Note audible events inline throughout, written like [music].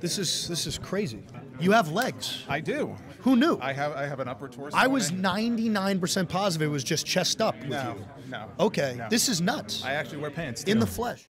This is this is crazy. You have legs. I do. Who knew? I have I have an upper torso. I was 99% positive it was just chest up with No, you. no. Okay, no. this is nuts. I actually wear pants. In the flesh.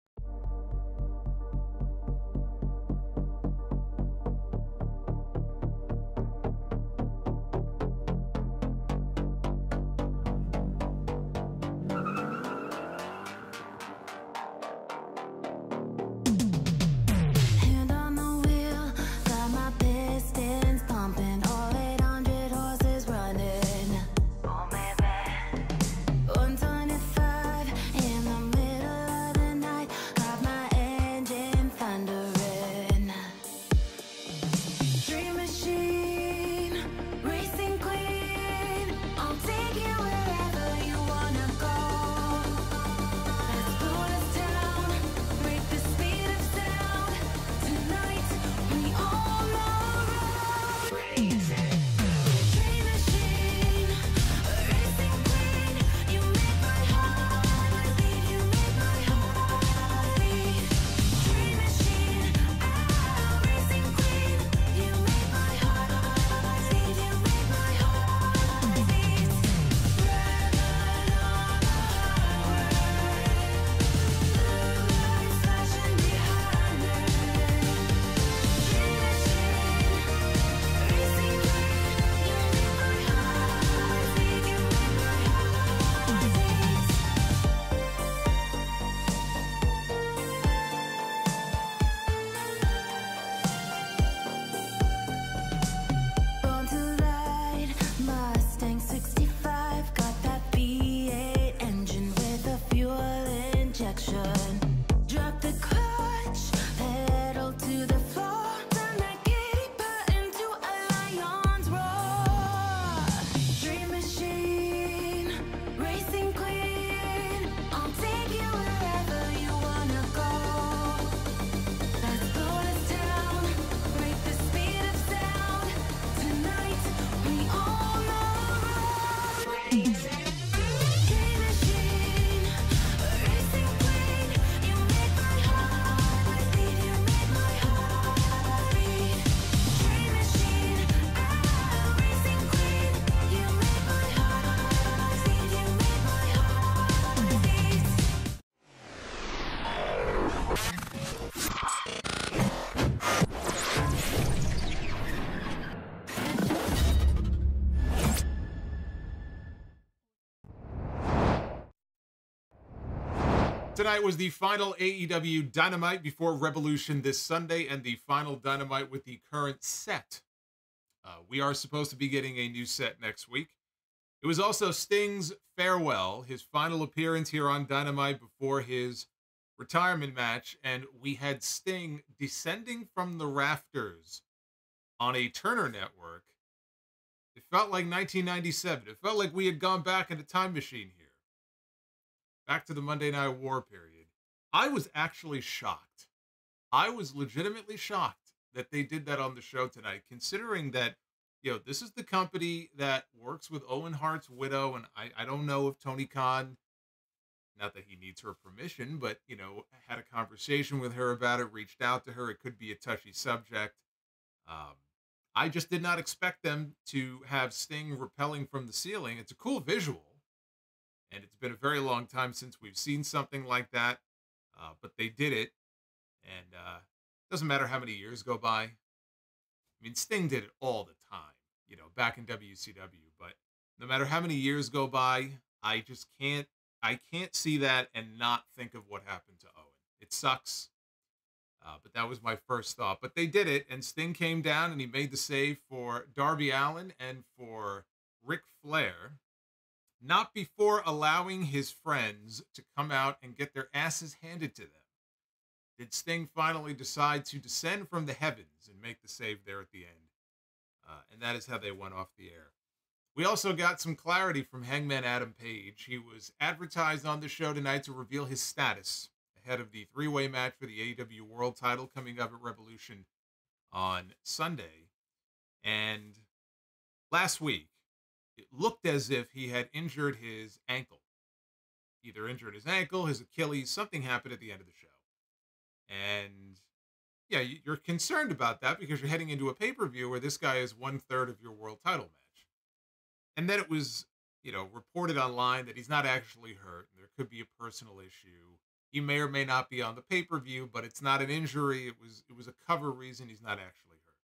Tonight was the final AEW Dynamite before Revolution this Sunday, and the final Dynamite with the current set. Uh, we are supposed to be getting a new set next week. It was also Sting's farewell, his final appearance here on Dynamite before his retirement match, and we had Sting descending from the rafters on a Turner network. It felt like 1997. It felt like we had gone back in a time machine here back to the Monday Night War period. I was actually shocked. I was legitimately shocked that they did that on the show tonight, considering that, you know, this is the company that works with Owen Hart's widow, and I, I don't know if Tony Khan, not that he needs her permission, but, you know, had a conversation with her about it, reached out to her. It could be a touchy subject. Um, I just did not expect them to have Sting rappelling from the ceiling. It's a cool visual and it's been a very long time since we've seen something like that. Uh, but they did it, and uh, doesn't matter how many years go by. I mean, Sting did it all the time, you know, back in WCW. But no matter how many years go by, I just can't, I can't see that and not think of what happened to Owen. It sucks. Uh, but that was my first thought. But they did it, and Sting came down and he made the save for Darby Allin and for Ric Flair not before allowing his friends to come out and get their asses handed to them. Did Sting finally decide to descend from the heavens and make the save there at the end? Uh, and that is how they went off the air. We also got some clarity from Hangman Adam Page. He was advertised on the show tonight to reveal his status ahead of the three way match for the AEW World title coming up at Revolution on Sunday. And last week, it looked as if he had injured his ankle. Either injured his ankle, his Achilles, something happened at the end of the show. And, yeah, you're concerned about that because you're heading into a pay per view where this guy is one third of your world title match. And then it was, you know, reported online that he's not actually hurt and there could be a personal issue. He may or may not be on the pay per view, but it's not an injury. It was it was a cover reason. He's not actually hurt,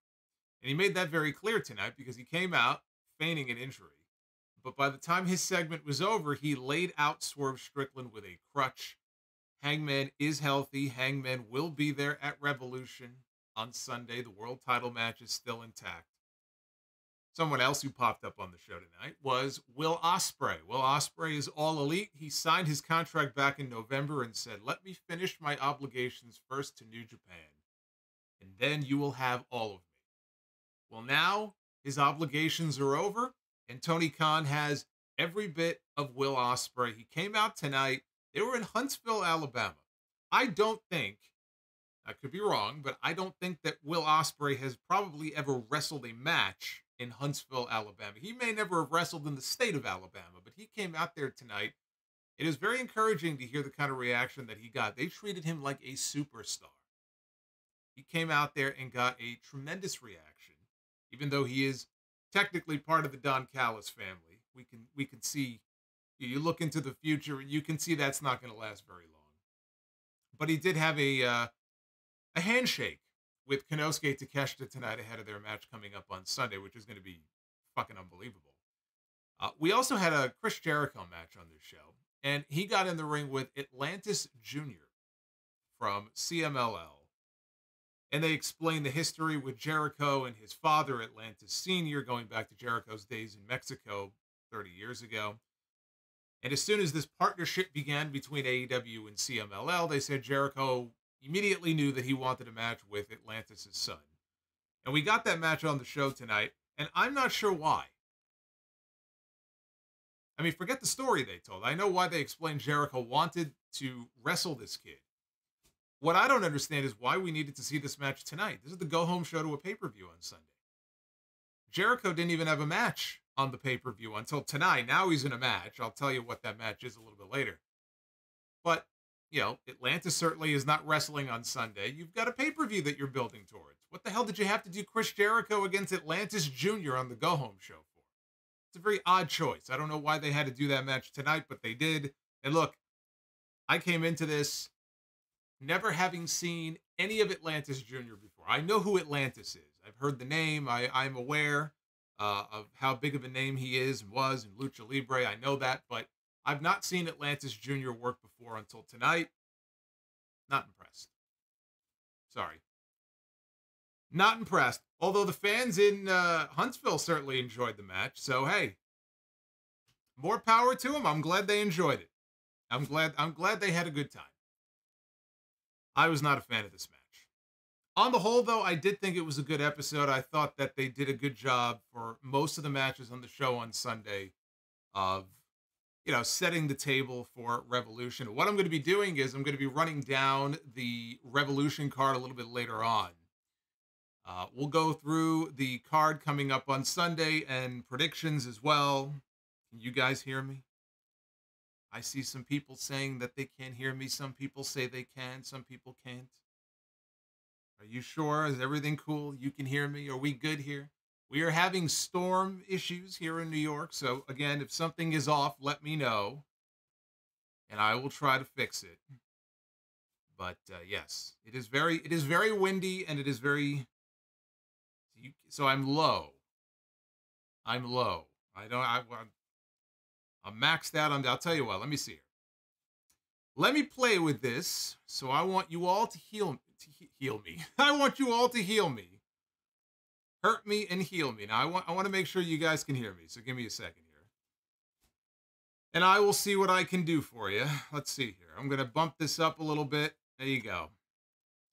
and he made that very clear tonight because he came out feigning an injury. But by the time his segment was over, he laid out Swerve Strickland with a crutch Hangman is healthy. Hangman will be there at Revolution on Sunday. The world title match is still intact. Someone else who popped up on the show tonight was Will Ospreay. Will Ospreay is all elite. He signed his contract back in November and said, "Let me finish my obligations first to New Japan, and then you will have all of me." Well, now his obligations are over, and Tony Khan has every bit of Will Ospreay. He came out tonight they were in Huntsville, Alabama. I don't think, I could be wrong, but I don't think that Will Ospreay has probably ever wrestled a match in Huntsville, Alabama. He may never have wrestled in the state of Alabama, but he came out there tonight. It is very encouraging to hear the kind of reaction that he got. They treated him like a superstar. He came out there and got a tremendous reaction, even though he is technically part of the Don Callis family. We can we can see you look into the future and you can see that's not going to last very long. But he did have a uh, a handshake with Konosuke Takeshita tonight ahead of their match coming up on Sunday, which is going to be fucking unbelievable. Uh, we also had a Chris Jericho match on this show, and he got in the ring with Atlantis Jr. from CMLL. And they explained the history with Jericho and his father, Atlantis Sr., going back to Jericho's days in Mexico 30 years ago. And as soon as this partnership began between AEW and CMLL, they said Jericho immediately knew that he wanted a match with Atlantis' son. And we got that match on the show tonight, and I'm not sure why. I mean, forget the story they told. I know why they explained Jericho wanted to wrestle this kid. What I don't understand is why we needed to see this match tonight. This is the go home show to a pay per view on Sunday. Jericho didn't even have a match on the pay per view until tonight. Now he's in a match. I'll tell you what that match is a little bit later. But, you know, Atlanta certainly is not wrestling on Sunday. You've got a pay per view that you're building towards. What the hell did you have to do Chris Jericho against Atlantis Jr. on the go home show for? It's a very odd choice. I don't know why they had to do that match tonight, but they did. And look, I came into this never having seen any of Atlantis Jr. before. I know who Atlantis is. I've heard the name. I, I'm aware uh, of how big of a name he is and was in Lucha Libre. I know that, but I've not seen Atlantis Jr. work before until tonight. Not impressed. Sorry. Not impressed. Although the fans in uh, Huntsville certainly enjoyed the match. So, hey, more power to them. I'm glad they enjoyed it. I'm glad I'm glad they had a good time. I was not a fan of this match. On the whole, though, I did think it was a good episode. I thought that they did a good job for most of the matches on the show on Sunday of, you know, setting the table for Revolution. What I'm going to be doing is I'm going to be running down the Revolution card a little bit later on. Uh, we'll go through the card coming up on Sunday and predictions as well. Can you guys hear me? I see some people saying that they can't hear me. Some people say they can. Some people can't. Are you sure? Is everything cool? You can hear me? Are we good here? We are having storm issues here in New York. So, again, if something is off, let me know and I will try to fix it. But uh, yes, it is very it is very windy and it is very so I'm low. I'm low. I don't I I'm maxed out on I'll tell you what, let me see here. Let me play with this. So I want you all to heal to heal me. [laughs] I want you all to heal me. Hurt me and heal me. Now I want I want to make sure you guys can hear me. So give me a second here. And I will see what I can do for you. Let's see here. I'm going to bump this up a little bit. There you go.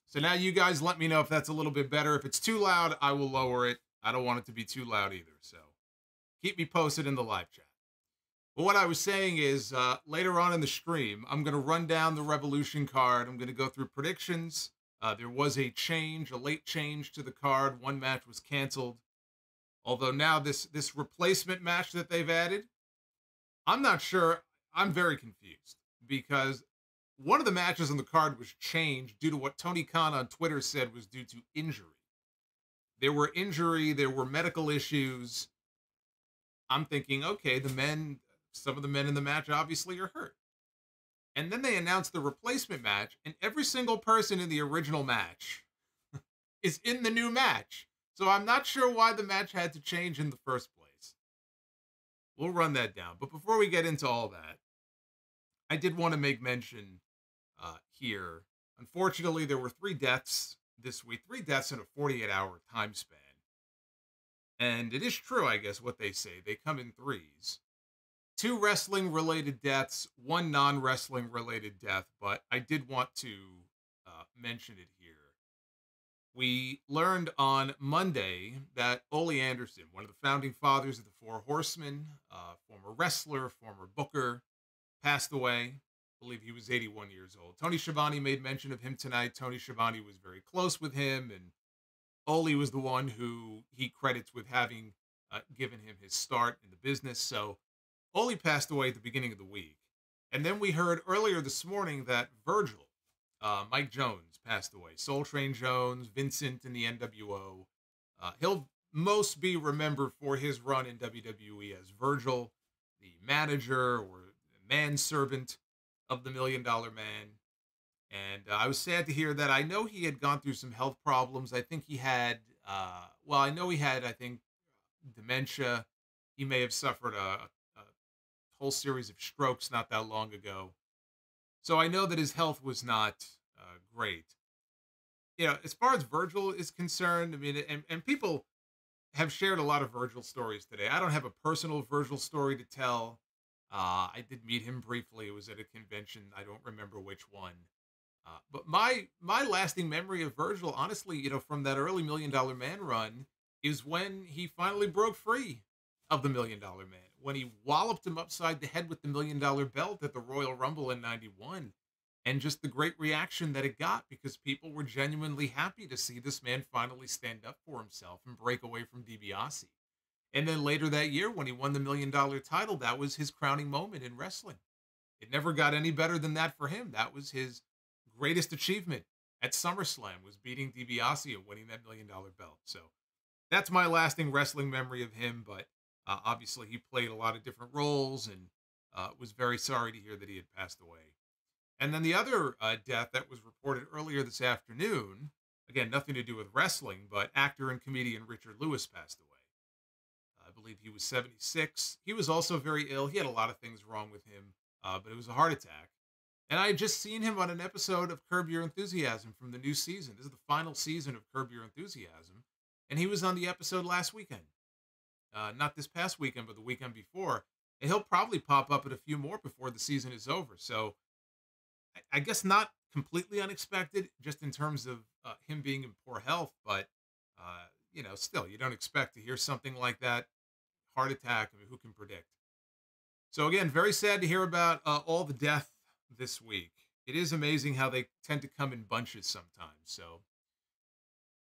So now you guys let me know if that's a little bit better. If it's too loud, I will lower it. I don't want it to be too loud either. So keep me posted in the live chat. But what I was saying is uh, later on in the stream, I'm going to run down the Revolution card. I'm going to go through predictions. Uh, there was a change, a late change to the card. One match was canceled. Although now this this replacement match that they've added, I'm not sure. I'm very confused because one of the matches on the card was changed due to what Tony Khan on Twitter said was due to injury. There were injury, there were medical issues. I'm thinking, okay, the men, some of the men in the match obviously are hurt. And then they announced the replacement match, and every single person in the original match [laughs] is in the new match. So I'm not sure why the match had to change in the first place. We'll run that down. But before we get into all that, I did want to make mention uh, here. Unfortunately, there were three deaths this week, three deaths in a 48 hour time span. And it is true, I guess, what they say. They come in threes. Two wrestling related deaths, one non wrestling related death, but I did want to uh, mention it here. We learned on Monday that Ole Anderson, one of the founding fathers of the Four Horsemen, uh, former wrestler, former booker, passed away. I believe he was 81 years old. Tony Schiavone made mention of him tonight. Tony Schiavone was very close with him, and Ole was the one who he credits with having uh, given him his start in the business. So Ole passed away at the beginning of the week. And then we heard earlier this morning that Virgil, uh, Mike Jones, passed away. Soul Train Jones, Vincent in the NWO. Uh, he'll most be remembered for his run in WWE as Virgil, the manager or manservant of the Million Dollar Man. And uh, I was sad to hear that. I know he had gone through some health problems. I think he had, uh, well, I know he had, I think, dementia. He may have suffered a, a whole series of strokes not that long ago. So I know that his health was not uh, great. You know, as far as Virgil is concerned, I mean, and, and people have shared a lot of Virgil stories today. I don't have a personal Virgil story to tell. Uh, I did meet him briefly. It was at a convention. I don't remember which one. Uh, but my my lasting memory of Virgil, honestly, you know, from that early Million Dollar Man run, is when he finally broke free of the Million Dollar Man. When he walloped him upside the head with the Million Dollar Belt at the Royal Rumble in '91, and just the great reaction that it got because people were genuinely happy to see this man finally stand up for himself and break away from DiBiase. And then later that year, when he won the million dollar title, that was his crowning moment in wrestling. It never got any better than that for him. That was his greatest achievement at SummerSlam was beating DiBiase and winning that million dollar belt. So that's my lasting wrestling memory of him. But uh, obviously, he played a lot of different roles and uh, was very sorry to hear that he had passed away. And then the other uh, death that was reported earlier this afternoon, again, nothing to do with wrestling, but actor and comedian Richard Lewis passed away. I believe he was 76. He was also very ill. He had a lot of things wrong with him, uh, but it was a heart attack. And I had just seen him on an episode of Curb Your Enthusiasm from the new season. This is the final season of Curb Your Enthusiasm. And he was on the episode last weekend. Uh, not this past weekend, but the weekend before. And he'll probably pop up at a few more before the season is over. So I guess not completely unexpected, just in terms of uh, him being in poor health. But, uh, you know, still, you don't expect to hear something like that heart attack. I mean, who can predict? So again, very sad to hear about uh, all the death this week. It is amazing how they tend to come in bunches sometimes. So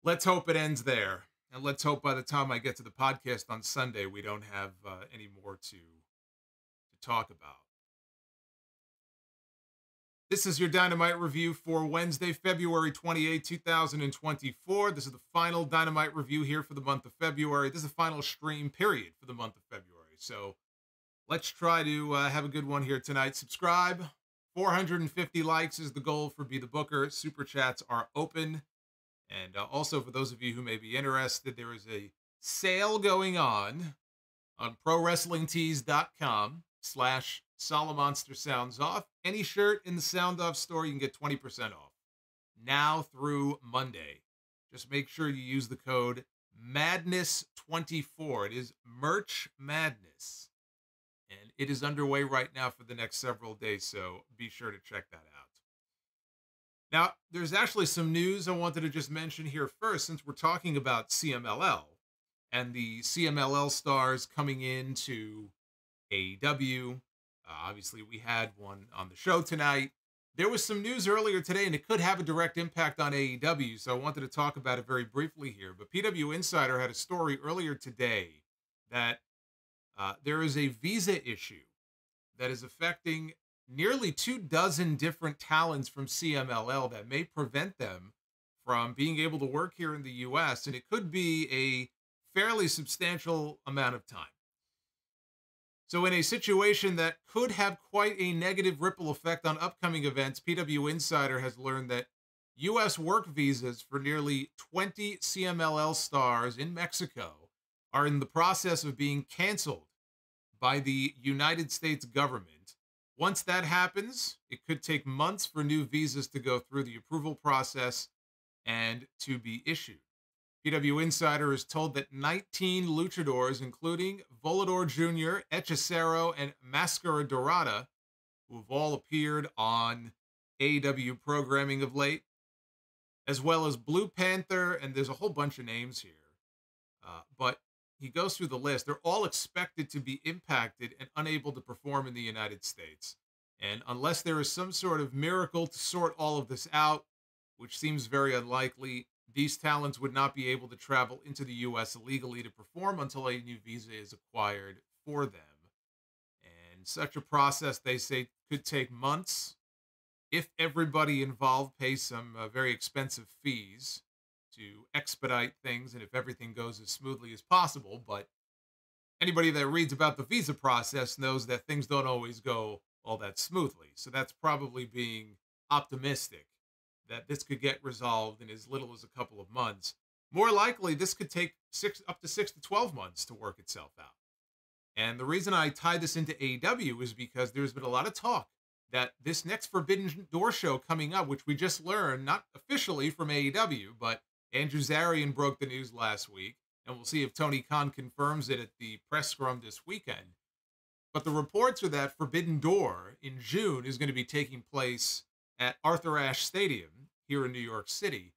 let's hope it ends there, and let's hope by the time I get to the podcast on Sunday, we don't have uh, any more to to talk about. This is your Dynamite review for Wednesday, February 28, 2024. This is the final Dynamite review here for the month of February. This is the final stream period for the month of February. So let's try to uh, have a good one here tonight. Subscribe. 450 likes is the goal for Be the Booker. Super chats are open. And uh, also, for those of you who may be interested, there is a sale going on on ProWrestlingTees.com slash Solomonster Sounds Off. Any shirt in the Sound Off store, you can get 20% off. Now through Monday. Just make sure you use the code MADNESS24. It is Merch Madness. And it is underway right now for the next several days, so be sure to check that out. Now, there's actually some news I wanted to just mention here first, since we're talking about CMLL and the CMLL stars coming into AEW. Uh, obviously, we had one on the show tonight. There was some news earlier today, and it could have a direct impact on AEW, so I wanted to talk about it very briefly here. But PW Insider had a story earlier today that uh, there is a visa issue that is affecting nearly two dozen different talents from CMLL that may prevent them from being able to work here in the US, and it could be a fairly substantial amount of time. So, in a situation that could have quite a negative ripple effect on upcoming events, PW Insider has learned that U.S. work visas for nearly 20 CMLL stars in Mexico are in the process of being canceled by the United States government. Once that happens, it could take months for new visas to go through the approval process and to be issued. PW Insider is told that 19 luchadors, including Volador Jr., Hechicero, and Mascara Dorada, who have all appeared on AW programming of late, as well as Blue Panther, and there's a whole bunch of names here. Uh, but he goes through the list. They're all expected to be impacted and unable to perform in the United States. And unless there is some sort of miracle to sort all of this out, which seems very unlikely, these talents would not be able to travel into the U.S. illegally to perform until a new visa is acquired for them. And such a process, they say, could take months if everybody involved pays some uh, very expensive fees to expedite things and if everything goes as smoothly as possible. But anybody that reads about the visa process knows that things don't always go all that smoothly. So that's probably being optimistic that this could get resolved in as little as a couple of months. More likely, this could take six up to six to 12 months to work itself out. And the reason I tie this into AEW is because there's been a lot of talk that this next Forbidden Door show coming up, which we just learned, not officially from AEW, but Andrew Zarian broke the news last week, and we'll see if Tony Khan confirms it at the press scrum this weekend. But the reports are that Forbidden Door in June is going to be taking place at Arthur Ashe Stadium here in New York City.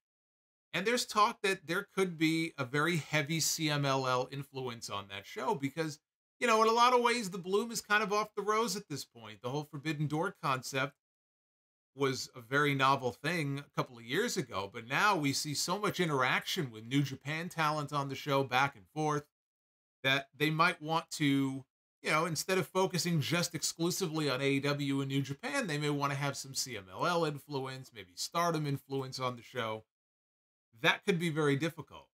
And there's talk that there could be a very heavy CMLL influence on that show because, you know, in a lot of ways, the bloom is kind of off the rose at this point. The whole Forbidden Door concept was a very novel thing a couple of years ago, but now we see so much interaction with New Japan talent on the show back and forth that they might want to you know, instead of focusing just exclusively on AEW and New Japan, they may want to have some CMLL influence, maybe stardom influence on the show. That could be very difficult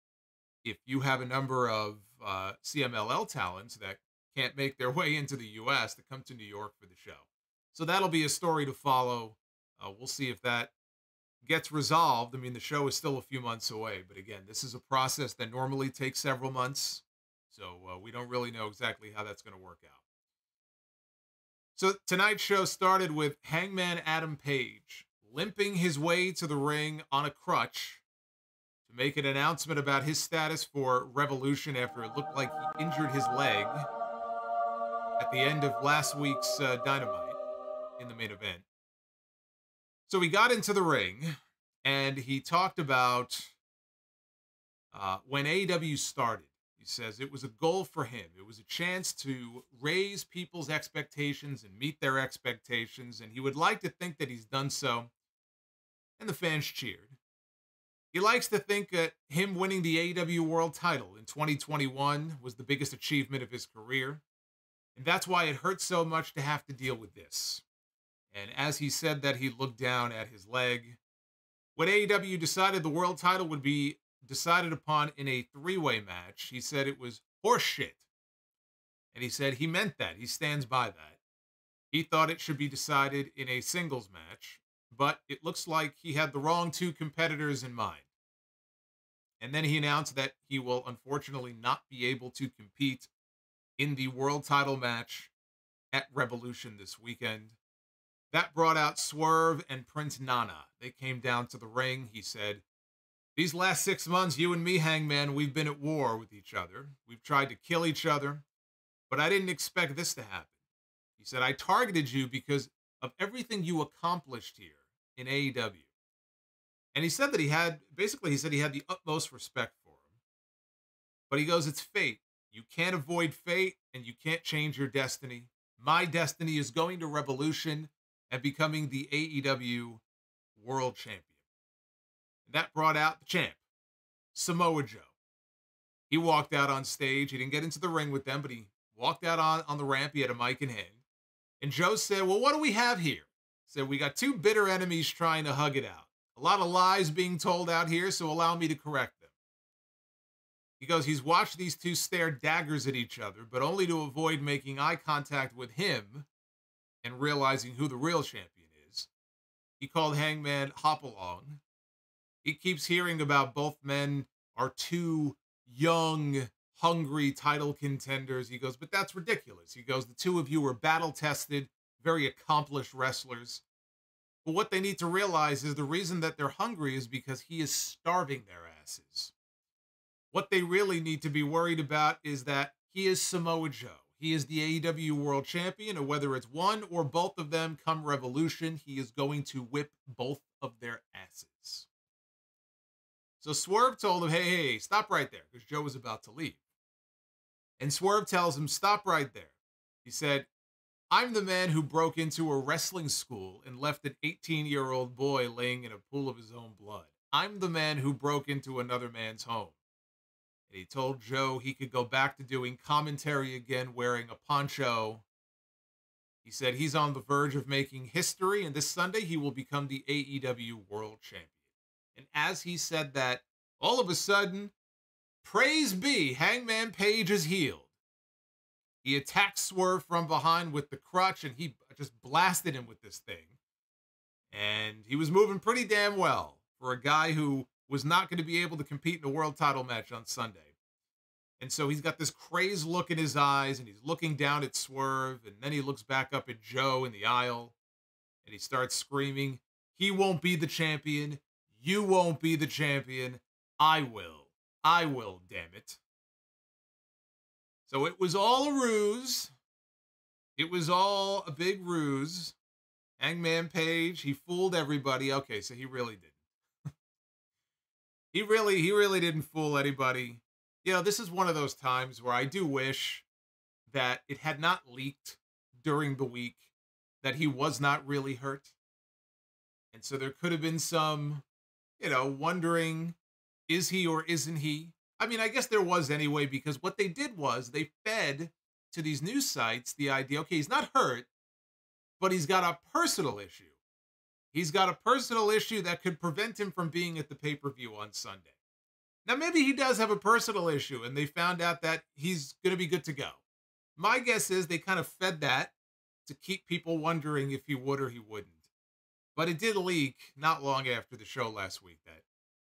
if you have a number of uh, CMLL talents that can't make their way into the US to come to New York for the show. So that'll be a story to follow. Uh, we'll see if that gets resolved. I mean, the show is still a few months away, but again, this is a process that normally takes several months. So uh, we don't really know exactly how that's going to work out. So tonight's show started with Hangman Adam Page limping his way to the ring on a crutch to make an announcement about his status for Revolution after it looked like he injured his leg at the end of last week's uh, Dynamite in the main event. So he got into the ring and he talked about uh, when AEW started he says it was a goal for him. It was a chance to raise people's expectations and meet their expectations, and he would like to think that he's done so. And the fans cheered. He likes to think that him winning the AEW World title in 2021 was the biggest achievement of his career. And that's why it hurts so much to have to deal with this. And as he said that, he looked down at his leg. When AEW decided the world title would be decided upon in a three way match. He said it was horseshit. And he said he meant that. He stands by that. He thought it should be decided in a singles match, but it looks like he had the wrong two competitors in mind. And then he announced that he will unfortunately not be able to compete in the world title match at Revolution this weekend. That brought out Swerve and Prince Nana. They came down to the ring. He said, these last six months, you and me, Hangman, we've been at war with each other. We've tried to kill each other, but I didn't expect this to happen. He said, I targeted you because of everything you accomplished here in AEW. And he said that he had, basically, he said he had the utmost respect for him. But he goes, It's fate. You can't avoid fate and you can't change your destiny. My destiny is going to Revolution and becoming the AEW World Champion. That brought out the champ, Samoa Joe. He walked out on stage. He didn't get into the ring with them, but he walked out on, on the ramp. He had a mic in hand. And Joe said, Well, what do we have here? Said, We got two bitter enemies trying to hug it out. A lot of lies being told out here, so allow me to correct them. He goes, He's watched these two stare daggers at each other, but only to avoid making eye contact with him and realizing who the real champion is. He called Hangman Hopalong. He keeps hearing about both men are two young, hungry title contenders. He goes, but that's ridiculous. He goes, the two of you are battle tested, very accomplished wrestlers. But what they need to realize is the reason that they're hungry is because he is starving their asses. What they really need to be worried about is that he is Samoa Joe. He is the AEW World Champion, and whether it's one or both of them come Revolution, he is going to whip both of their asses. So Swerve told him, hey, hey, stop right there, because Joe was about to leave. And Swerve tells him, stop right there. He said, I'm the man who broke into a wrestling school and left an 18 year old boy laying in a pool of his own blood. I'm the man who broke into another man's home. And he told Joe he could go back to doing commentary again wearing a poncho. He said he's on the verge of making history, and this Sunday he will become the AEW World Champion. And as he said that, all of a sudden, praise be, Hangman Page is healed. He attacked Swerve from behind with the crutch and he just blasted him with this thing. And he was moving pretty damn well for a guy who was not going to be able to compete in a world title match on Sunday. And so he's got this crazed look in his eyes and he's looking down at Swerve. And then he looks back up at Joe in the aisle and he starts screaming, He won't be the champion. You won't be the champion. I will. I will, damn it. So it was all a ruse. It was all a big ruse. Hangman Page, he fooled everybody. Okay, so he really didn't. He really, he really didn't fool anybody. You know, this is one of those times where I do wish that it had not leaked during the week that he was not really hurt. And so there could have been some you know, wondering is he or isn't he? I mean, I guess there was anyway, because what they did was they fed to these news sites the idea okay, he's not hurt, but he's got a personal issue. He's got a personal issue that could prevent him from being at the pay per view on Sunday. Now, maybe he does have a personal issue and they found out that he's going to be good to go. My guess is they kind of fed that to keep people wondering if he would or he wouldn't. But it did leak not long after the show last week that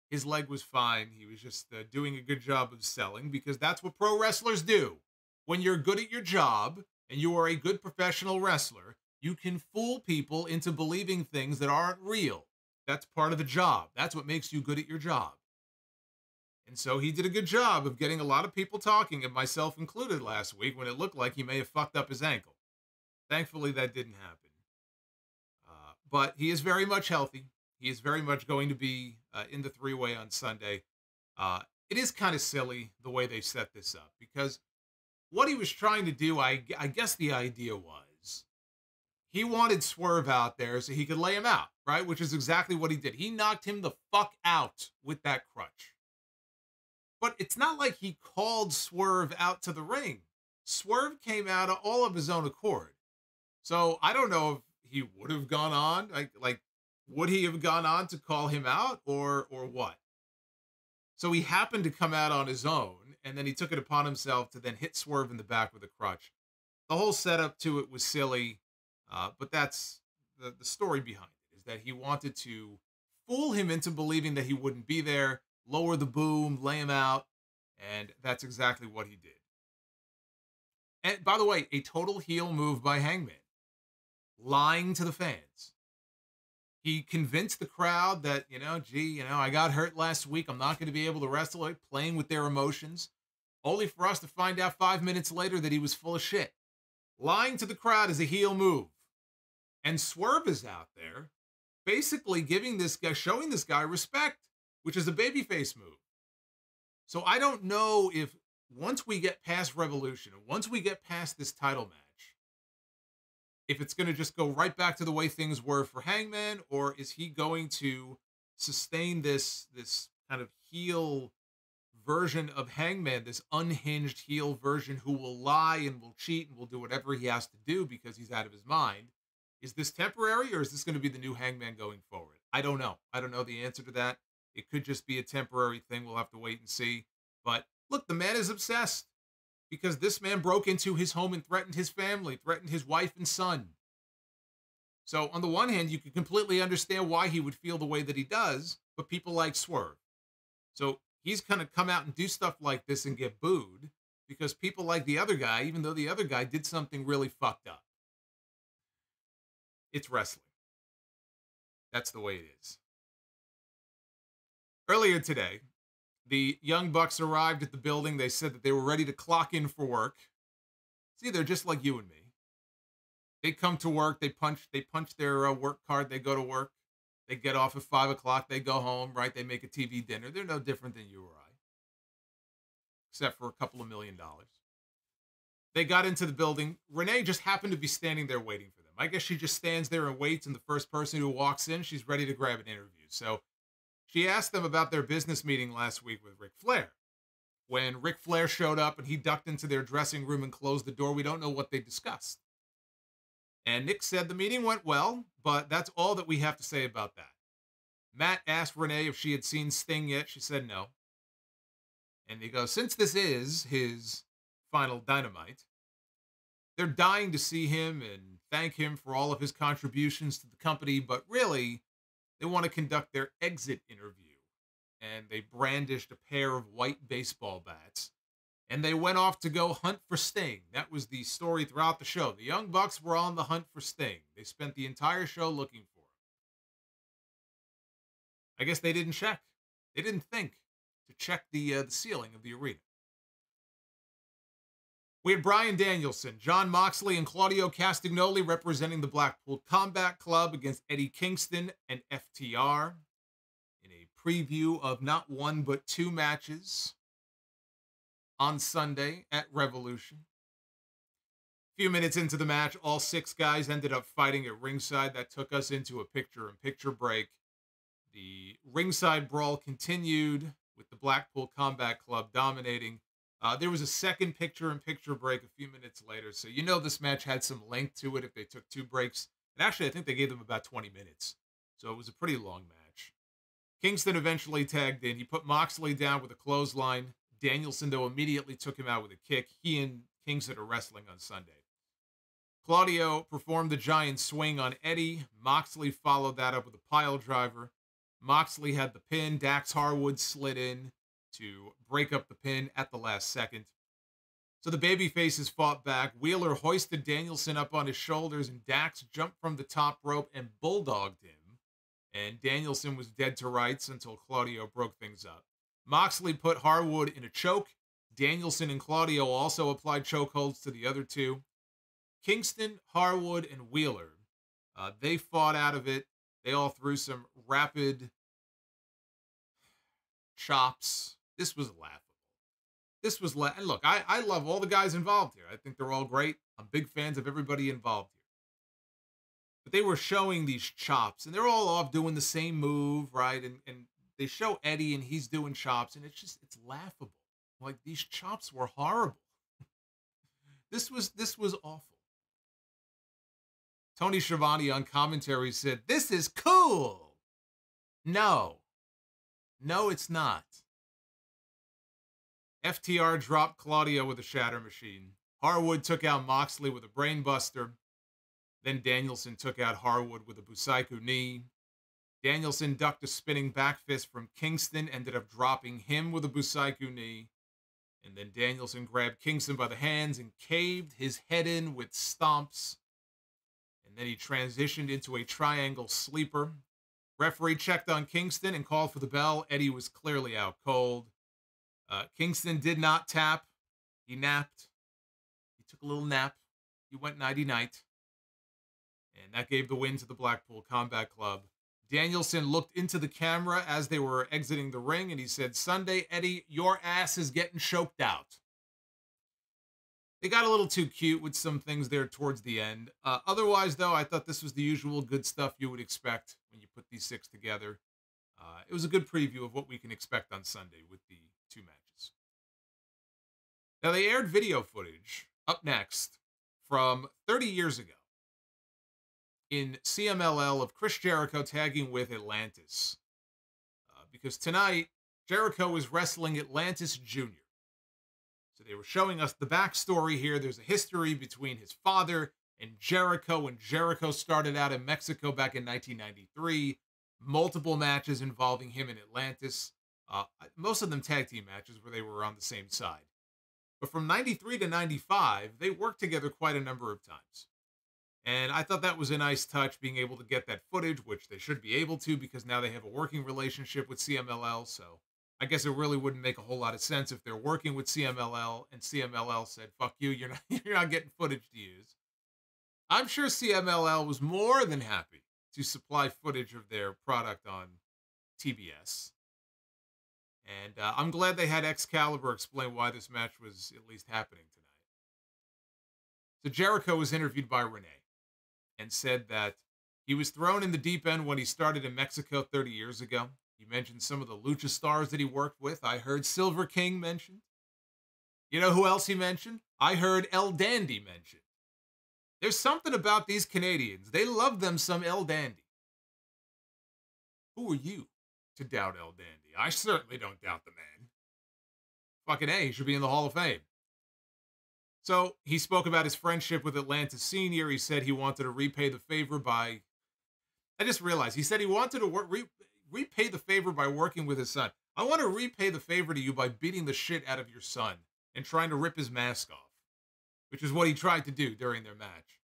his leg was fine. He was just uh, doing a good job of selling because that's what pro wrestlers do. When you're good at your job and you are a good professional wrestler, you can fool people into believing things that aren't real. That's part of the job. That's what makes you good at your job. And so he did a good job of getting a lot of people talking, and myself included, last week when it looked like he may have fucked up his ankle. Thankfully, that didn't happen but he is very much healthy. He is very much going to be uh, in the three way on Sunday. Uh, it is kind of silly the way they set this up because what he was trying to do, I, I guess the idea was he wanted Swerve out there so he could lay him out, right? Which is exactly what he did. He knocked him the fuck out with that crutch. But it's not like he called Swerve out to the ring. Swerve came out all of his own accord. So I don't know if he would have gone on? Like like would he have gone on to call him out or or what? So he happened to come out on his own, and then he took it upon himself to then hit Swerve in the back with a crutch. The whole setup to it was silly, uh, but that's the, the story behind it is that he wanted to fool him into believing that he wouldn't be there, lower the boom, lay him out, and that's exactly what he did. And by the way, a total heel move by Hangman lying to the fans. He convinced the crowd that, you know, gee, you know, I got hurt last week. I'm not going to be able to wrestle, like playing with their emotions, only for us to find out five minutes later that he was full of shit. Lying to the crowd is a heel move. And Swerve is out there basically giving this guy, showing this guy respect, which is a babyface move. So I don't know if once we get past Revolution, once we get past this title match, if it's going to just go right back to the way things were for Hangman, or is he going to sustain this this kind of heel version of Hangman, this unhinged heel version who will lie and will cheat and will do whatever he has to do because he's out of his mind. Is this temporary or is this going to be the new Hangman going forward? I don't know. I don't know the answer to that. It could just be a temporary thing. We'll have to wait and see. But look, the man is obsessed because this man broke into his home and threatened his family, threatened his wife and son. So, on the one hand, you can completely understand why he would feel the way that he does, but people like Swerve. So, he's going to come out and do stuff like this and get booed because people like the other guy, even though the other guy did something really fucked up. It's wrestling. That's the way it is. Earlier today, the Young Bucks arrived at the building. They said that they were ready to clock in for work. See, they're just like you and me. They come to work. They punch. They punch their uh, work card. They go to work. They get off at five o'clock. They go home. Right? They make a TV dinner. They're no different than you or I, except for a couple of million dollars. They got into the building. Renee just happened to be standing there waiting for. I guess she just stands there and waits, and the first person who walks in, she's ready to grab an interview. So she asked them about their business meeting last week with Ric Flair. When Ric Flair showed up and he ducked into their dressing room and closed the door, we don't know what they discussed. And Nick said the meeting went well, but that's all that we have to say about that. Matt asked Renee if she had seen Sting yet. She said no. And he goes, since this is his final dynamite, they're dying to see him and thank him for all of his contributions to the company, but really, they want to conduct their exit interview. And they brandished a pair of white baseball bats. And they went off to go hunt for Sting. That was the story throughout the show. The Young Bucks were on the hunt for Sting. They spent the entire show looking for him. I guess they didn't check. They didn't think to check the uh, the ceiling of the arena. We had Bryan Danielson, Jon Moxley, and Claudio Castagnoli representing the Blackpool Combat Club against Eddie Kingston and FTR in a preview of not one but two matches on Sunday at Revolution. A few minutes into the match, all six guys ended up fighting at ringside. That took us into a picture in picture break. The ringside brawl continued with the Blackpool Combat Club dominating uh, there was a second picture in picture break a few minutes later. So you know this match had some length to it if they took two breaks. And actually, I think they gave them about 20 minutes. So it was a pretty long match. Kingston eventually tagged in. He put Moxley down with a clothesline. Danielson, though, immediately took him out with a kick. He and Kingston are wrestling on Sunday. Claudio performed the giant swing on Eddie. Moxley followed that up with a pile driver. Moxley had the pin. Dax Harwood slid in to break up the pin at the last second. So the baby faces fought back. Wheeler hoisted Danielson up on his shoulders, and Dax jumped from the top rope and bulldogged him. And Danielson was dead to rights until Claudio broke things up. Moxley put Harwood in a choke. Danielson and Claudio also applied chokeholds to the other two. Kingston, Harwood, and Wheeler, uh, they fought out of it. They all threw some rapid chops this was laughable. This was la- and look, I I love all the guys involved here. I think they're all great. I'm big fans of everybody involved here. But they were showing these chops, and they're all off doing the same move, right? And and they show Eddie, and he's doing chops, and it's just it's laughable. Like these chops were horrible. [laughs] this was this was awful. Tony Schiavone on commentary said, "This is cool." No, no, it's not. FTR dropped Claudio with a shatter machine. Harwood took out Moxley with a brainbuster. Then Danielson took out Harwood with a Busaiku knee. Danielson ducked a spinning back fist from Kingston, ended up dropping him with a Busaiku knee. And then Danielson grabbed Kingston by the hands and caved his head in with stomps. And then he transitioned into a triangle sleeper. Referee checked on Kingston and called for the bell. Eddie was clearly out cold. Uh, Kingston did not tap. He napped. He took a little nap. He went nighty night. And that gave the win to the Blackpool Combat Club. Danielson looked into the camera as they were exiting the ring and he said, Sunday, Eddie, your ass is getting choked out. They got a little too cute with some things there towards the end. Uh, otherwise, though, I thought this was the usual good stuff you would expect when you put these six together. Uh, it was a good preview of what we can expect on Sunday with the two matches. Now, they aired video footage up next from 30 years ago in CMLL of Chris Jericho tagging with Atlantis. Uh, because tonight, Jericho was wrestling Atlantis Jr. So they were showing us the backstory here. There's a history between his father and Jericho when Jericho started out in Mexico back in 1993. Multiple matches involving him and Atlantis. Uh, most of them tag team matches where they were on the same side. But from 93 to 95, they worked together quite a number of times. And I thought that was a nice touch, being able to get that footage, which they should be able to because now they have a working relationship with CMLL. So I guess it really wouldn't make a whole lot of sense if they're working with CMLL and CMLL said, fuck you, you're not, [laughs] you're not getting footage to use. I'm sure CMLL was more than happy to supply footage of their product on TBS. And uh, I'm glad they had Excalibur explain why this match was at least happening tonight. So Jericho was interviewed by Renee and said that he was thrown in the deep end when he started in Mexico 30 years ago. He mentioned some of the lucha stars that he worked with. I heard Silver King mentioned. You know who else he mentioned? I heard El Dandy mentioned. There's something about these Canadians. They love them some El Dandy. Who are you to doubt El Dandy? I certainly don't doubt the man. Fucking A, he should be in the Hall of Fame. So he spoke about his friendship with Atlantis Senior. He said he wanted to repay the favor by. I just realized he said he wanted to work, re, repay the favor by working with his son. I want to repay the favor to you by beating the shit out of your son and trying to rip his mask off, which is what he tried to do during their match.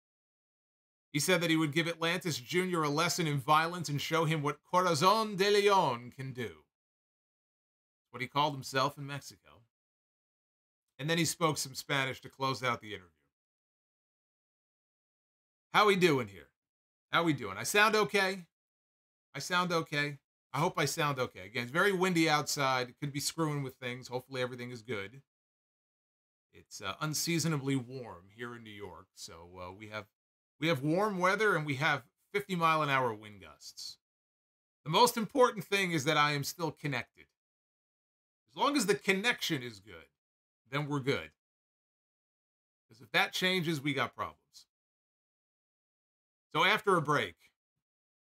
He said that he would give Atlantis Jr. a lesson in violence and show him what Corazon de Leon can do. What he called himself in Mexico. And then he spoke some Spanish to close out the interview. How we doing here? How we doing? I sound okay? I sound okay? I hope I sound okay. Again, it's very windy outside. It could be screwing with things. Hopefully everything is good. It's uh, unseasonably warm here in New York, so uh, we have we have warm weather and we have 50 mile an hour wind gusts. The most important thing is that I am still connected. As long as the connection is good, then we're good. Because if that changes, we got problems. So after a break,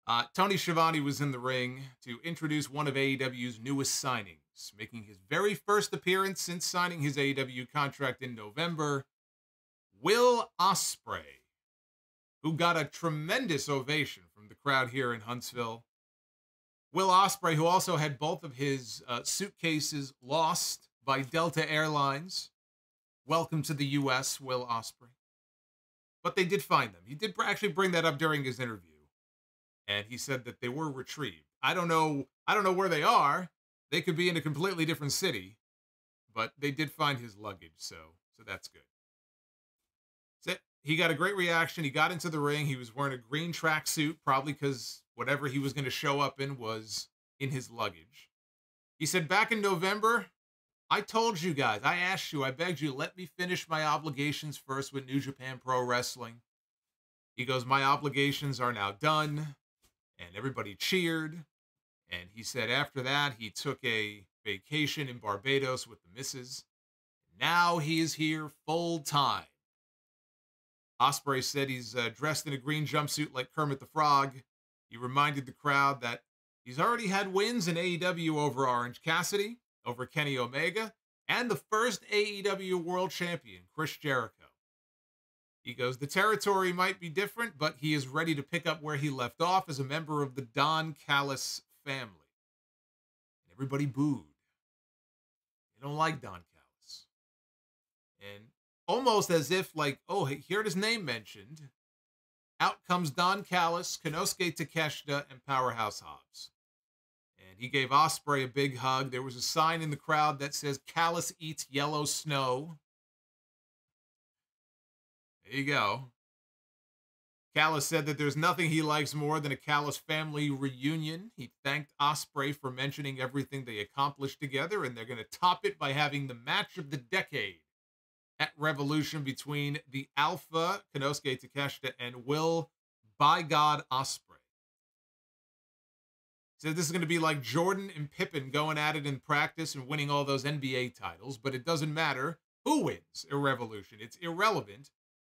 uh, Tony Schiavone was in the ring to introduce one of AEW's newest signings, making his very first appearance since signing his AEW contract in November. Will Ospreay, who got a tremendous ovation from the crowd here in Huntsville. Will Ospreay, who also had both of his uh, suitcases lost by Delta Airlines. Welcome to the U.S., Will Ospreay. But they did find them. He did actually bring that up during his interview, and he said that they were retrieved. I don't know. I don't know where they are. They could be in a completely different city, but they did find his luggage, so so that's good. He got a great reaction. He got into the ring. He was wearing a green tracksuit, probably because whatever he was going to show up in was in his luggage. He said, Back in November, I told you guys, I asked you, I begged you, let me finish my obligations first with New Japan Pro Wrestling. He goes, My obligations are now done. And everybody cheered. And he said after that, he took a vacation in Barbados with the missus. Now he is here full time. Ospreay said he's uh, dressed in a green jumpsuit like Kermit the Frog. He reminded the crowd that he's already had wins in AEW over Orange Cassidy, over Kenny Omega, and the first AEW World Champion, Chris Jericho. He goes, The territory might be different, but he is ready to pick up where he left off as a member of the Don Callis family. And everybody booed. They don't like Don Callis. And almost as if, like, oh, he heard his name mentioned. Out comes Don Callis, Konosuke Takeshita, and Powerhouse Hobbs. And he gave Ospreay a big hug. There was a sign in the crowd that says Callis eats yellow snow. There you go. Callis said that there's nothing he likes more than a Callis family reunion. He thanked Ospreay for mentioning everything they accomplished together, and they're going to top it by having the match of the decade at Revolution between the Alpha Konosuke Takeshita and Will by God Ospreay. Said this is going to be like Jordan and Pippen going at it in practice and winning all those NBA titles, but it doesn't matter. who wins a revolution. It's irrelevant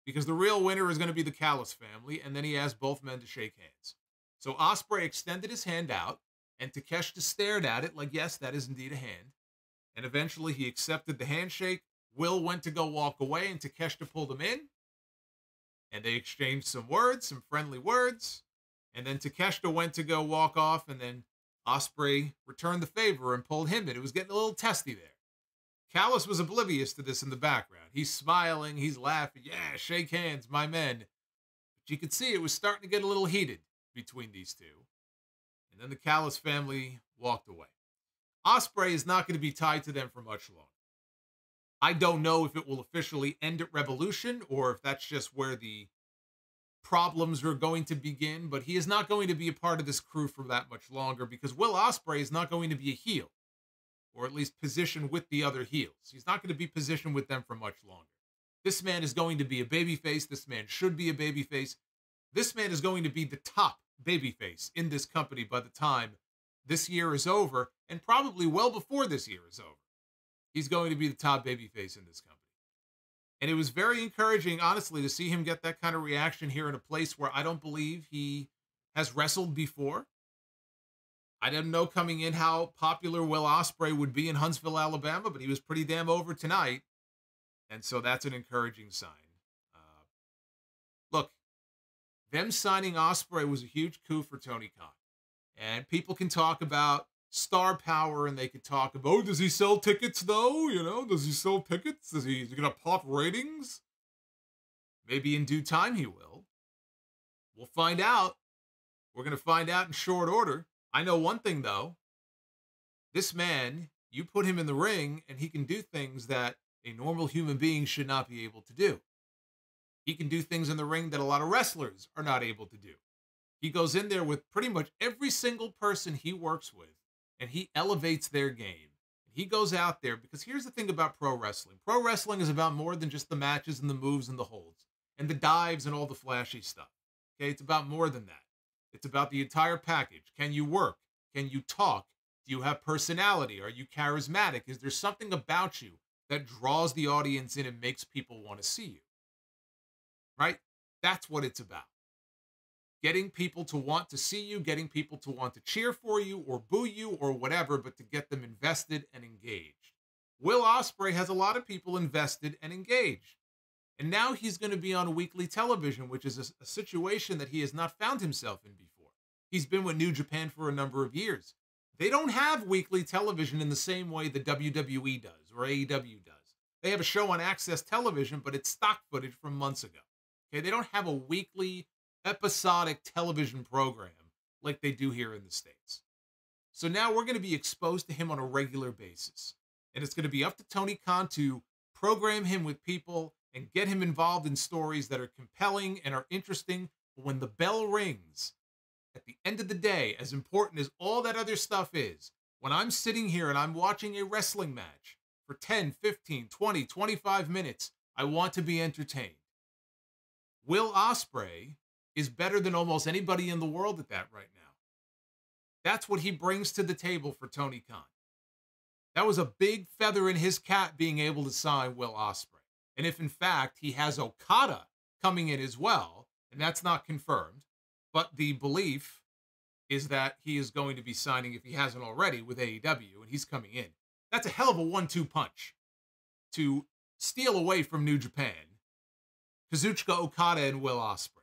because the real winner is going to be the Callis family, and then he asked both men to shake hands. So Ospreay extended his hand out, and Takeshita stared at it like, yes, that is indeed a hand. And eventually he accepted the handshake. Will went to go walk away, and Takeshita pulled him in. And they exchanged some words, some friendly words. And then Takeshita went to go walk off, and then Ospreay returned the favor and pulled him in. It was getting a little testy there. Callis was oblivious to this in the background. He's smiling, he's laughing. Yeah, shake hands, my men. But you could see it was starting to get a little heated between these two. And then the Callis family walked away. Ospreay is not going to be tied to them for much longer. I don't know if it will officially end at Revolution or if that's just where the problems are going to begin, but he is not going to be a part of this crew for that much longer because Will Ospreay is not going to be a heel or at least positioned with the other heels. He's not going to be positioned with them for much longer. This man is going to be a babyface. This man should be a babyface. This man is going to be the top babyface in this company by the time this year is over, and probably well before this year is over. He's going to be the top babyface in this company. And it was very encouraging, honestly, to see him get that kind of reaction here in a place where I don't believe he has wrestled before. I didn't know coming in how popular Will Ospreay would be in Huntsville, Alabama, but he was pretty damn over tonight, and so that's an encouraging sign. Uh, look, them signing Ospreay was a huge coup for Tony Khan, and people can talk about star power, and they could talk about, oh, does he sell tickets though? You know, does he sell tickets? Is he, is he gonna pop ratings? Maybe in due time he will. We'll find out. We're gonna find out in short order. I know one thing though. This man, you put him in the ring and he can do things that a normal human being should not be able to do. He can do things in the ring that a lot of wrestlers are not able to do. He goes in there with pretty much every single person he works with and he elevates their game. He goes out there because here's the thing about pro wrestling pro wrestling is about more than just the matches and the moves and the holds and the dives and all the flashy stuff. Okay, it's about more than that. It's about the entire package. Can you work? Can you talk? Do you have personality? Are you charismatic? Is there something about you that draws the audience in and makes people want to see you? Right? That's what it's about. Getting people to want to see you, getting people to want to cheer for you or boo you or whatever, but to get them invested and engaged. Will Ospreay has a lot of people invested and engaged. And now he's going to be on weekly television, which is a, a, situation that he has not found himself in before. He's been with New Japan for a number of years. They don't have weekly television in the same way the WWE does or AEW does. They have a show on AXS Television, but it's stock footage from months ago. Okay, they don't have a weekly episodic television program like they do here in the States. So now we're going to be exposed to him on a regular basis. And it's going to be up to Tony Khan to program him with people and get him involved in stories that are compelling and are interesting. But when the bell rings, at the end of the day, as important as all that other stuff is, when I'm sitting here and I'm watching a wrestling match for 10, 15, 20, 25 minutes, I want to be entertained. Will Ospreay is better than almost anybody in the world at that right now. That's what he brings to the table for Tony Khan. That was a big feather in his cap being able to sign Will Ospreay. And if in fact he has Okada coming in as well, and that's not confirmed, but the belief is that he is going to be signing, if he hasn't already, with AEW, and he's coming in. That's a hell of a one two punch to steal away from New Japan Kazuchika Okada and Will Ospreay.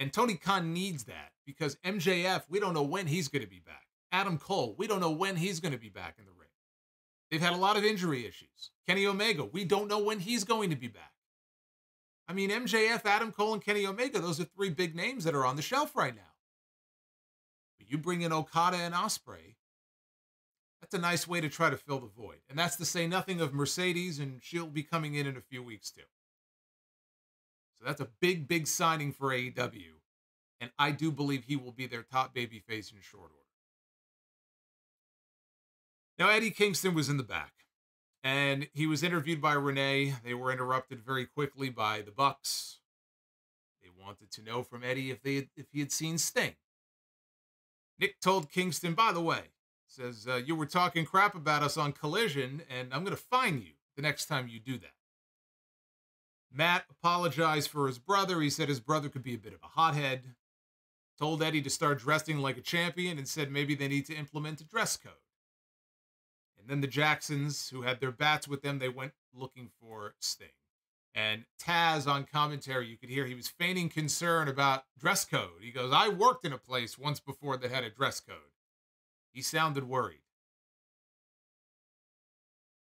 And Tony Khan needs that because MJF, we don't know when he's going to be back. Adam Cole, we don't know when he's going to be back in the ring. They've had a lot of injury issues. Kenny Omega, we don't know when he's going to be back. I mean, MJF, Adam Cole, and Kenny Omega, those are three big names that are on the shelf right now. But you bring in Okada and Ospreay, that's a nice way to try to fill the void. And that's to say nothing of Mercedes, and she'll be coming in in a few weeks too. That's a big, big signing for AEW. And I do believe he will be their top babyface in short order. Now, Eddie Kingston was in the back, and he was interviewed by Renee. They were interrupted very quickly by the Bucks. They wanted to know from Eddie if they had, if he had seen Sting. Nick told Kingston, by the way, says uh, you were talking crap about us on Collision, and I'm going to fine you the next time you do that. Matt apologized for his brother. He said his brother could be a bit of a hothead. Told Eddie to start dressing like a champion and said maybe they need to implement a dress code. And then the Jacksons, who had their bats with them, they went looking for Sting. And Taz on commentary, you could hear he was feigning concern about dress code. He goes, I worked in a place once before that had a dress code. He sounded worried.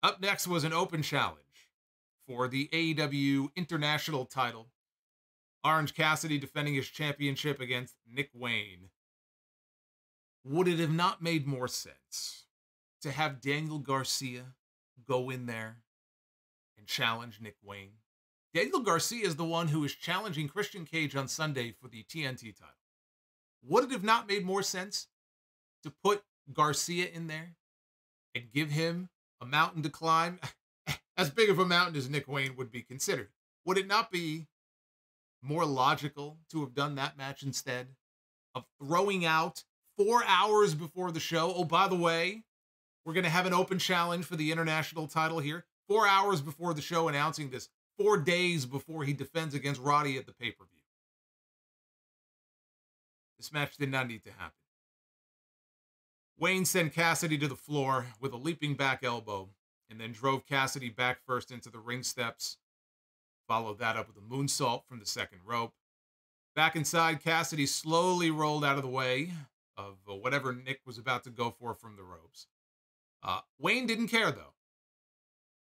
Up next was an open challenge for the AEW International title. Orange Cassidy defending his championship against Nick Wayne. Would it have not made more sense to have Daniel Garcia go in there and challenge Nick Wayne? Daniel Garcia is the one who is challenging Christian Cage on Sunday for the TNT title. Would it have not made more sense to put Garcia in there and give him a mountain to climb? [laughs] as big of a mountain as Nick Wayne would be considered. Would it not be more logical to have done that match instead of throwing out four hours before the show? Oh, by the way, we're going to have an open challenge for the international title here. Four hours before the show, announcing this four days before he defends against Roddy at the pay per view. This match did not need to happen. Wayne sent Cassidy to the floor with a leaping back elbow and then drove Cassidy back first into the ring steps. Followed that up with a moonsault from the second rope. Back inside, Cassidy slowly rolled out of the way of uh, whatever Nick was about to go for from the ropes. Uh, Wayne didn't care though.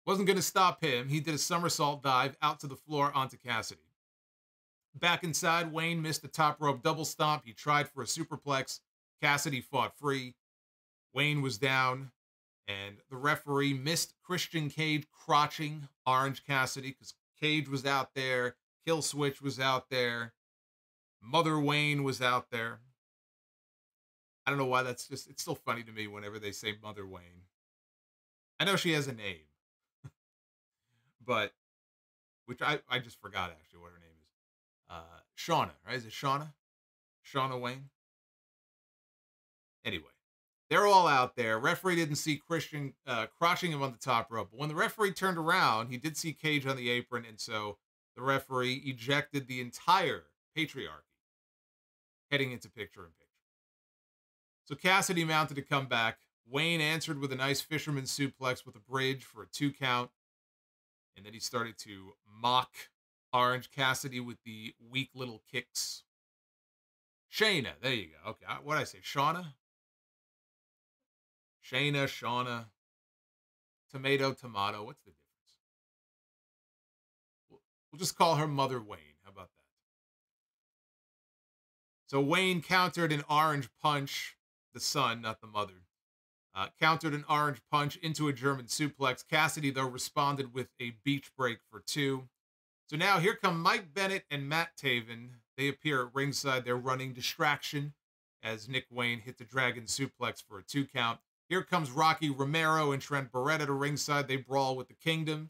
Wasn't going to stop him. He did a somersault dive out to the floor onto Cassidy. Back inside, Wayne missed the top rope double stomp. He tried for a superplex. Cassidy fought free. Wayne was down, and the referee missed Christian Cage crotching Orange Cassidy because Cage was out there, Kill Switch was out there, Mother Wayne was out there. I don't know why that's just, it's still funny to me whenever they say Mother Wayne. I know she has a name, [laughs] but which I, I just forgot actually what her name is. Uh, Shauna, right? Is it Shauna? Shauna Wayne? Anyway, they're all out there. Referee didn't see Christian uh, him on the top rope. But when the referee turned around, he did see Cage on the apron. And so the referee ejected the entire patriarchy heading into picture in picture. So Cassidy mounted to come back. Wayne answered with a nice fisherman suplex with a bridge for a two count. And then he started to mock Orange Cassidy with the weak little kicks. Shayna, there you go. Okay, what did I say? Shauna? Shayna, Shauna, tomato, tomato. What's the difference? We'll just call her Mother Wayne. How about that? So Wayne countered an orange punch, the son, not the mother. Uh, countered an orange punch into a German suplex. Cassidy, though, responded with a beach break for two. So now here come Mike Bennett and Matt Taven. They appear at ringside. They're running distraction as Nick Wayne hits a dragon suplex for a two count. Here comes Rocky Romero and Trent Beretta to ringside. They brawl with the Kingdom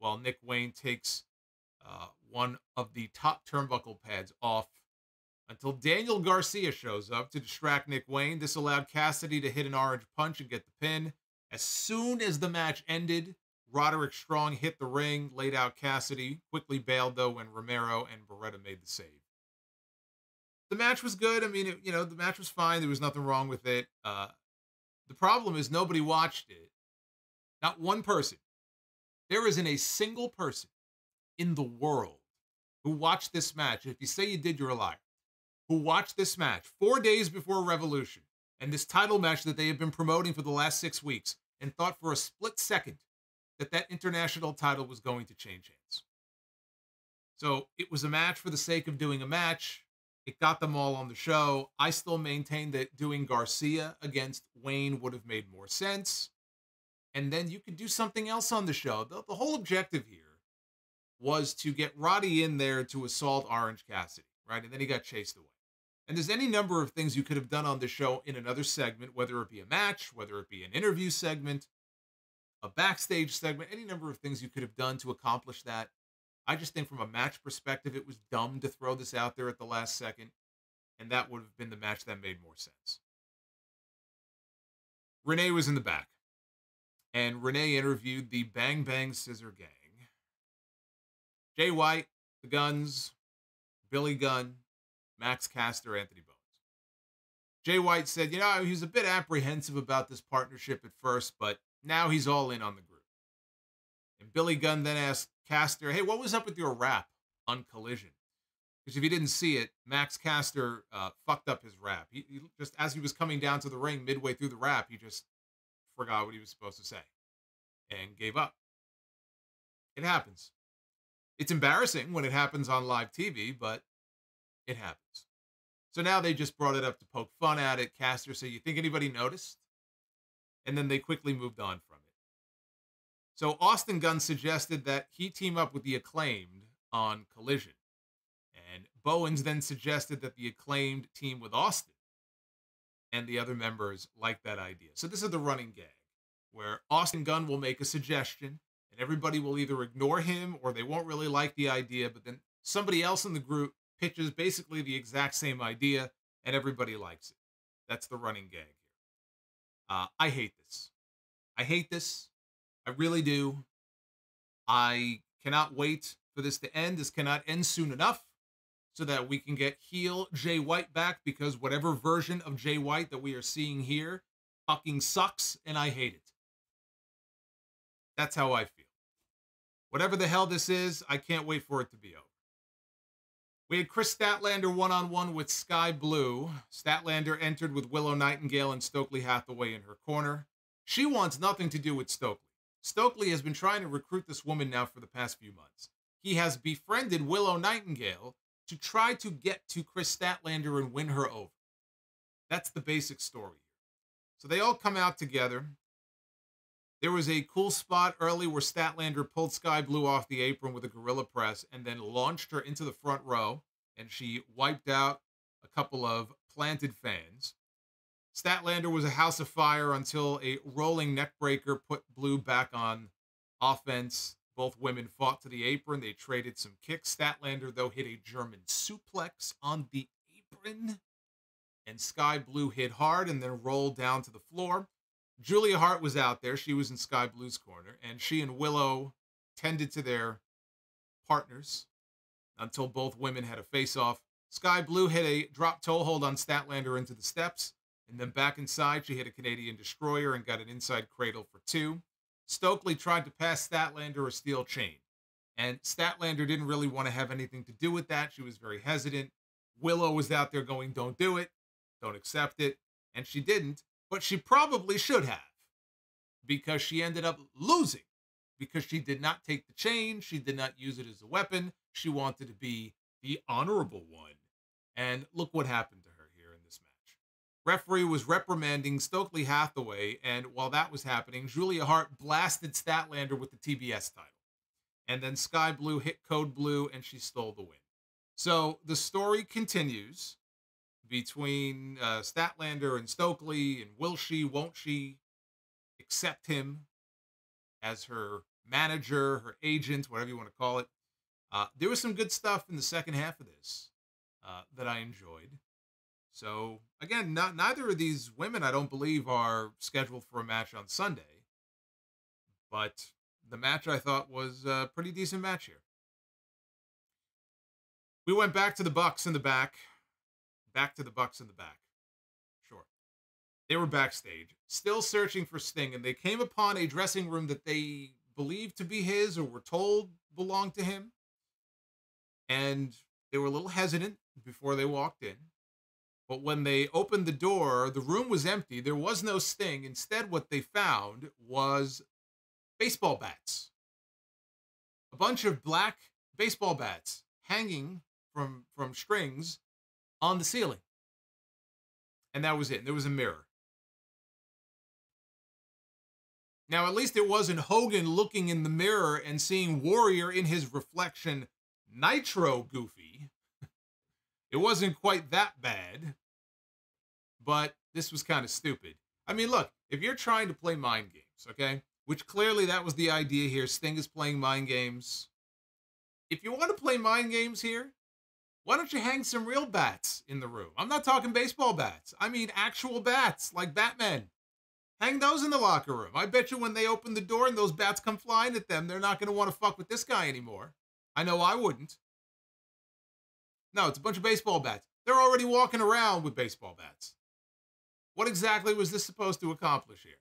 while Nick Wayne takes uh, one of the top turnbuckle pads off until Daniel Garcia shows up to distract Nick Wayne. This allowed Cassidy to hit an orange punch and get the pin. As soon as the match ended, Roderick Strong hit the ring, laid out Cassidy, quickly bailed though when Romero and Beretta made the save. The match was good. I mean, it, you know, the match was fine. There was nothing wrong with it. Uh, the problem is nobody watched it. Not one person. There isn't a single person in the world who watched this match. If you say you did, you're a liar. Who watched this match four days before Revolution and this title match that they have been promoting for the last six weeks and thought for a split second that that international title was going to change hands. So it was a match for the sake of doing a match. It got them all on the show. I still maintain that doing Garcia against Wayne would have made more sense. And then you could do something else on the show. The, the whole objective here was to get Roddy in there to assault Orange Cassidy, right? And then he got chased away. And there's any number of things you could have done on the show in another segment, whether it be a match, whether it be an interview segment, a backstage segment, any number of things you could have done to accomplish that. I just think from a match perspective, it was dumb to throw this out there at the last second, and that would have been the match that made more sense. Renee was in the back, and Renee interviewed the Bang Bang Scissor Gang. Jay White, the Guns, Billy Gunn, Max Caster, Anthony Bowens. Jay White said, you know, he was a bit apprehensive about this partnership at first, but now he's all in on the group. And Billy Gunn then asked Caster, hey, what was up with your rap on Collision? Because if you didn't see it, Max Caster uh, fucked up his rap. He, he just, as he was coming down to the ring midway through the rap, he just forgot what he was supposed to say and gave up. It happens. It's embarrassing when it happens on live TV, but it happens. So now they just brought it up to poke fun at it. Caster said, You think anybody noticed? And then they quickly moved on from. So Austin Gunn suggested that he team up with the acclaimed on Collision. And Bowens then suggested that the acclaimed team with Austin. And the other members liked that idea. So this is the running gag where Austin Gunn will make a suggestion and everybody will either ignore him or they won't really like the idea, but then somebody else in the group pitches basically the exact same idea and everybody likes it. That's the running gag here. Uh, I hate this. I hate this. I really do. I cannot wait for this to end. This cannot end soon enough so that we can get heel Jay White back because whatever version of Jay White that we are seeing here fucking sucks and I hate it. That's how I feel. Whatever the hell this is, I can't wait for it to be over. We had Kris Statlander one on one with Skye Blue. Statlander entered with Willow Nightingale and Stokely Hathaway in her corner. She wants nothing to do with Stokely. Stokely has been trying to recruit this woman now for the past few months. He has befriended Willow Nightingale to try to get to Kris Statlander and win her over. That's the basic story. So they all come out together. There was a cool spot early where Statlander pulled Skye Blue off the apron with a gorilla press and then launched her into the front row, and she wiped out a couple of planted fans. Statlander was a house of fire until a rolling neckbreaker put Blue back on offense. Both women fought to the apron. They traded some kicks. Statlander, though, hit a German suplex on the apron. And Skye Blue hit hard and then rolled down to the floor. Julia Hart was out there. She was in Skye Blue's corner, and she and Willow tended to their partners until both women had a face off. Skye Blue hit a drop toe hold on Statlander into the steps, and then back inside, she hit a Canadian destroyer and got an inside cradle for two. Stokely tried to pass Statlander a steel chain, and Statlander didn't really want to have anything to do with that. She was very hesitant. Willow was out there going, Don't do it, don't accept it, and she didn't but she probably should have because she ended up losing because she did not take the chain, she did not use it as a weapon. She wanted to be the honorable one. And look what happened to her here in this match. Referee was reprimanding Stokely Hathaway, and while that was happening, Julia Hart blasted Statlander with the TBS title. And then Skye Blue hit Code Blue, and she stole the win. So the story continues between uh, Statlander and Stokely, and will she, won't she accept him as her manager, her agent, whatever you want to call it. Uh, there was some good stuff in the second half of this uh, that I enjoyed. So again, not, neither of these women, I don't believe, are scheduled for a match on Sunday. But the match I thought was a pretty decent match here. We went back to the Bucks in the back back to the Bucks in the back. Sure. They were backstage, still searching for Sting, and they came upon a dressing room that they believed to be his or were told belonged to him. And they were a little hesitant before they walked in. But when they opened the door, the room was empty. There was no Sting. Instead, what they found was baseball bats. A bunch of black baseball bats hanging from from strings on the ceiling. And that was it. There was a mirror. Now, at least it wasn't Hogan looking in the mirror and seeing Warrior in his reflection, Nitro Goofy. It wasn't quite that bad, but this was kind of stupid. I mean, look, if you're trying to play mind games, okay, which clearly that was the idea here, Sting is playing mind games. If you want to play mind games here, why don't you hang some real bats in the room? I'm not talking baseball bats. I mean actual bats like Batman. Hang those in the locker room. I bet you when they open the door and those bats come flying at them, they're not going to want to fuck with this guy anymore. I know I wouldn't. No, it's a bunch of baseball bats. They're already walking around with baseball bats. What exactly was this supposed to accomplish here?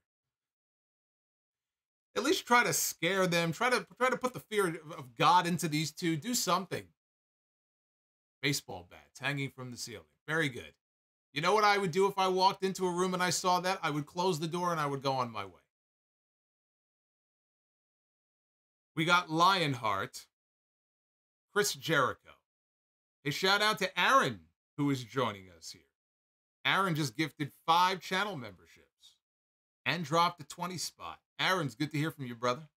At least try to scare them. Try to try to put the fear of God into these two. Do something. Baseball bats hanging from the ceiling. Very good. You know what I would do if I walked into a room and I saw that? I would close the door and I would go on my way. We got Lionheart, Chris Jericho. A shout out to Aaron, who is joining us here. Aaron just gifted five channel memberships and dropped a 20 spot. Aaron's good to hear from you, brother.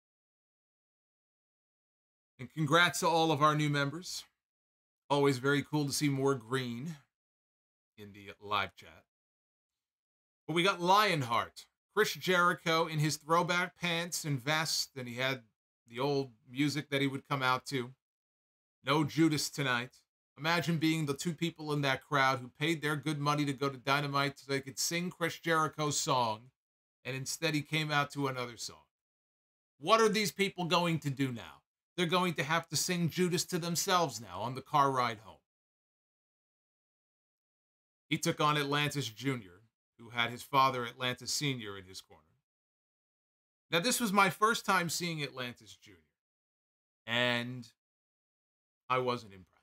And congrats to all of our new members. Always very cool to see more green in the live chat. But we got Lionheart, Chris Jericho in his throwback pants and vest, and he had the old music that he would come out to. No Judas tonight. Imagine being the two people in that crowd who paid their good money to go to Dynamite so they could sing Chris Jericho's song, and instead he came out to another song. What are these people going to do now? They're going to have to sing Judas to themselves now on the car ride home. He took on Atlantis Jr., who had his father, Atlantis Sr., in his corner. Now, this was my first time seeing Atlantis Jr., and I wasn't impressed.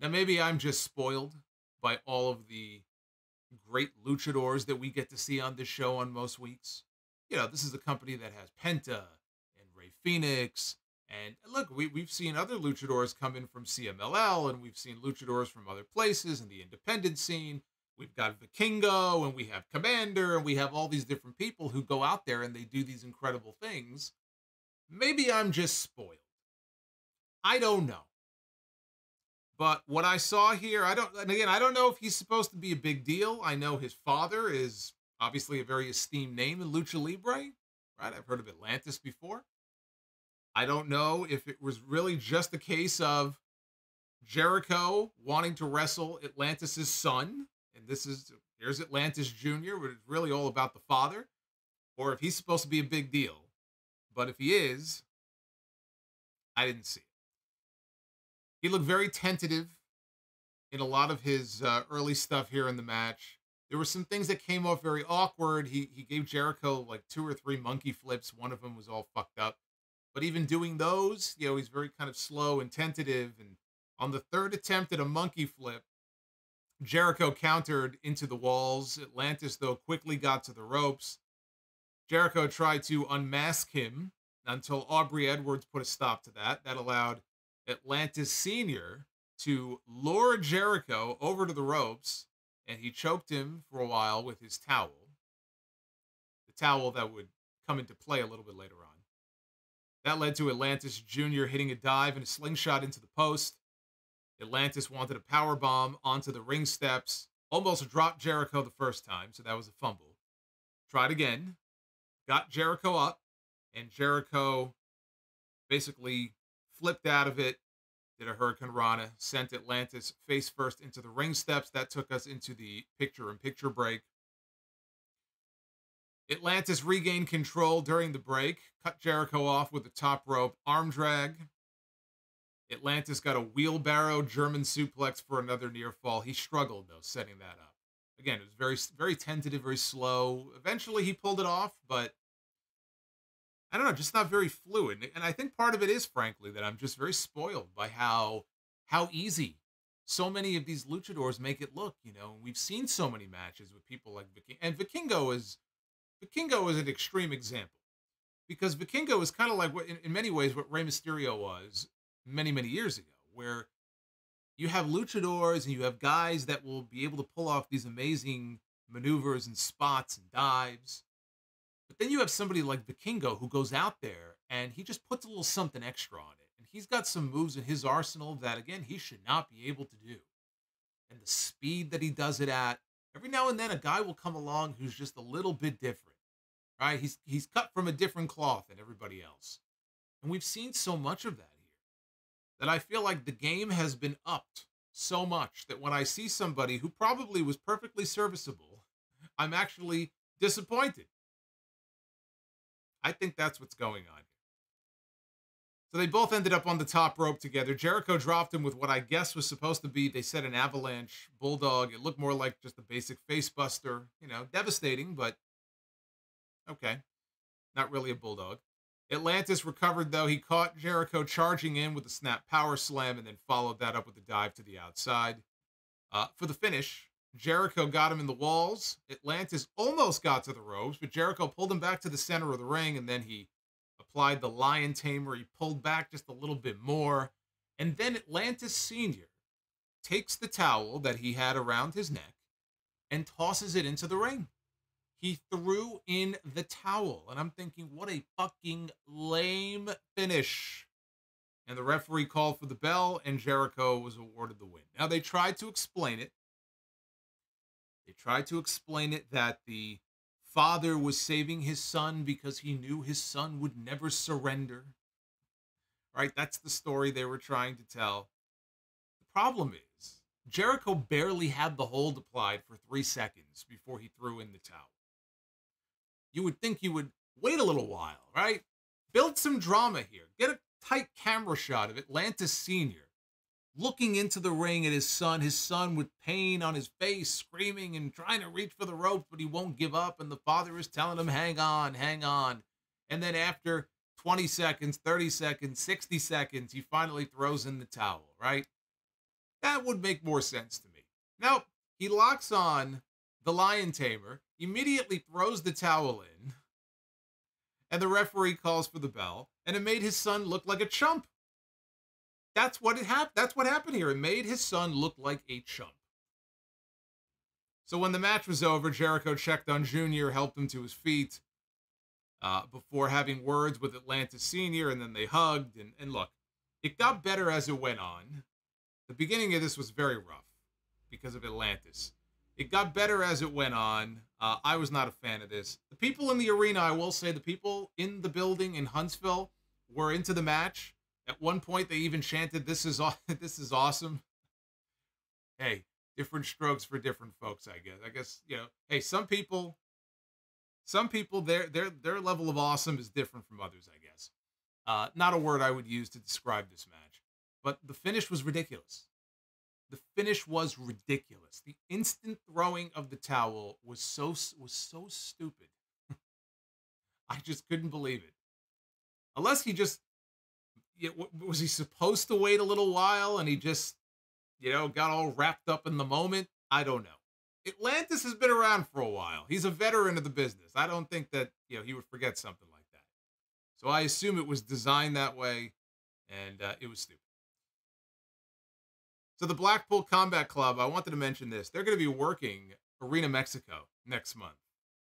Now, maybe I'm just spoiled by all of the great luchadors that we get to see on this show on most weeks. You know, this is a company that has Penta and Rey Fenix. And look, we, we've seen other luchadors come in from CMLL, and we've seen luchadors from other places in the independent scene. We've got Vikingo, and we have Komander, and we have all these different people who go out there and they do these incredible things. Maybe I'm just spoiled. I don't know. But what I saw here, I don't, and again, I don't know if he's supposed to be a big deal. I know his father is obviously a very esteemed name in Lucha Libre, right? I've heard of Atlantis before. I don't know if it was really just a case of Jericho wanting to wrestle Atlantis's son, and this is here's Atlantis Jr., but it's really all about the father, or if he's supposed to be a big deal. But if he is, I didn't see it. He looked very tentative in a lot of his uh, early stuff here in the match. There were some things that came off very awkward. He he gave Jericho like two or three monkey flips. One of them was all fucked up. But even doing those, you know, he's very kind of slow and tentative. And on the third attempt at a monkey flip, Jericho countered into the walls. Atlantis, though, quickly got to the ropes. Jericho tried to unmask him until Aubrey Edwards put a stop to that. That allowed Atlantis Sr. to lure Jericho over to the ropes, and he choked him for a while with his towel. The towel that would come into play a little bit later on. That led to Atlantis Jr. hitting a dive and a slingshot into the post. Atlantis wanted a power bomb onto the ring steps, almost dropped Jericho the first time, so that was a fumble. Tried again, got Jericho up, and Jericho basically flipped out of it, did a hurricanrana, sent Atlantis face first into the ring steps. That took us into the picture and picture break. Atlantis regained control during the break, cut Jericho off with a top rope arm drag. Atlantis got a wheelbarrow German suplex for another near fall. He struggled though setting that up. Again, it was very very tentative, very slow. Eventually he pulled it off, but I don't know, just not very fluid. And I think part of it is, frankly, that I'm just very spoiled by how how easy so many of these luchadors make it look. You know, we've seen so many matches with people like Vikingo, and Vikingo is Vikingo is an extreme example because Vikingo is kind of like what, in, in many ways, what Rey Mysterio was many many years ago, where you have luchadors and you have guys that will be able to pull off these amazing maneuvers and spots and dives but then you have somebody like Vikingo who goes out there and he just puts a little something extra on it. And he's got some moves in his arsenal that, again, he should not be able to do. And the speed that he does it at, every now and then a guy will come along who's just a little bit different, right? He's, he's cut from a different cloth than everybody else. And we've seen so much of that here that I feel like the game has been upped so much that when I see somebody who probably was perfectly serviceable, I'm actually disappointed. I think that's what's going on here. So they both ended up on the top rope together. Jericho dropped him with what I guess was supposed to be, they said, an avalanche bulldog. It looked more like just a basic face buster. You know, devastating, but okay. Not really a bulldog. Atlantis recovered, though. He caught Jericho charging in with a snap power slam and then followed that up with a dive to the outside. Uh, for the finish, Jericho got him in the walls. Atlantis almost got to the ropes, but Jericho pulled him back to the center of the ring, and then he applied the Lion Tamer. He pulled back just a little bit more. And then Atlantis Sr. takes the towel that he had around his neck and tosses it into the ring. He threw in the towel. And I'm thinking, what a fucking lame finish. And the referee called for the bell, and Jericho was awarded the win. Now, they tried to explain it. They tried to explain it that the father was saving his son because he knew his son would never surrender. Right? That's the story they were trying to tell. The problem is, Jericho barely had the hold applied for three seconds before he threw in the towel. You would think you would wait a little while, right? Build some drama here. Get a tight camera shot of Atlantis Sr looking into the ring at his son, his son with pain on his face, screaming and trying to reach for the ropes, but he won't give up. And the father is telling him, hang on, hang on. And then after 20 seconds, 30 seconds, 60 seconds, he finally throws in the towel, right? That would make more sense to me. Now, he locks on the lion tamer, immediately throws the towel in, and the referee calls for the bell, and it made his son look like a chump. That's what it happened. That's what happened here. It made his son look like a chump. So when the match was over, Jericho checked on Junior, helped him to his feet uh, before having words with Atlantis Senior, and then they hugged. And, and look, it got better as it went on. The beginning of this was very rough because of Atlantis. It got better as it went on. Uh, I was not a fan of this. The people in the arena, I will say, the people in the building in Huntsville were into the match. At one point, they even chanted, "This is [laughs] this is awesome." Hey, different strokes for different folks, I guess. I guess you know. Hey, some people, some people, their their their level of awesome is different from others. I guess. Uh, not a word I would use to describe this match, but the finish was ridiculous. The finish was ridiculous. The instant throwing of the towel was so was so stupid. [laughs] I just couldn't believe it. Unless he just was he supposed to wait a little while and he just, you know, got all wrapped up in the moment? I don't know. Atlantis has been around for a while. He's a veteran of the business. I don't think that, you know, he would forget something like that. So I assume it was designed that way and uh, it was stupid. So the Blackpool Combat Club, I wanted to mention this. They're going to be working Arena Mexico next month.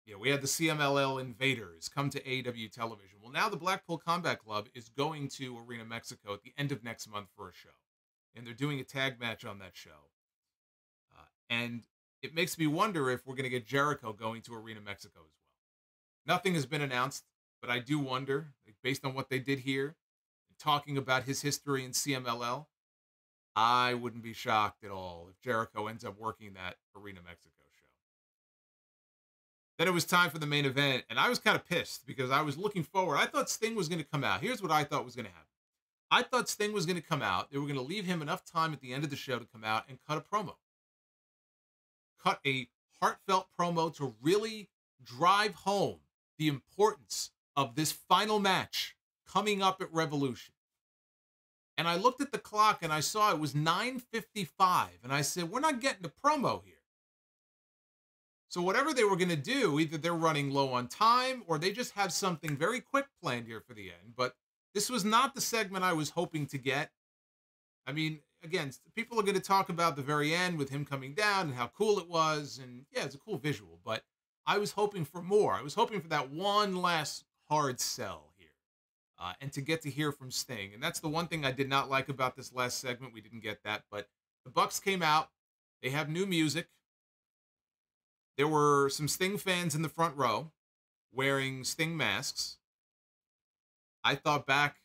Know, we had the CMLL Invaders come to AEW television. Well, now the Blackpool Combat Club is going to Arena Mexico at the end of next month for a show. And they're doing a tag match on that show. Uh, and it makes me wonder if we're going to get Jericho going to Arena Mexico as well. Nothing has been announced, but I do wonder, like, based on what they did here, talking about his history in CMLL, I wouldn't be shocked at all if Jericho ends up working that Arena Mexico. Then it was time for the main event, and I was kind of pissed because I was looking forward. I thought Sting was going to come out. Here's what I thought was going to happen. I thought Sting was going to come out. They were going to leave him enough time at the end of the show to come out and cut a promo. Cut a heartfelt promo to really drive home the importance of this final match coming up at Revolution. And I looked at the clock and I saw it was 9:55 and I said, "We're not getting a promo here." So whatever they were going to do, either they're running low on time or they just have something very quick planned here for the end. But this was not the segment I was hoping to get. I mean, again, people are going to talk about the very end with him coming down and how cool it was. And yeah, it's a cool visual, but I was hoping for more. I was hoping for that one last hard sell here uh, and to get to hear from Sting. And that's the one thing I did not like about this last segment. We didn't get that, but the Bucks came out. They have new music. There were some Sting fans in the front row wearing Sting masks. I thought back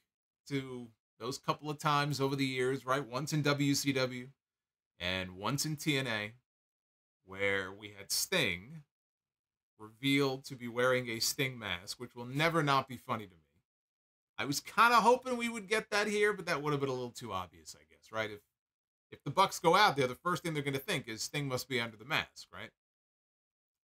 to those couple of times over the years, right? Once in WCW and once in TNA, where we had Sting revealed to be wearing a Sting mask, which will never not be funny to me. I was kind of hoping we would get that here, but that would have been a little too obvious, I guess, right? If if the Bucks go out there, the first thing they're going to think is Sting must be under the mask, right?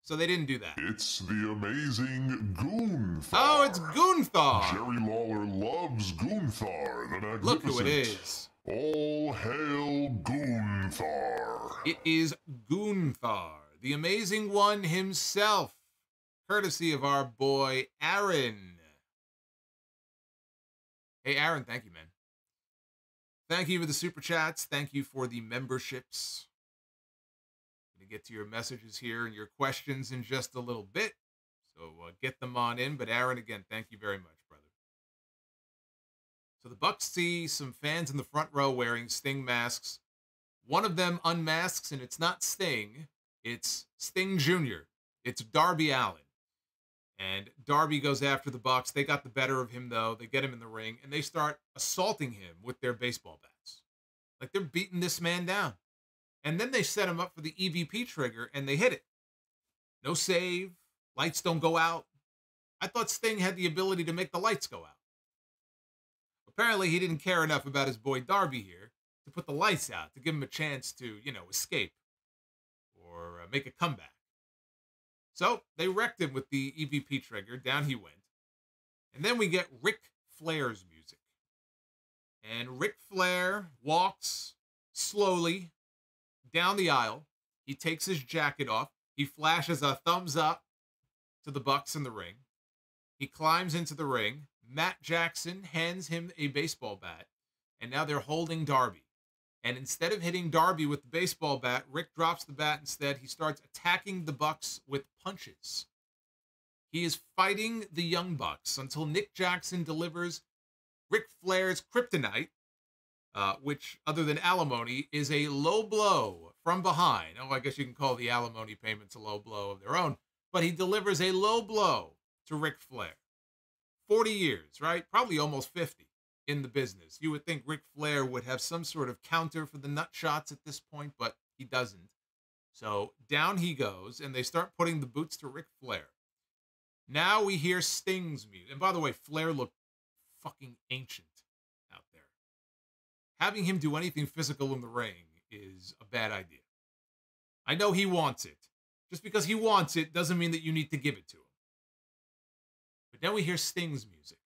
So they didn't do that. It's the amazing Goonthar. Oh, it's Goonthar. Jerry Lawler loves Goonthar, the magnificent. Look who it is. All hail Goonthar. It is Goonthar, the amazing one himself, courtesy of our boy Aaron. Hey, Aaron, thank you, man. Thank you for the super chats. Thank you for the memberships. Get to your messages here and your questions in just a little bit. So uh, get them on in. But Aaron, again, thank you very much, brother. So the Bucks see some fans in the front row wearing Sting masks. One of them unmasks, and it's not Sting. It's Sting Jr. It's Darby Allin. And Darby goes after the Bucks. They got the better of him though. They get him in the ring and they start assaulting him with their baseball bats. Like they're beating this man down. And then they set him up for the EVP trigger and they hit it. No save. Lights don't go out. I thought Sting had the ability to make the lights go out. Apparently, he didn't care enough about his boy Darby here to put the lights out to give him a chance to, you know, escape or uh, make a comeback. So they wrecked him with the EVP trigger. Down he went. And then we get Ric Flair's music. And Ric Flair walks slowly down the aisle. He takes his jacket off. He flashes a thumbs up to the Bucks in the ring. He climbs into the ring. Matt Jackson hands him a baseball bat. And now they're holding Darby. And instead of hitting Darby with the baseball bat, Ric drops the bat instead. He starts attacking the Bucks with punches. He is fighting the Young Bucks until Nick Jackson delivers Ric Flair's kryptonite, uh, which, other than alimony, is a low blow from behind. Oh, I guess you can call the alimony payments a low blow of their own. But he delivers a low blow to Ric Flair. 40 years, right? Probably almost 50 in the business. You would think Ric Flair would have some sort of counter for the nut shots at this point, but he doesn't. So down he goes, and they start putting the boots to Ric Flair. Now we hear Sting's music. And by the way, Flair looked fucking ancient. Having him do anything physical in the ring is a bad idea. I know he wants it. Just because he wants it doesn't mean that you need to give it to him. But now we hear Sting's music,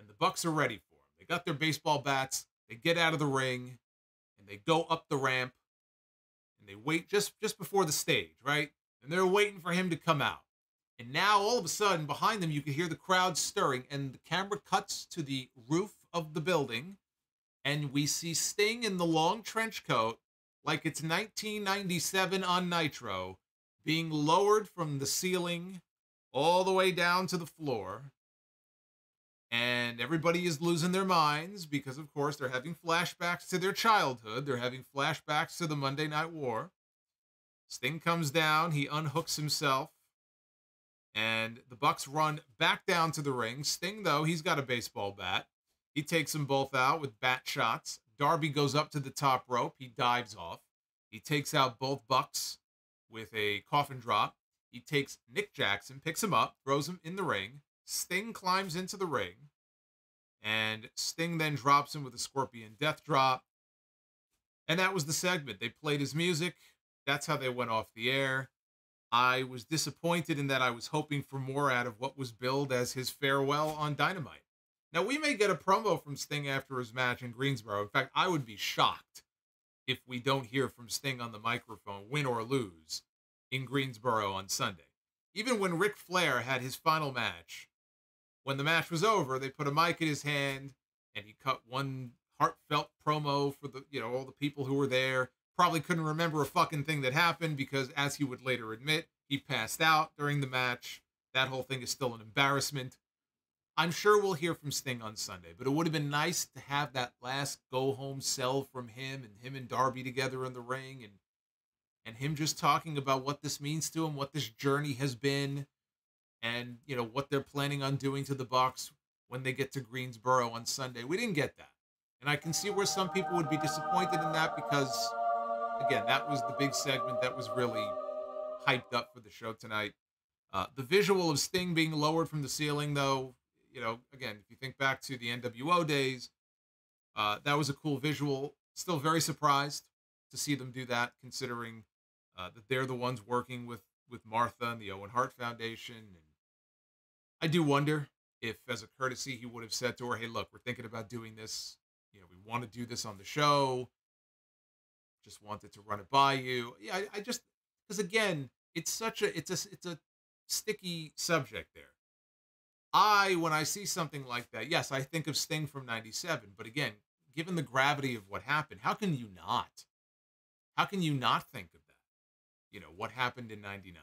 and the Bucks are ready for him. They got their baseball bats, they get out of the ring, and they go up the ramp, and they wait just just before the stage, right? And they're waiting for him to come out. And now all of a sudden, behind them, you can hear the crowd stirring, and the camera cuts to the roof of the building, and we see Sting in the long trench coat, like it's 1997 on Nitro, being lowered from the ceiling all the way down to the floor. And everybody is losing their minds because, of course, they're having flashbacks to their childhood. They're having flashbacks to the Monday Night War. Sting comes down, he unhooks himself, and the Bucks run back down to the ring. Sting, though, he's got a baseball bat. He takes them both out with bat shots. Darby goes up to the top rope. He dives off. He takes out both Bucks with a coffin drop. He takes Nick Jackson, picks him up, throws him in the ring. Sting climbs into the ring, and Sting then drops him with a scorpion death drop. And that was the segment. They played his music. That's how they went off the air. I was disappointed in that I was hoping for more out of what was billed as his farewell on Dynamite. Now, we may get a promo from Sting after his match in Greensboro. In fact, I would be shocked if we don't hear from Sting on the microphone, win or lose, in Greensboro on Sunday. Even when Ric Flair had his final match, when the match was over, they put a mic in his hand and he cut one heartfelt promo for the, you know, all the people who were there. Probably couldn't remember a fucking thing that happened because, as he would later admit, he passed out during the match. That whole thing is still an embarrassment. I'm sure we'll hear from Sting on Sunday, but it would have been nice to have that last go home sell from him and him and Darby together in the ring and and him just talking about what this means to him, what this journey has been, and you know what they're planning on doing to the Bucks when they get to Greensboro on Sunday. We didn't get that. And I can see where some people would be disappointed in that because again, that was the big segment that was really hyped up for the show tonight. Uh, the visual of Sting being lowered from the ceiling, though, you know, again, if you think back to the NWO days, uh, that was a cool visual. Still very surprised to see them do that, considering uh, that they're the ones working with with Martha and the Owen Hart Foundation. And I do wonder if, as a courtesy, he would have said to her, "Hey, look, we're thinking about doing this. You know, we want to do this on the show. Just wanted to run it by you." Yeah, I, I just because again, it's such a it's a it's a sticky subject there. I, when I see something like that, yes, I think of Sting from 97. But again, given the gravity of what happened, how can you not? How can you not think of that? You know, what happened in 99?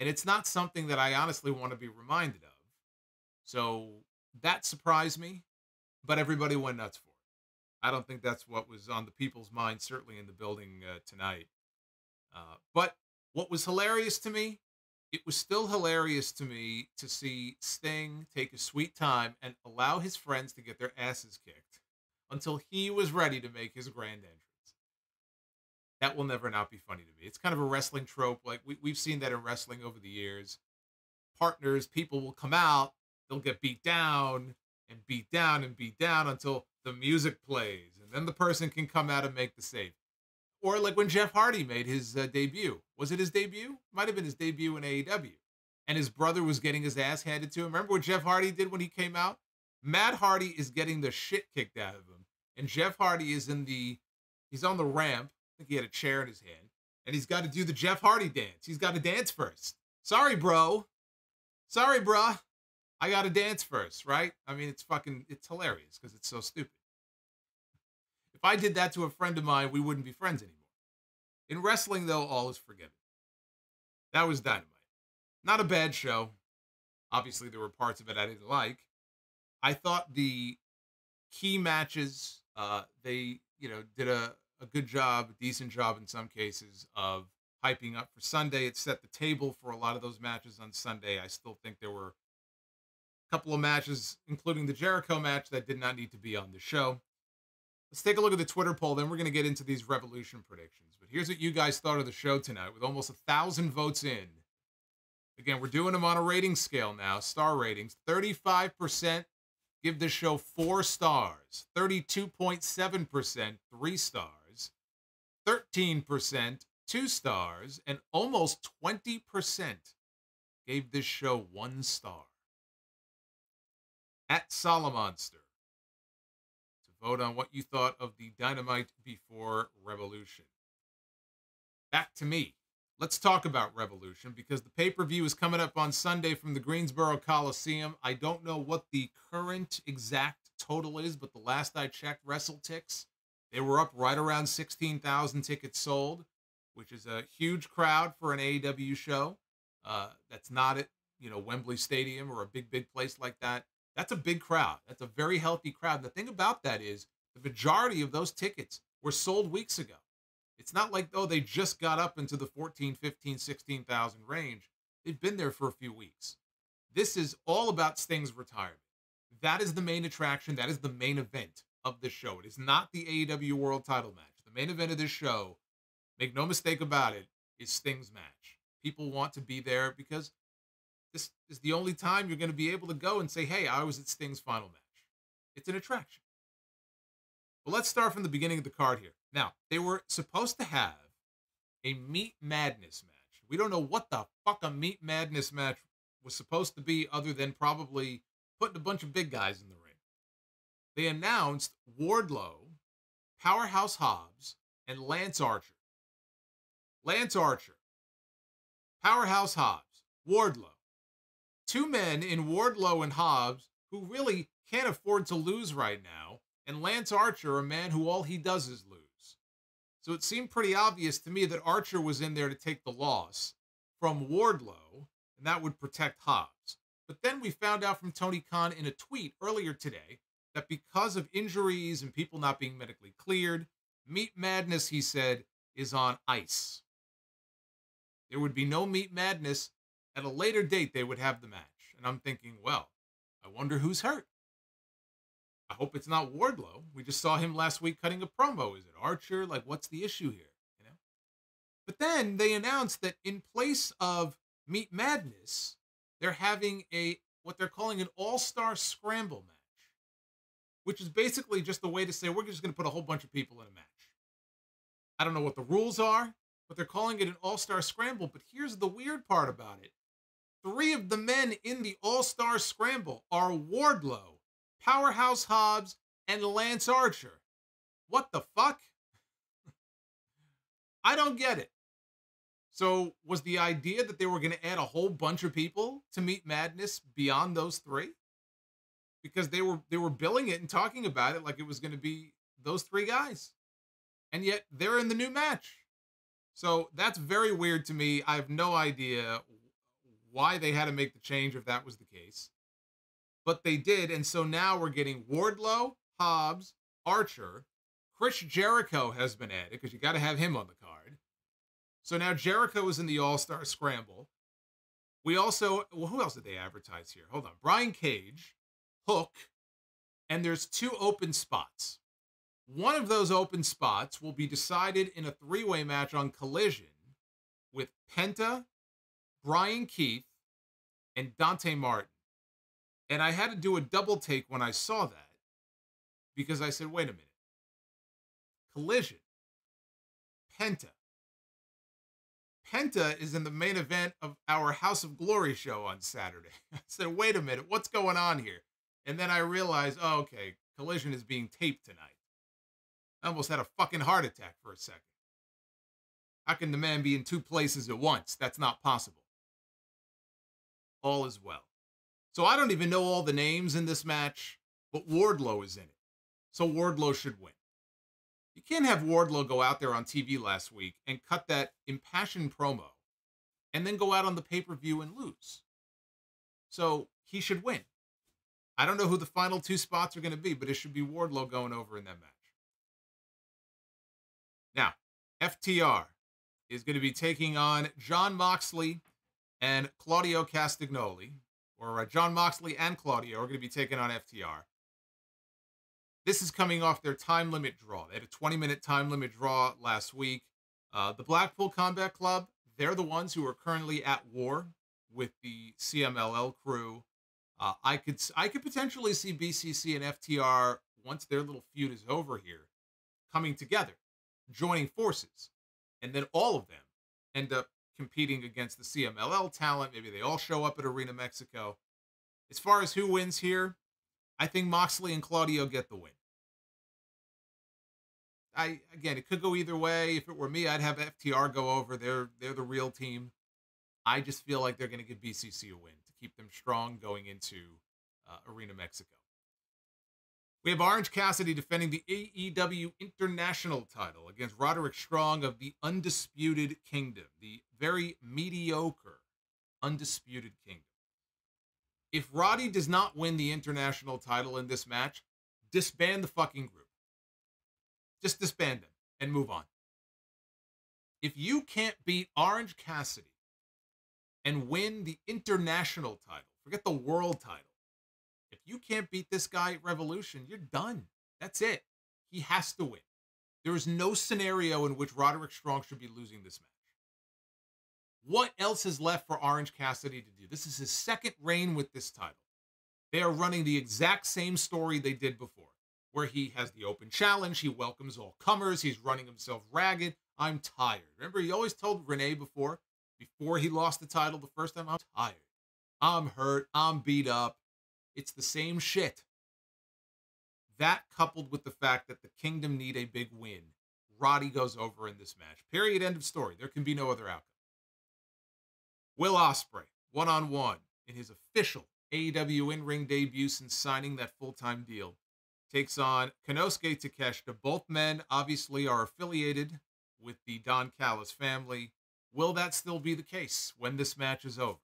And it's not something that I honestly want to be reminded of. So that surprised me, but everybody went nuts for it. I don't think that's what was on the people's mind, certainly in the building uh, tonight. Uh, but what was hilarious to me it was still hilarious to me to see Sting take a sweet time and allow his friends to get their asses kicked until he was ready to make his grand entrance. That will never not be funny to me. It's kind of a wrestling trope. Like we, we've seen that in wrestling over the years. Partners, people will come out, they'll get beat down and beat down and beat down until the music plays. And then the person can come out and make the save. Or like when Jeff Hardy made his uh, debut. Was it his debut? Might have been his debut in AEW. And his brother was getting his ass handed to him. Remember what Jeff Hardy did when he came out? Matt Hardy is getting the shit kicked out of him. And Jeff Hardy is in the, he's on the ramp. I think he had a chair in his hand. And he's got to do the Jeff Hardy dance. He's got to dance first. Sorry, bro. Sorry, bruh. I got to dance first, right? I mean, it's fucking, it's hilarious because it's so stupid. If I did that to a friend of mine, we wouldn't be friends anymore. In wrestling, though, all is forgiven. That was Dynamite. Not a bad show. Obviously, there were parts of it I didn't like. I thought the key matches, uh, they, you know, did a, a good job, a decent job in some cases of hyping up for Sunday. It set the table for a lot of those matches on Sunday. I still think there were a couple of matches, including the Jericho match, that did not need to be on the show. Let's take a look at the Twitter poll, then we're going to get into these Revolution predictions. But here's what you guys thought of the show tonight with almost a thousand votes in. Again, we're doing them on a rating scale now, star ratings. 35% give the show four stars, 32.7% three stars, 13% two stars, and almost 20% gave this show one star. At Solomonster Vote on what you thought of the Dynamite before Revolution. Back to me. Let's talk about Revolution because the pay per view is coming up on Sunday from the Greensboro Coliseum. I don't know what the current exact total is, but the last I checked, WrestleTix, they were up right around 16,000 tickets sold, which is a huge crowd for an AEW show. Uh, that's not at you know Wembley Stadium or a big big place like that. That's a big crowd. That's a very healthy crowd. And the thing about that is the majority of those tickets were sold weeks ago. It's not like, oh, they just got up into the 14, 15, 16,000 range. They've been there for a few weeks. This is all about Sting's retirement. That is the main attraction. That is the main event of the show. It is not the AEW World title match. The main event of this show, make no mistake about it, is Sting's match. People want to be there because this is the only time you're going to be able to go and say, hey, I was at Sting's final match. It's an attraction. Well, let's start from the beginning of the card here. Now, they were supposed to have a Meat Madness match. We don't know what the fuck a Meat Madness match was supposed to be, other than probably putting a bunch of big guys in the ring. They announced Wardlow, Powerhouse Hobbs, and Lance Archer. Lance Archer, Powerhouse Hobbs, Wardlow, two men in Wardlow and Hobbs who really can't afford to lose right now, and Lance Archer, a man who all he does is lose. So it seemed pretty obvious to me that Archer was in there to take the loss from Wardlow, and that would protect Hobbs. But then we found out from Tony Khan in a tweet earlier today that because of injuries and people not being medically cleared, Meat Madness, he said, is on ice. There would be no Meat Madness at a later date, they would have the match. And I'm thinking, well, I wonder who's hurt. I hope it's not Wardlow. We just saw him last week cutting a promo. Is it Archer? Like, what's the issue here? You know? But then they announced that in place of Meat Madness, they're having a what they're calling an all-star scramble match, which is basically just a way to say we're just going to put a whole bunch of people in a match. I don't know what the rules are, but they're calling it an all-star scramble. But here's the weird part about it. Three of the men in the all-star scramble are Wardlow, Powerhouse Hobbs, and Lance Archer. What the fuck? [laughs] I don't get it. So, was the idea that they were going to add a whole bunch of people to Meat Madness beyond those three? Because they were they were billing it and talking about it like it was going to be those three guys, and yet they're in the new match. So that's very weird to me. I have no idea why they had to make the change if that was the case, but they did, and so now we're getting Wardlow, Hobbs, Archer, Chris Jericho has been added because you got to have him on the card. So now Jericho is in the All Star Scramble. We also, well, who else did they advertise here? Hold on. Brian Cage, Hook, and there's two open spots. One of those open spots will be decided in a three way match on Collision with Penta, Bryan Keith, and Dante Martin. And I had to do a double take when I saw that because I said, wait a minute. Collision, Penta. Penta is in the main event of our House of Glory show on Saturday. [laughs] I said, wait a minute, what's going on here? And then I realized, oh, okay, Collision is being taped tonight. I almost had a fucking heart attack for a second. How can the man be in two places at once? That's not possible. All is well. So I don't even know all the names in this match, but Wardlow is in it. So Wardlow should win. You can't have Wardlow go out there on TV last week and cut that impassioned promo and then go out on the pay per view and lose. So he should win. I don't know who the final two spots are going to be, but it should be Wardlow going over in that match. Now, FTR is going to be taking on Jon Moxley and Claudio Castagnoli, or uh, Jon Moxley and Claudio are going to be taking on FTR. This is coming off their time limit draw. They had a 20 minute time limit draw last week. Uh, the Blackpool Combat Club, they're the ones who are currently at war with the CMLL crew. Uh, I could I could potentially see BCC and FTR once their little feud is over here, coming together, joining forces, and then all of them end up competing against the CMLL talent. Maybe they all show up at Arena Mexico. As far as who wins here, I think Moxley and Claudio get the win. I again, it could go either way. If it were me, I'd have FTR go over. They're they're the real team. I just feel like they're going to give BCC a win to keep them strong going into uh, Arena Mexico. We have Orange Cassidy defending the AEW International title against Roderick Strong of the Undisputed Kingdom, the very mediocre Undisputed Kingdom. If Roddy does not win the international title in this match, disband the fucking group. Just disband them and move on. If you can't beat Orange Cassidy and win the international title, forget the world title, you can't beat this guy at Revolution, you're done. That's it. He has to win. There is no scenario in which Roderick Strong should be losing this match. What else is left for Orange Cassidy to do? This is his second reign with this title. They are running the exact same story they did before, where he has the open challenge, he welcomes all comers, he's running himself ragged. I'm tired. Remember, he always told Renee before, before he lost the title the first time, I'm tired. I'm hurt. I'm beat up. It's the same shit. That coupled with the fact that the Kingdom need a big win, Roddy goes over in this match. Period. End of story. There can be no other outcome. Will Ospreay, one on one, in his official AEW in ring debut since signing that full time deal, takes on Konosuke Takeshita. Both men obviously are affiliated with the Don Callis family. Will that still be the case when this match is over?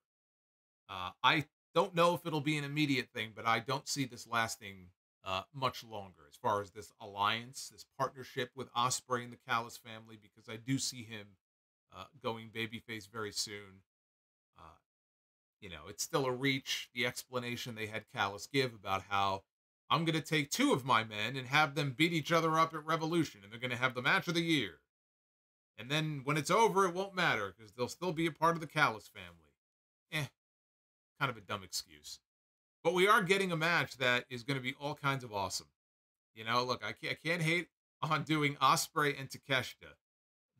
Uh, I don't know if it'll be an immediate thing, but I don't see this lasting uh, much longer as far as this alliance, this partnership with Ospreay and the Callis family, because I do see him uh, going babyface very soon. Uh, you know, it's still a reach. The explanation they had Callis give about how I'm going to take two of my men and have them beat each other up at Revolution, and they're going to have the match of the year. And then when it's over, it won't matter because they'll still be a part of the Callis family. eh, kind of a dumb excuse. But we are getting a match that is going to be all kinds of awesome. You know, look, I can't, I can't hate on doing Ospreay and Takeshita.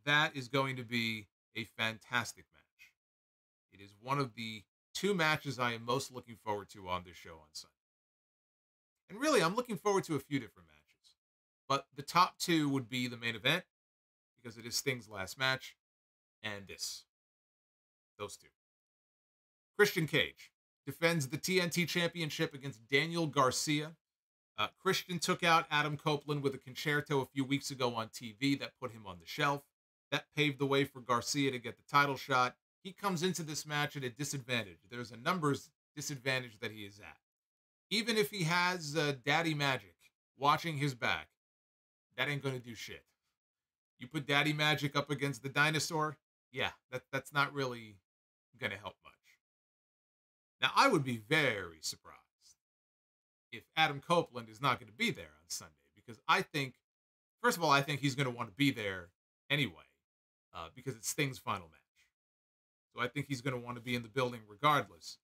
That is going to be a fantastic match. It is one of the two matches I am most looking forward to on this show on Sunday. And really, I'm looking forward to a few different matches. But the top two would be the main event, because it is Sting's last match, and this. Those two. Christian Cage defends the TNT Championship against Daniel Garcia. Uh, Christian took out Adam Copeland with a Con-Chair-To a few weeks ago on TV that put him on the shelf. That paved the way for Garcia to get the title shot. He comes into this match at a disadvantage. There's a numbers disadvantage that he is at. Even if he has uh, Daddy Magic watching his back, that ain't going to do shit. You put Daddy Magic up against the dinosaur, yeah, that, that's not really going to help. Now, I would be very surprised if Adam Copeland is not going to be there on Sunday because I think, first of all, I think he's going to want to be there anyway uh, because it's Sting's final match. So I think he's going to want to be in the building regardless.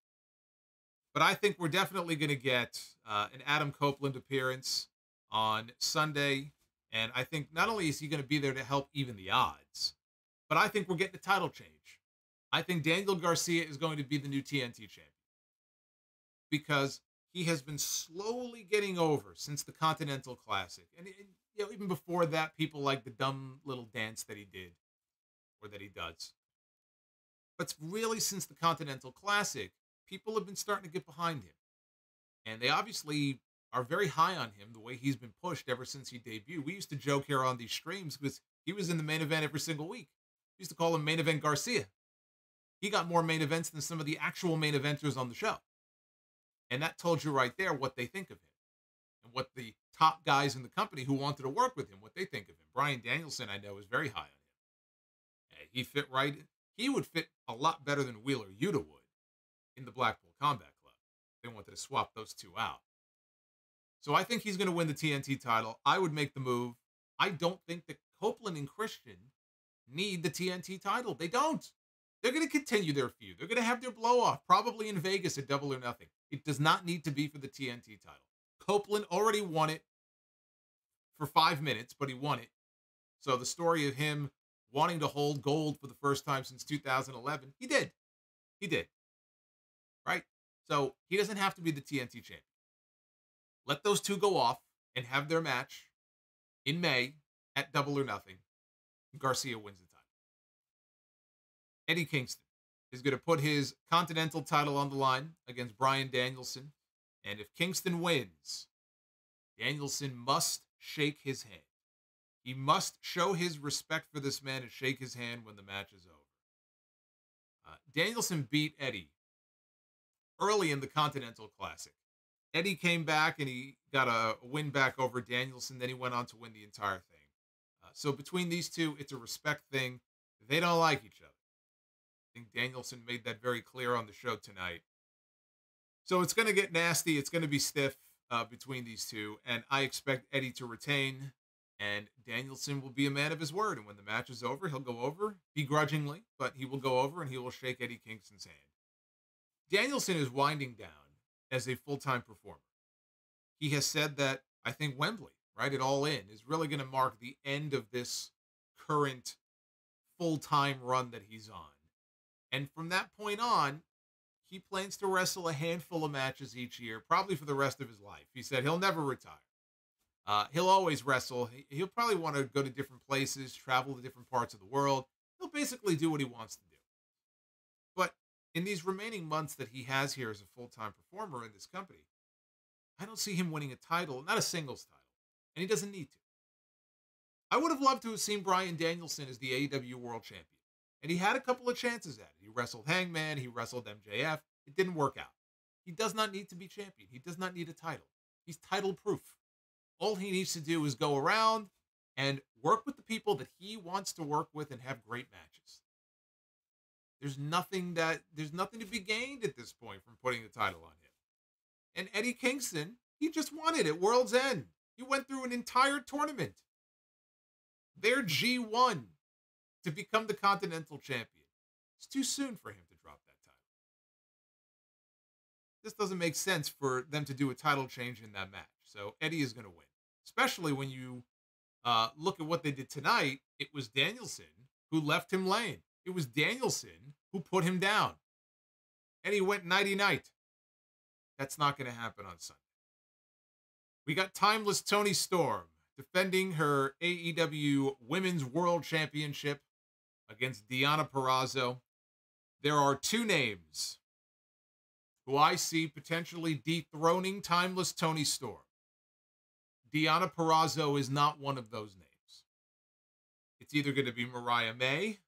But I think we're definitely going to get uh, an Adam Copeland appearance on Sunday. And I think not only is he going to be there to help even the odds, but I think we're getting a title change. I think Daniel Garcia is going to be the new TNT champion because he has been slowly getting over since the Continental Classic. And, and you know, even before that, people like the dumb little dance that he did or that he does. But really, since the Continental Classic, people have been starting to get behind him. And they obviously are very high on him the way he's been pushed ever since he debuted. We used to joke here on these streams because he was in the main event every single week. We used to call him Main Event Garcia. He got more main events than some of the actual main eventers on the show. And that told you right there what they think of him and what the top guys in the company who wanted to work with him, what they think of him. Bryan Danielson, I know, is very high on him. He fit right. He would fit a lot better than Wheeler Yuta would in the Blackpool Combat Club. They wanted to swap those two out. So I think he's going to win the TNT title. I would make the move. I don't think that Copeland and Christian need the TNT title. They don't. They're going to continue their feud. They're going to have their blow off, probably in Vegas at Double or Nothing. It does not need to be for the TNT title. Copeland already won it for five minutes, but he won it. So the story of him wanting to hold gold for the first time since 2011, he did. He did. Right? So he doesn't have to be the TNT champion. Let those two go off and have their match in May at Double or Nothing. Garcia wins the title. Eddie Kingston is going to put his Continental title on the line against Bryan Danielson. And if Kingston wins, Danielson must shake his hand. He must show his respect for this man and shake his hand when the match is over. Uh, Danielson beat Eddie early in the Continental Classic. Eddie came back and he got a win back over Danielson. Then he went on to win the entire thing. Uh, so between these two, it's a respect thing. They don't like each other think Danielson made that very clear on the show tonight. So it's going to get nasty. It's going to be stiff uh, between these two. And I expect Eddie to retain. And Danielson will be a man of his word. And when the match is over, he'll go over begrudgingly, but he will go over and he will shake Eddie Kingston's hand. Danielson is winding down as a full time performer. He has said that I think Wembley, right, at All In, is really going to mark the end of this current full time run that he's on. And from that point on, he plans to wrestle a handful of matches each year, probably for the rest of his life. He said he'll never retire. Uh, he'll always wrestle. He'll probably want to go to different places, travel to different parts of the world. He'll basically do what he wants to do. But in these remaining months that he has here as a full time performer in this company, I don't see him winning a title, not a singles title. And he doesn't need to. I would have loved to have seen Bryan Danielson as the AEW World Champion. And he had a couple of chances at it. He wrestled Hangman, he wrestled MJF. It didn't work out. He does not need to be champion. He does not need a title. He's title proof. All he needs to do is go around and work with the people that he wants to work with and have great matches. There's nothing that there's nothing to be gained at this point from putting the title on him. And Eddie Kingston, he just won it at World's End. He went through an entire tournament. Their G1 to become the Continental Champion. It's too soon for him to drop that title. this doesn't make sense for them to do a title change in that match. So Eddie is going to win, especially when you uh, look at what they did tonight. It was Danielson who left him laying. It was Danielson who put him down. Eddie went nighty night. That's not going to happen on Sunday. We got timeless Toni Storm defending her AEW Women's World Championship against Deonna Purrazzo. There are two names who I see potentially dethroning timeless Toni Storm. Deonna Purrazzo is not one of those names. It's either going to be Mariah May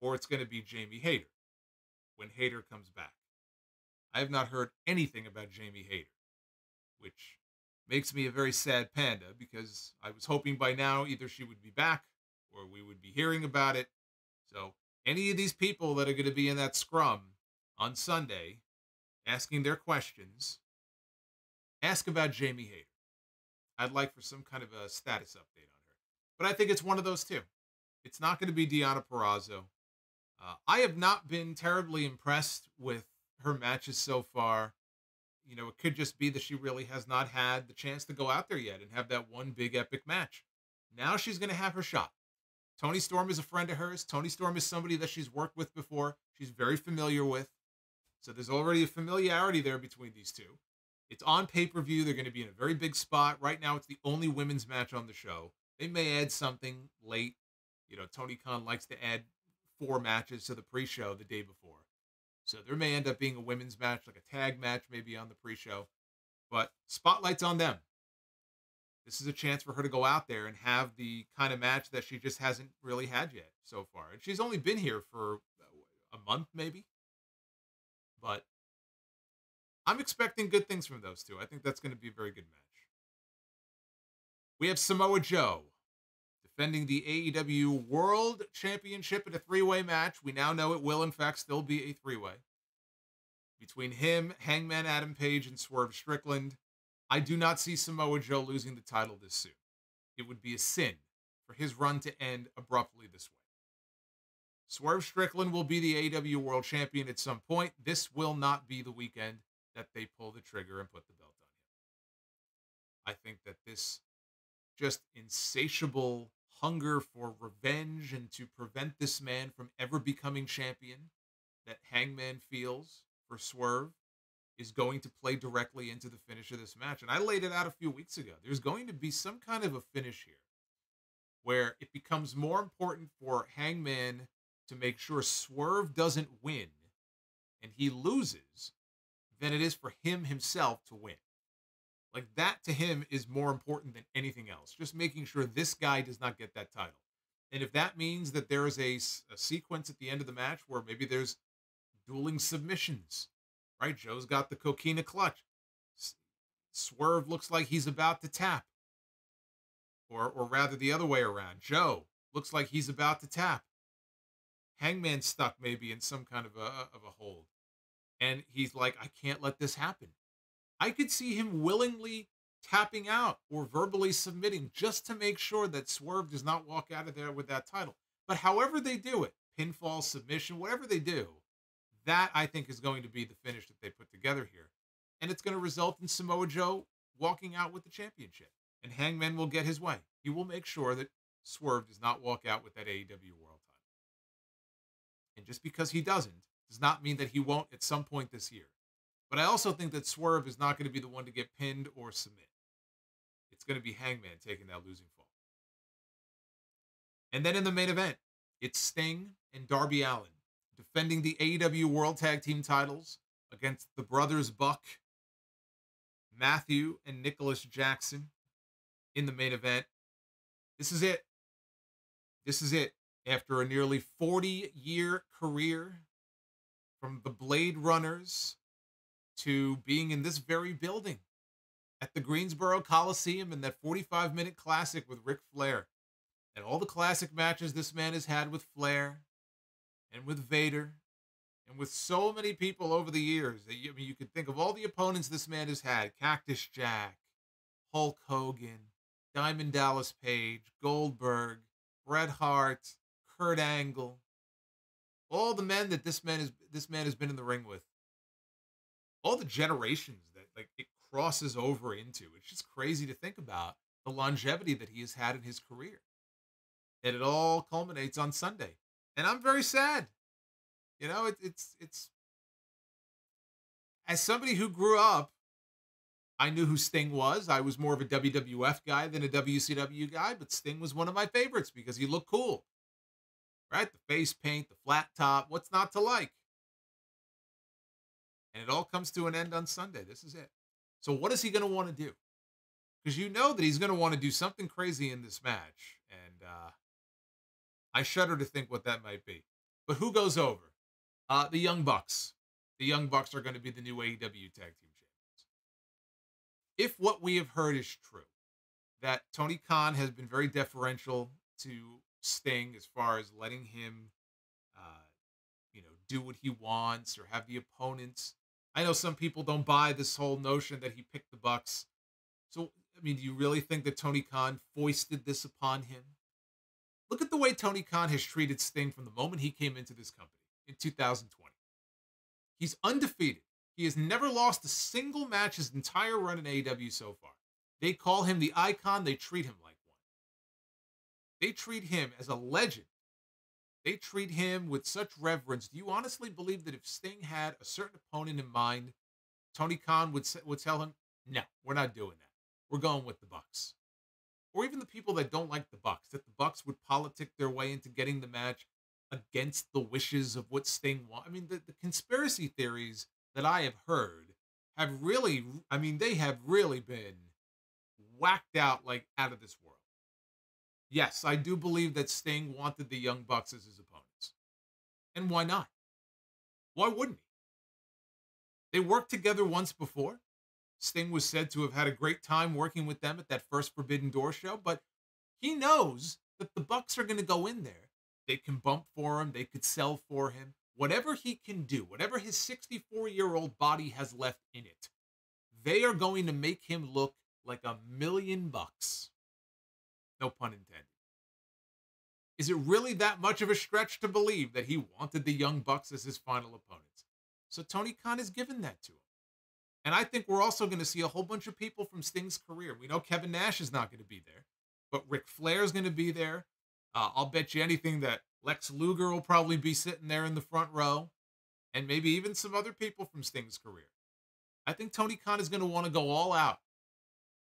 or it's going to be Jamie Hayter when Hayter comes back. I have not heard anything about Jamie Hayter, which makes me a very sad panda because I was hoping by now either she would be back or we would be hearing about it. So, any of these people that are going to be in that scrum on Sunday asking their questions, ask about Jamie Hayter. I'd like for some kind of a status update on her. But I think it's one of those two. It's not going to be Deonna Purrazzo. Uh, I have not been terribly impressed with her matches so far. You know, it could just be that she really has not had the chance to go out there yet and have that one big epic match. Now she's going to have her shot. Toni Storm is a friend of hers. Toni Storm is somebody that she's worked with before. She's very familiar with. So there's already a familiarity there between these two. It's on pay per view. They're going to be in a very big spot. Right now, it's the only women's match on the show. They may add something late. You know, Tony Khan likes to add four matches to the pre show the day before. So there may end up being a women's match, like a tag match, maybe on the pre show. But spotlight's on them. This is a chance for her to go out there and have the kind of match that she just hasn't really had yet so far. And she's only been here for uh, a month, maybe. But I'm expecting good things from those two. I think that's going to be a very good match. We have Samoa Joe defending the AEW World Championship in a three way match. We now know it will, in fact, still be a three way between him, Hangman Adam Page, and Swerve Strickland. I do not see Samoa Joe losing the title this soon. It would be a sin for his run to end abruptly this way. Swerve Strickland will be the AEW World Champion at some point. This will not be the weekend that they pull the trigger and put the belt on him. I think that this just insatiable hunger for revenge and to prevent this man from ever becoming champion that Hangman feels for Swerve is going to play directly into the finish of this match. And I laid it out a few weeks ago. There's going to be some kind of a finish here where it becomes more important for Hangman to make sure Swerve doesn't win and he loses than it is for him himself to win. Like that to him is more important than anything else. Just making sure this guy does not get that title. And if that means that there is a, a sequence at the end of the match where maybe there's dueling submissions, right? Joe's got the coquina clutch. Swerve looks like he's about to tap. Or, or rather, the other way around. Joe looks like he's about to tap. Hangman stuck maybe in some kind of a of a hold, and he's like, I can't let this happen. I could see him willingly tapping out or verbally submitting just to make sure that Swerve does not walk out of there with that title. But however they do it, pinfall, submission, whatever they do, that I think is going to be the finish that they put together here. And it's going to result in Samoa Joe walking out with the championship. And Hangman will get his way. He will make sure that Swerve does not walk out with that AEW World title. And just because he doesn't, does not mean that he won't at some point this year. But I also think that Swerve is not going to be the one to get pinned or submit. It's going to be Hangman taking that losing fall. And then in the main event, it's Sting and Darby Allin defending the AEW World Tag Team titles against the brothers Buck, Matthew, and Nicholas Jackson in the main event. This is it. This is it. After a nearly 40 year career from the Blade Runners to being in this very building at the Greensboro Coliseum in that 45 minute classic with Ric Flair. And all the classic matches this man has had with Flair and with Vader and with so many people over the years that you, I mean, you could think of all the opponents this man has had Cactus Jack, Hulk Hogan, Diamond Dallas Page, Goldberg, Bret Hart, Kurt Angle, all the men that this man is this man has been in the ring with. all the generations that like it crosses over into. It's just crazy to think about the longevity that he has had in his career. And it all culminates on Sunday. And I'm very sad. You know, it, it's it's as somebody who grew up, I knew who Sting was. I was more of a WWF guy than a WCW guy, but Sting was one of my favorites because he looked cool. Right? The face paint, the flat top, what's not to like? And it all comes to an end on Sunday. This is it. So what is he going to want to do? Because you know that he's going to want to do something crazy in this match. And uh, I shudder to think what that might be. But who goes over? Uh, the Young Bucks. The Young Bucks are going to be the new AEW Tag Team Champions. If what we have heard is true, that Tony Khan has been very deferential to Sting as far as letting him, uh, you know, do what he wants or have the opponents. I know some people don't buy this whole notion that he picked the Bucks. So, I mean, do you really think that Tony Khan foisted this upon him? Look at the way Tony Khan has treated Sting from the moment he came into this company in 2020. He's undefeated. He has never lost a single match his entire run in AEW so far. They call him the icon, they treat him like one. They treat him as a legend. They treat him with such reverence. Do you honestly believe that if Sting had a certain opponent in mind, Tony Khan would would tell him, "No, we're not doing that. We're going with the Bucks." Or even the people that don't like the Bucks, that the Bucks would politic their way into getting the match against the wishes of what Sting wants. I mean, the, the conspiracy theories that I have heard have really, I mean, they have really been whacked out like out of this world. Yes, I do believe that Sting wanted the Young Bucks as his opponents. And why not? Why wouldn't he? They worked together once before. Sting was said to have had a great time working with them at that first Forbidden Door show, but he knows that the Bucks are going to go in there they can bump for him, they could sell for him. Whatever he can do, whatever his 64 year old body has left in it, they are going to make him look like a million bucks. No pun intended. Is it really that much of a stretch to believe that he wanted the Young Bucks as his final opponents? So Tony Khan has given that to him. And I think we're also going to see a whole bunch of people from Sting's career. We know Kevin Nash is not going to be there, but Ric Flair is going to be there. Uh, I'll bet you anything that Lex Luger will probably be sitting there in the front row, and maybe even some other people from Sting's career. I think Tony Khan is going to want to go all out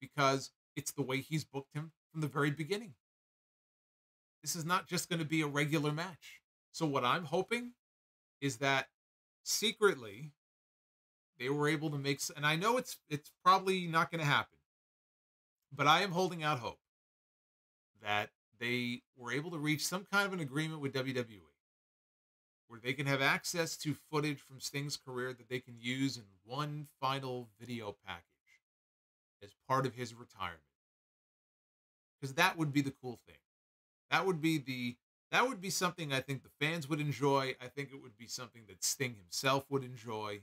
because it's the way he's booked him from the very beginning. This is not just going to be a regular match. So, what I'm hoping is that secretly they were able to make, and I know it's it's probably not going to happen, but I am holding out hope that they were able to reach some kind of an agreement with WWE where they can have access to footage from Sting's career that they can use in one final video package as part of his retirement. Because that would be the cool thing. That would be the that would be something I think the fans would enjoy. I think it would be something that Sting himself would enjoy.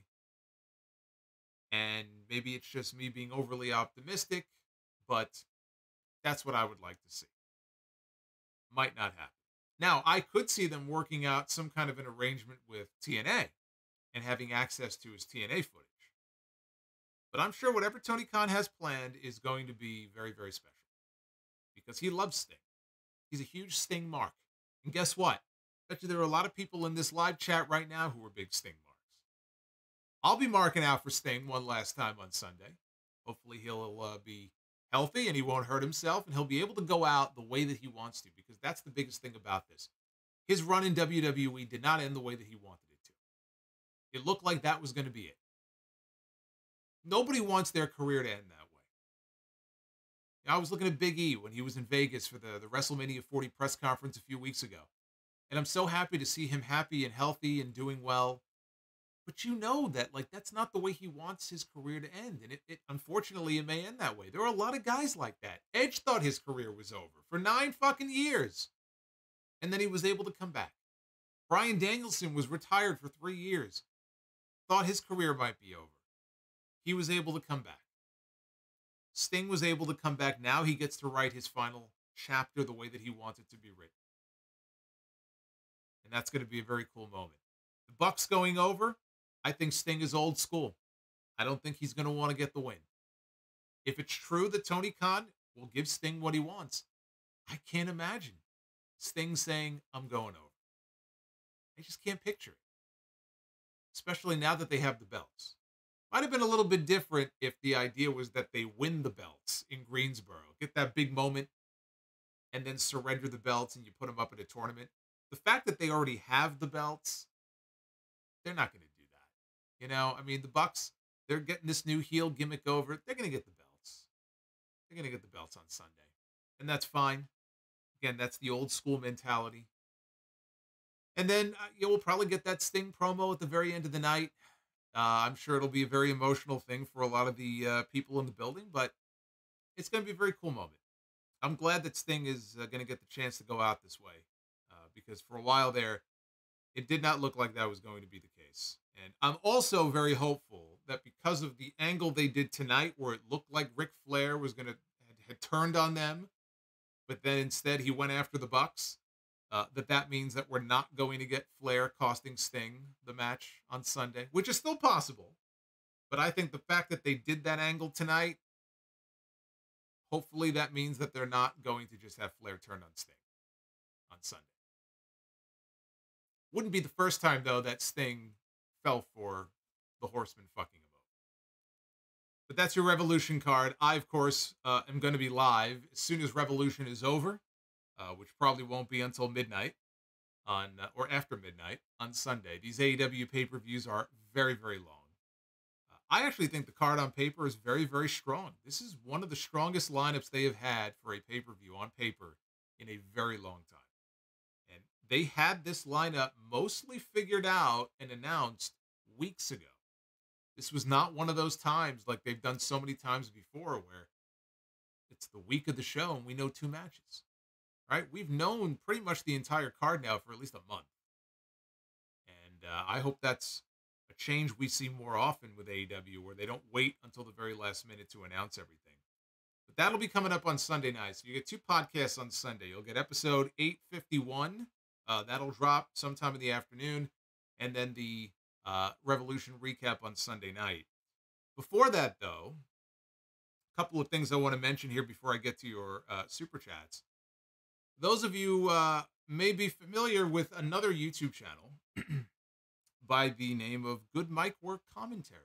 And maybe it's just me being overly optimistic, but that's what I would like to see might not happen. Now, I could see them working out some kind of an arrangement with TNA and having access to his TNA footage. But I'm sure whatever Tony Khan has planned is going to be very, very special because he loves Sting. He's a huge Sting mark. And guess what? I bet you there are a lot of people in this live chat right now who are big Sting. I'll be marking out for Sting one last time on Sunday. Hopefully, he'll uh, be healthy and he won't hurt himself and he'll be able to go out the way that he wants to because that's the biggest thing about this. His run in WWE did not end the way that he wanted it to. It looked like that was going to be it. Nobody wants their career to end that way. I was looking at Big E when he was in Vegas for the, the WrestleMania 40 press conference a few weeks ago. And I'm so happy to see him happy and healthy and doing well. But you know that like that's not the way he wants his career to end. And it, it unfortunately it may end that way. There are a lot of guys like that. Edge thought his career was over for nine fucking years. And then he was able to come back. bryan Danielson was retired for three years. Thought his career might be over. He was able to come back. Sting was able to come back. Now he gets to write his final chapter the way that he wants it to be written. And that's going to be a very cool moment. The Bucks going over, I think Sting is old school. I don't think he's going to want to get the win. If it's true that Tony Khan will give Sting what he wants, I can't imagine Sting saying, I'm going over. I just can't picture it. Especially now that they have the belts. Might have been a little bit different if the idea was that they win the belts in Greensboro, get that big moment, and then surrender the belts and you put them up at a tournament. The fact that they already have the belts, they're not going to. You know, I mean, the Bucks, they're getting this new heel gimmick over. They're going to get the belts. They're going to get the belts on Sunday. And that's fine. Again, that's the old school mentality. And then uh, you will probably get that Sting promo at the very end of the night. Uh, I'm sure it'll be a very emotional thing for a lot of the uh, people in the building, but it's going to be a very cool moment. I'm glad that Sting is uh, going to get the chance to go out this way uh, because for a while there, it did not look like that was going to be the case. And I'm also very hopeful that because of the angle they did tonight, where it looked like Ric Flair was going to had turned on them, but then instead he went after the Bucks uh, that that means that we're not going to get Flair costing Sting the match on Sunday, which is still possible. But I think the fact that they did that angle tonight, hopefully that means that they're not going to just have Flair turn on Sting on Sunday. Wouldn't be the first time though that Sting fell for the Horseman fucking over. But that's your Revolution card. I, of course, uh, am going to be live as soon as Revolution is over uh, which probably won't be until midnight on uh, or after midnight on Sunday. These AEW pay per views are very, very long. Uh, I actually think the card on paper is very, very strong. This is one of the strongest lineups they have had for a pay per view on paper in a very long time. And they had this lineup mostly figured out and announced weeks ago. This was not one of those times like they've done so many times before where it's the week of the show and we know two matches right? We've known pretty much the entire card now for at least a month. And uh, I hope that's a change we see more often with AEW, where they don't wait until the very last minute to announce everything. But that'll be coming up on Sunday night. So you get two podcasts on Sunday. You'll get episode 851. Uh, that'll drop sometime in the afternoon. And then the uh, Revolution recap on Sunday night. Before that, though, a couple of things I want to mention here before I get to your uh, super chats those of you uh, may be familiar with another YouTube channel [clears throat] by the name of Good Mic Work Commentaries.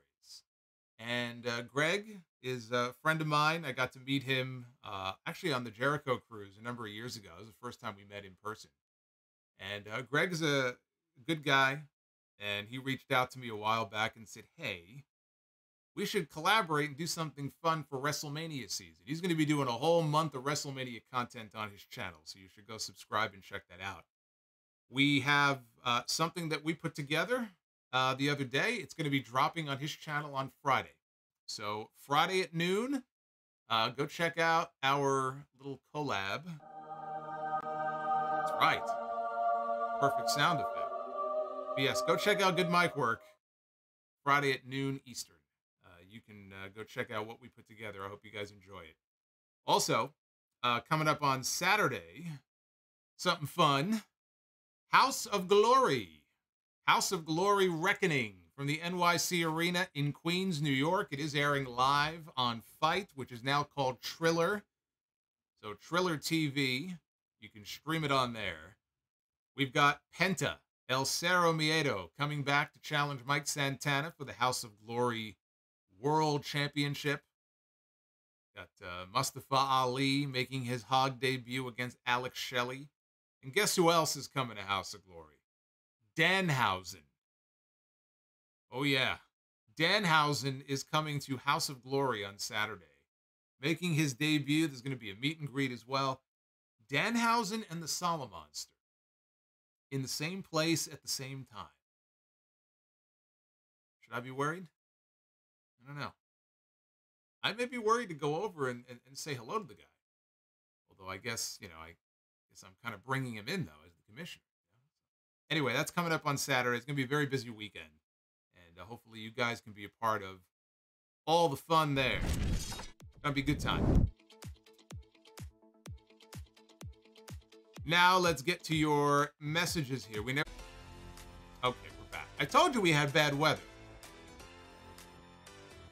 And uh, Greg is a friend of mine. I got to meet him uh, actually on the Jericho cruise a number of years ago. It was the first time we met in person. And uh, Greg is a good guy. And he reached out to me a while back and said, Hey, we should collaborate and do something fun for WrestleMania season. He's going to be doing a whole month of WrestleMania content on his channel, so you should go subscribe and check that out. We have uh, something that we put together uh, the other day. It's going to be dropping on his channel on Friday. So, Friday at noon, uh, go check out our little collab. That's right. Perfect sound effect. But yes, go check out Good Mic Work Friday at noon Eastern you can uh, go check out what we put together. I hope you guys enjoy it. Also, uh, coming up on Saturday, something fun House of Glory. House of Glory Reckoning from the NYC Arena in Queens, New York. It is airing live on FITE, which is now called Triller. So, Triller TV, you can stream it on there. We've got Penta, El Cero Miedo, coming back to challenge Mike Santana for the House of Glory World Championship. Got uh, Mustafa Ali making his hog debut against Alex Shelley. And guess who else is coming to House of Glory? Danhausen. Oh, yeah. Danhausen is coming to House of Glory on Saturday. Making his debut. There's going to be a meet and greet as well. Danhausen and the Solomonster in the same place at the same time. Should I be worried? I don't know. I may be worried to go over and, and, and say hello to the guy. Although I guess, you know, I guess I'm kind of bringing him in, though, as the commissioner. You know? anyway, that's coming up on Saturday. It's going to be a very busy weekend. And uh, hopefully you guys can be a part of all the fun there. It's going to be a good time. Now let's get to your messages here. We never. Okay, we're back. I told you we had bad weather.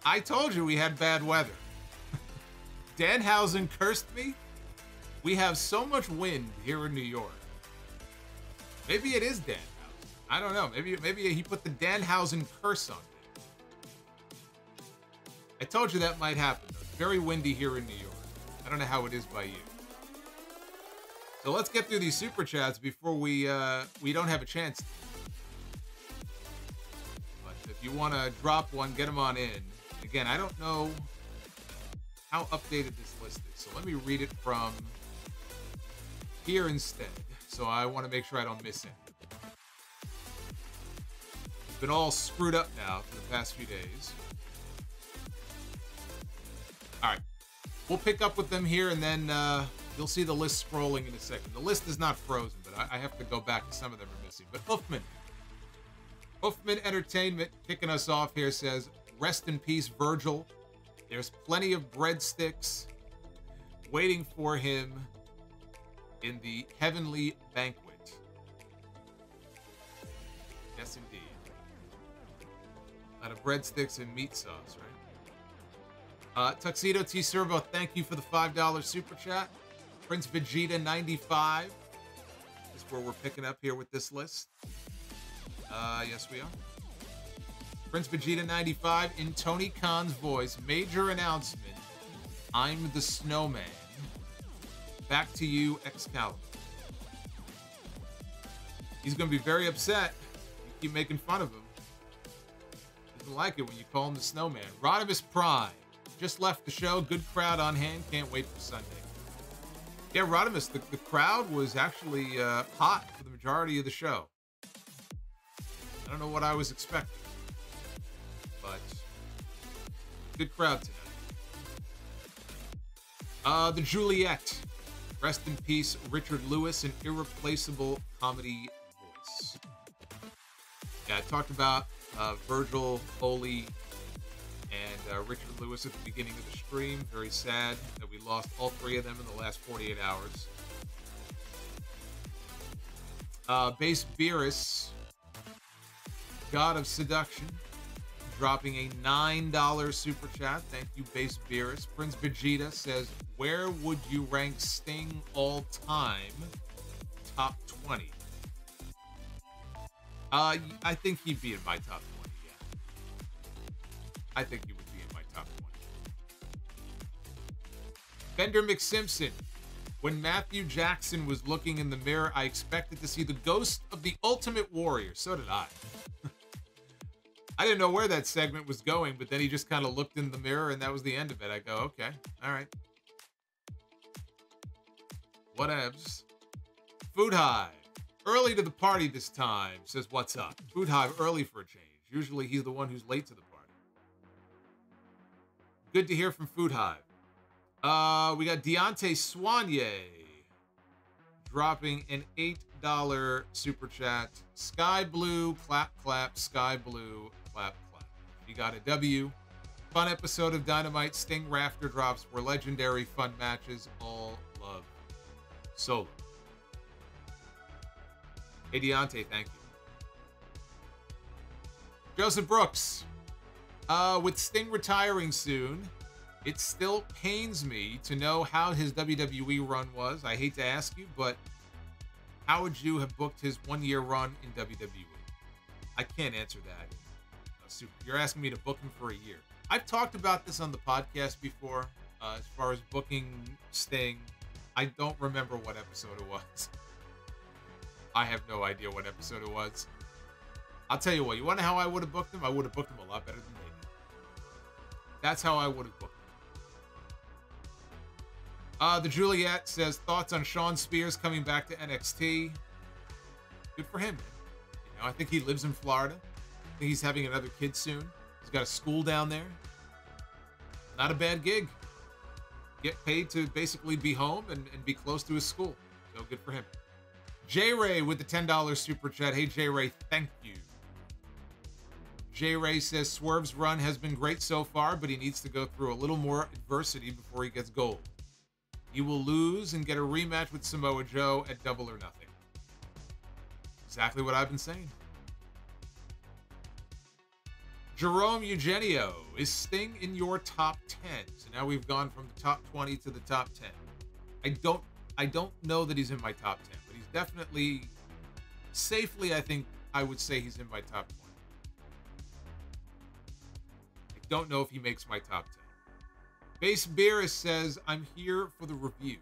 I told you we had bad weather. [laughs] Danhausen cursed me. We have so much wind here in New York. Maybe it is Danhausen. I don't know. Maybe maybe he put the Danhausen curse on me. I told you that might happen. Though. Very windy here in New York. I don't know how it is by you. So let's get through these super chats before we uh, we don't have a chance. But if you want to drop one, get them on in. Again, I don't know how updated this list is, so let me read it from here instead. So I want to make sure I don't miss it. It's been all screwed up now for the past few days. All right, we'll pick up with them here, and then uh, you'll see the list scrolling in a second. The list is not frozen, but I, I have to go back. to Some of them are missing. But Hoofman, Hoofman Entertainment kicking us off here says, "Rest in peace, Virgil." There's plenty of breadsticks waiting for him in the heavenly banquet. Yes, indeed. Lot of breadsticks and meat sauce, right? Uh, Tuxedo T Servo, thank you for the $5 super chat. Prince Vegeta 95 is where we're picking up here with this list. Uh, yes, we are. Prince Vegeta 95 in Tony Khan's voice. Major announcement. I'm the snowman. Back to you, Excalibur. He's going to be very upset. You keep making fun of him. Doesn't like it when you call him the snowman. Rodimus Prime. Just left the show. Good crowd on hand. Can't wait for Sunday. Yeah, Rodimus, the, the crowd was actually uh, hot for the majority of the show. I don't know what I was expecting but good crowd tonight. Uh, the Juliet. Rest in peace, Richard Lewis, an irreplaceable comedy voice. Yeah, I talked about uh, Virgil Foley and uh, Richard Lewis at the beginning of the stream. Very sad that we lost all three of them in the last 48 hours. Uh, Base Beerus, God of Seduction dropping a $9 super chat. Thank you, Base Beerus. Prince Vegeta says, Where would you rank Sting all time? Top 20. Uh, I think he'd be in my top 20, yeah. I think he would be in my top 20. Bender McSimpson. When Matthew Jackson was looking in the mirror, I expected to see the ghost of the Ultimate Warrior. So did I. [laughs] I didn't know where that segment was going, but then he just kind of looked in the mirror and that was the end of it. I go, okay, all right. Whatevs. Food Hive. Early to the party this time, says what's up. Food Hive early for a change. Usually he's the one who's late to the. Good to hear from Food Hive. Uh, we got Deontay Soignier dropping an $8 super chat. Skye Blue, clap, clap, Skye Blue, clap, clap. You got a W. Fun episode of Dynamite. Sting Rafter drops were legendary. Fun matches. All love. Solo. Hey, Deontay, thank you. Joseph Brooks. Uh, with Sting retiring soon, it still pains me to know how his WWE run was. I hate to ask you, but how would you have booked his one year run in WWE? I can't answer that. You're asking me to book him for a year. I've talked about this on the podcast before, uh, as far as booking Sting. I don't remember what episode it was. I have no idea what episode it was. I'll tell you what, you want to know how I would have booked him? I would have booked him a lot better than. That's how I would have booked him. Uh, the Juliet says thoughts on Shawn Spears coming back to NXT. Good for him. You know, I think he lives in Florida. I think he's having another kid soon. He's got a school down there. Not a bad gig. Get paid to basically be home and, and be close to his school. So good for him. J Ray with the $10 super chat. Hey, J Ray, thank you. J Ray says Swerve's run has been great so far, but he needs to go through a little more adversity before he gets gold. He will lose and get a rematch with Samoa Joe at double or nothing. Exactly what I've been saying. Jerome Eugenio, is Sting in your top 10? So now we've gone from the top 20 to the top 10. I don't I don't know that he's in my top 10, but he's definitely safely I think I would say he's in my top 20. Don't know if he makes my top 10. Base Beerus says, I'm here for the review.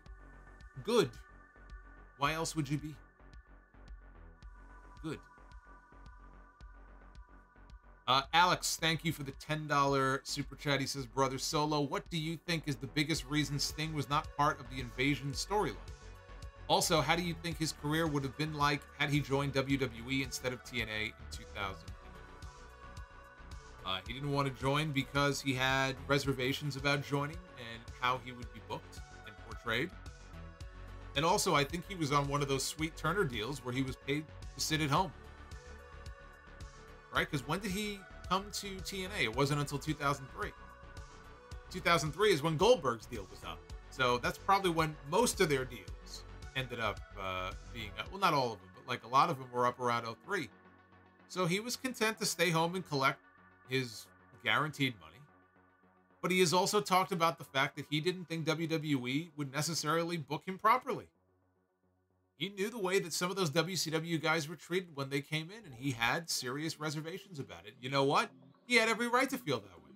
Good. Why else would you be? Good. Uh, Alex, thank you for the $10 super chat. He says, Brother Solo, what do you think is the biggest reason Sting was not part of the invasion storyline? Also, how do you think his career would have been like had he joined WWE instead of TNA in 2000? Uh, he didn't want to join because he had reservations about joining and how he would be booked and portrayed. And also, I think he was on one of those sweet Turner deals where he was paid to sit at home right? Because when did he come to TNA? It wasn't until 2003. 2003 is when Goldberg's deal was up. So that's probably when most of their deals ended up uh, being up. Well, not all of them, but like a lot of them were up around 03. So he was content to stay home and collect his guaranteed money. But he has also talked about the fact that he didn't think WWE would necessarily book him properly he knew the way that some of those WCW guys were treated when they came in, and he had serious reservations about it. You know what? He had every right to feel that way.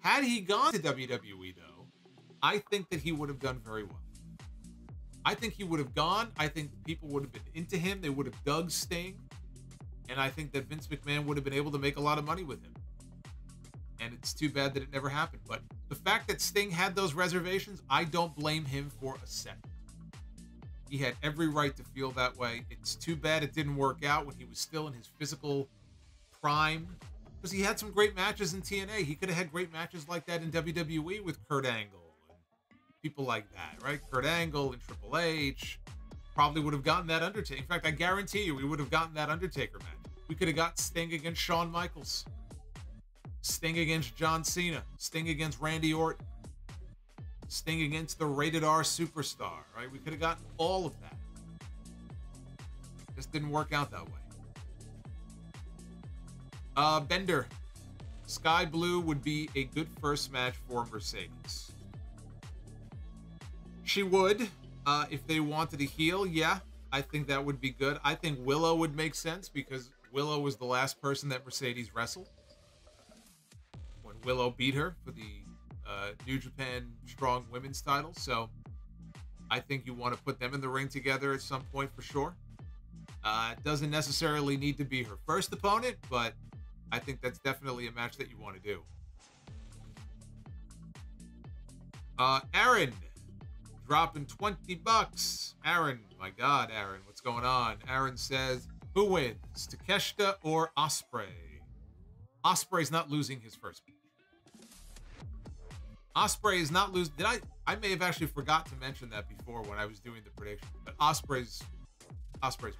Had he gone to WWE, though, I think that he would have done very well. I think he would have gone. I think people would have been into him. They would have dug Sting. And I think that Vince McMahon would have been able to make a lot of money with him. And it's too bad that it never happened. But the fact that Sting had those reservations, I don't blame him for a second. He had every right to feel that way. It's too bad it didn't work out when he was still in his physical prime. Because he had some great matches in TNA. He could have had great matches like that in WWE with Kurt Angle and people like that, right? Kurt Angle and Triple H. Probably would have gotten that Undertaker. In fact, I guarantee you we would have gotten that Undertaker match. We could have got Sting against Shawn Michaels. Sting against John Cena. Sting against Randy Orton. Sting against the rated R superstar, right? We could have gotten all of that. Just didn't work out that way. Uh, Bender. Skye Blue would be a good first match for Mercedes. She would. Uh, if they wanted to heel, yeah, I think that would be good. I think Willow would make sense because Willow was the last person that Mercedes wrestled. When Willow beat her for the uh, New Japan Strong Women's title. So I think you want to put them in the ring together at some point for sure. Uh, doesn't necessarily need to be her first opponent, but I think that's definitely a match that you want to do. Uh, Aaron dropping 20 bucks. Aaron, my God, Aaron, what's going on? Aaron says, who wins, Takeshita or Ospreay? Ospreay's not losing his first match. Ospreay is not losing. Did I? I may have actually forgot to mention that before when I was doing the prediction. But Ospreay's, Ospreay's.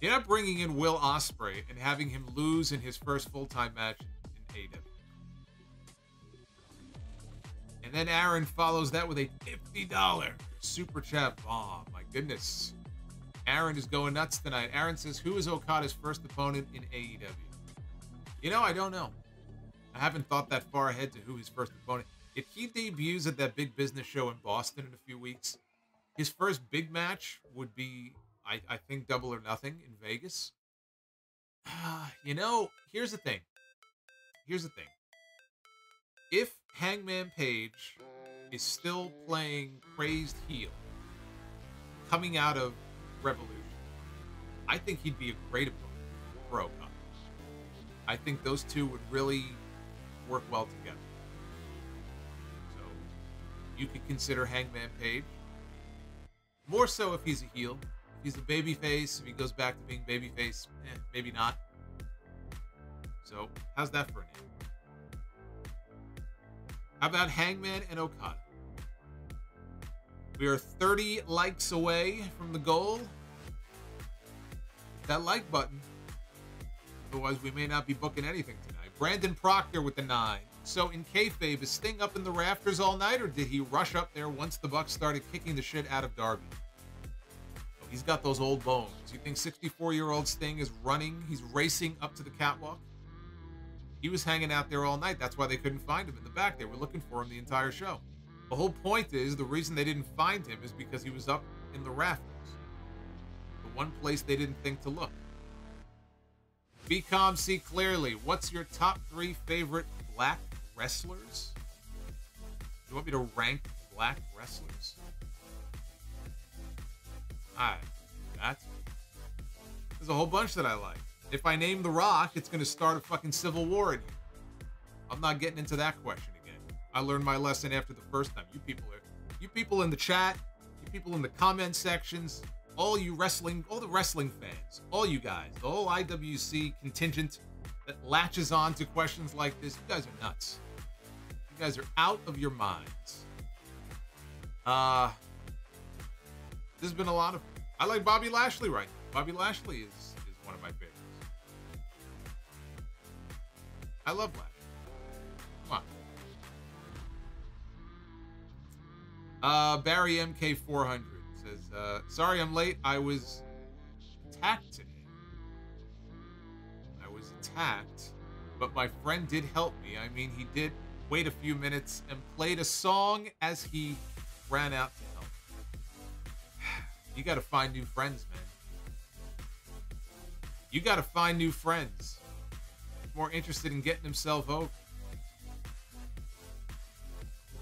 You're not bringing in Will Ospreay and having him lose in his first full time match in, in AEW. And then Aaron follows that with a $50 super chat bomb. My goodness. Aaron is going nuts tonight. Aaron says, Who is Okada's first opponent in AEW? You know, I don't know. I haven't thought that far ahead to who his first opponent. If he debuts at that big business show in Boston in a few weeks, his first big match would be, I, I think, Double or Nothing in Vegas. Ah, you know, here's the thing. Here's the thing. If Hangman Page is still playing crazed heel, coming out of Revolution, I think he'd be a great opponent for Okada. I think those two would really work well together. So you could consider Hangman Page. More so if he's a heel. If he's a babyface, if he goes back to being babyface, eh, maybe not. So how's that for a name? How about Hangman and Okada? We are 30 likes away from the goal. Hit that like button. Otherwise, we may not be booking anything tonight. Brandon Proctor with the nine. So in kayfabe, is Sting up in the rafters all night, or did he rush up there once the Bucks started kicking the shit out of Darby? Oh, he's got those old bones. You think 64-year-old Sting is running? He's racing up to the catwalk. He was hanging out there all night. That's why they couldn't find him in the back. They were looking for him the entire show. The whole point is the reason they didn't find him is because he was up in the rafters. The one place they didn't think to look. Be calm, see clearly. What's your top three favorite black wrestlers? You want me to rank black wrestlers? I that's there's a whole bunch that I like. If I name The Rock, it's gonna start a fucking civil war in here. I'm not getting into that question. I learned my lesson after the first time. You people are you people in the chat, you people in the comment sections, all you wrestling, all the wrestling fans, all you guys, the whole IWC contingent that latches on to questions like this, you guys are nuts. You guys are out of your minds. Uh this has been a lot of I like Bobby Lashley right now. Bobby Lashley is is one of my favorites. I love Lashley. Uh Barry MK400 says, uh, sorry I'm late. I was attacked today. I was attacked, but my friend did help me. I mean, he did wait a few minutes and played a song as he ran out to help. [sighs] You got to find new friends, man. You got to find new friends. More interested in getting himself over.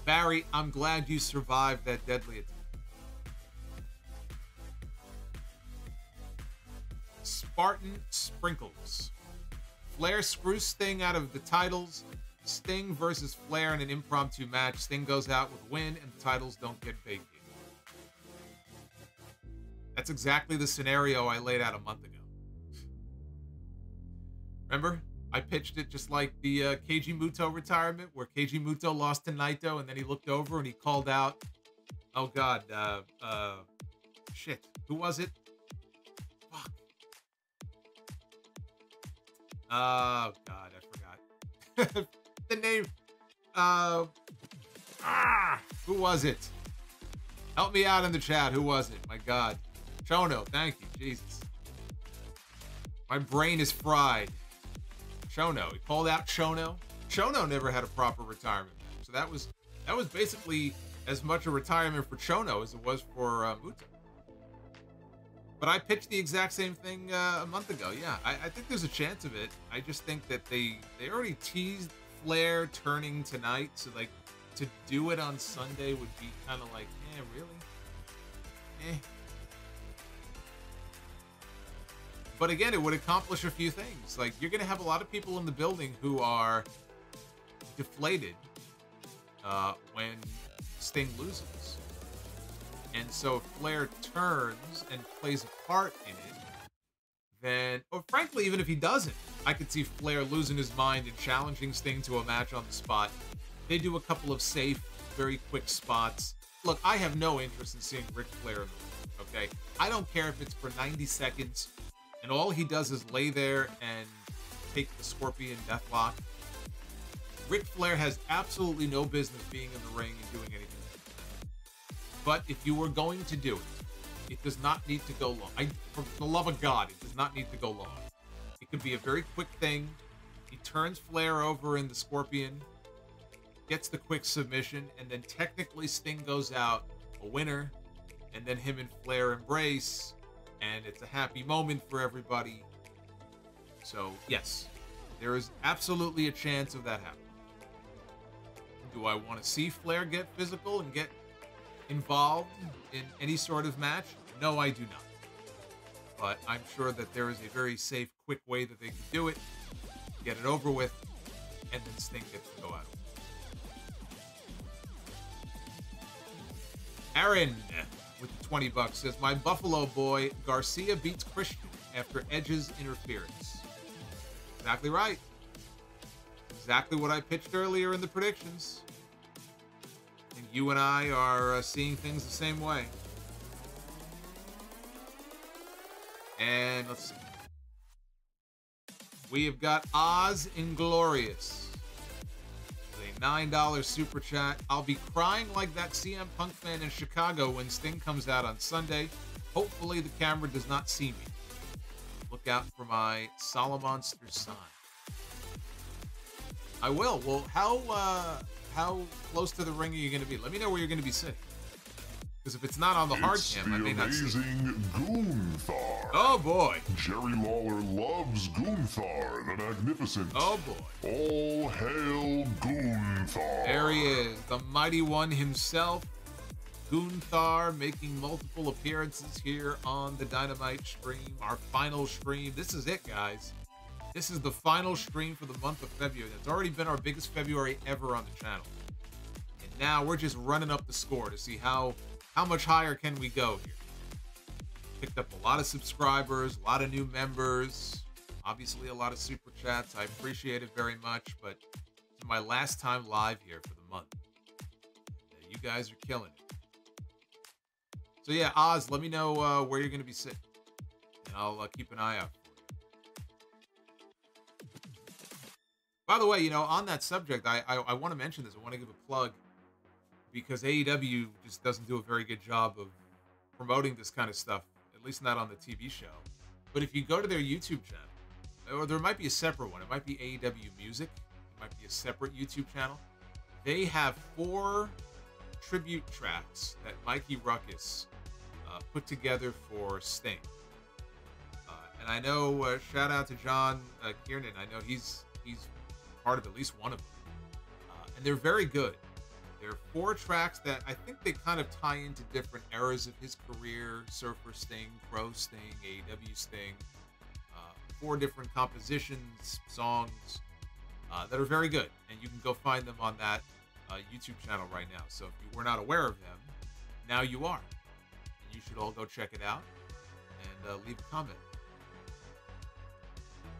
Barry, I'm glad you survived that deadly attack. Spartan Sprinkles. Flair screws Sting out of the titles. Sting versus Flair in an impromptu match. Sting goes out with a win, and the titles don't get vacated. That's exactly the scenario I laid out a month ago. Remember? I pitched it just like the uh, Keiji Muto retirement, where Keiji Muto lost to Naito, and then he looked over and he called out, "Oh God, uh, uh, shit, who was it? Fuck. Oh God, I forgot [laughs] the name. Uh, ah, who was it? Help me out in the chat. Who was it? My God, Chono. Thank you, Jesus. My brain is fried. Chono. He called out Chono. Chono never had a proper retirement match, so that was that was basically as much a retirement for Chono as it was for uh. But I pitched the exact same thing uh, a month ago. Yeah, I, I think there's a chance of it. I just think that they they already teased Flair turning tonight, so like to do it on Sunday would be kind of like, eh, really? Eh. But again, it would accomplish a few things. Like you're gonna have a lot of people in the building who are deflated uh, when Sting loses. And so if Flair turns and plays a part in it, then, or frankly, even if he doesn't, I could see Flair losing his mind and challenging Sting to a match on the spot. They do a couple of safe, very quick spots. Look, I have no interest in seeing Ric Flair in the ring, okay? I don't care if it's for 90 seconds and all he does is lay there and take the Scorpion Deathlock. Ric Flair has absolutely no business being in the ring and doing anything. But if you were going to do it, it does not need to go long. I, for the love of God, it does not need to go long. It could be a very quick thing. He turns Flair over in the Scorpion, gets the quick submission, and then technically Sting goes out a winner, and then him and Flair embrace, and it's a happy moment for everybody. So, yes, there is absolutely a chance of that happening. Do I want to see Flair get physical and get involved in any sort of match? No, I do not. But I'm sure that there is a very safe, quick way that they can do it, get it over with, and then Sting gets to go out. Aaron with the 20 bucks says, My Buffalo boy Garcia beats Christian after Edge's interference. Exactly right. Exactly what I pitched earlier in the predictions. And you and I are uh, seeing things the same way. And let's see. We have got Oz Inglorious. With A $9 super chat. I'll be crying like that CM Punk fan in Chicago when Sting comes out on Sunday. Hopefully the camera does not see me. Look out for my Solomonster sign. I will. Well, how uh, how close to the ring are you going to be? Let me know where you're going to be sitting. Because if it's not on the hard it's cam, the I may not see. amazing Goonthar. Oh boy. Jerry Lawler loves Goonthar the Magnificent. Oh boy. All hail Goonthar. There he is, the mighty one himself. Gunther making multiple appearances here on the Dynamite stream, our final stream. This is it, guys. This is the final stream for the month of February. It's already been our biggest February ever on the channel. And now we're just running up the score to see how how much higher can we go here. Picked up a lot of subscribers, a lot of new members, obviously a lot of super chats. I appreciate it very much, but it's my last time live here for the month. You guys are killing it. So yeah, Oz, let me know uh, where you're going to be sitting, and I'll uh, keep an eye out. By the way, you know, on that subject, I I, I want to mention this. I want to give a plug because AEW just doesn't do a very good job of promoting this kind of stuff, at least not on the TV show. But if you go to their YouTube channel, or there might be a separate one, it might be AEW Music, it might be a separate YouTube channel. They have four tribute tracks that Mikey Ruckus uh, put together for Sting. Uh, and I know, uh, shout out to John uh, Kiernan. I know he's he's part of at least one of them, uh, and they're very good. There are four tracks that I think they kind of tie into different eras of his career: Surfer Sting, Crow Sting, AEW Sting. Uh, four different compositions, songs uh, that are very good, and you can go find them on that uh, YouTube channel right now. So if you were not aware of them, now you are. And you should all go check it out and uh, leave a comment.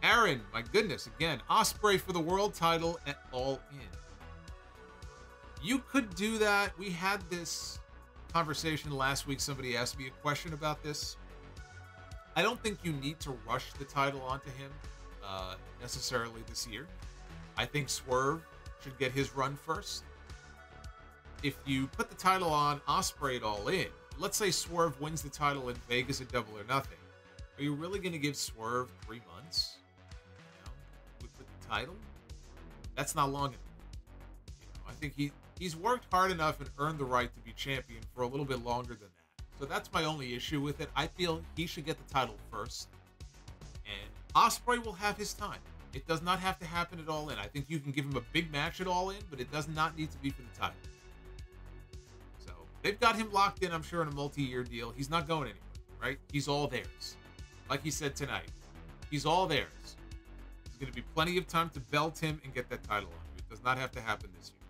Aaron, my goodness, again, Ospreay for the world title at All In. You could do that. We had this conversation last week. Somebody asked me a question about this. I don't think you need to rush the title onto him uh, necessarily this year. I think Swerve should get his run first. If you put the title on Ospreay it all in, let's say Swerve wins the title in Vegas at Double or Nothing, are you really going to give Swerve three months you know, with, the title? That's not long enough. You know, I think he he's worked hard enough and earned the right to be champion for a little bit longer than that. So that's my only issue with it. I feel he should get the title first, and Ospreay will have his time. It does not have to happen at all in. I think you can give him a big match at all in, but it does not need to be for the title. So they've got him locked in, I'm sure, in a multi-year deal. He's not going anywhere, right? He's all theirs. Like he said tonight, he's all theirs. There's going to be plenty of time to belt him and get that title on him. It does not have to happen this year.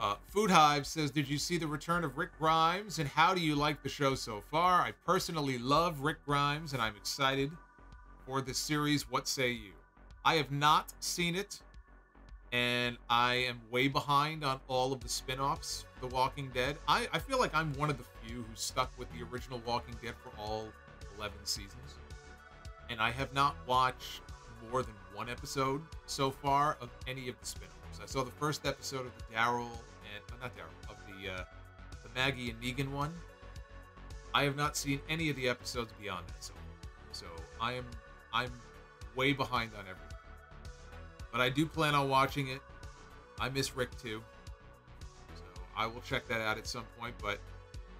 Uh, Food Hive says, Did you see the return of Rick Grimes and how do you like the show so far? I personally love Rick Grimes and I'm excited for the series. What say you? I have not seen it and I am way behind on all of the spin offs, The Walking Dead. I, I feel like I'm one of the few who stuck with the original Walking Dead for all 11 seasons. And I have not watched more than one episode so far of any of the spin offs. I saw the first episode of the Daryl not Daryl of the uh, the Maggie and Negan one. I have not seen any of the episodes beyond that so so I am I'm way behind on everything. But I do plan on watching it. I miss Rick too, so I will check that out at some point. But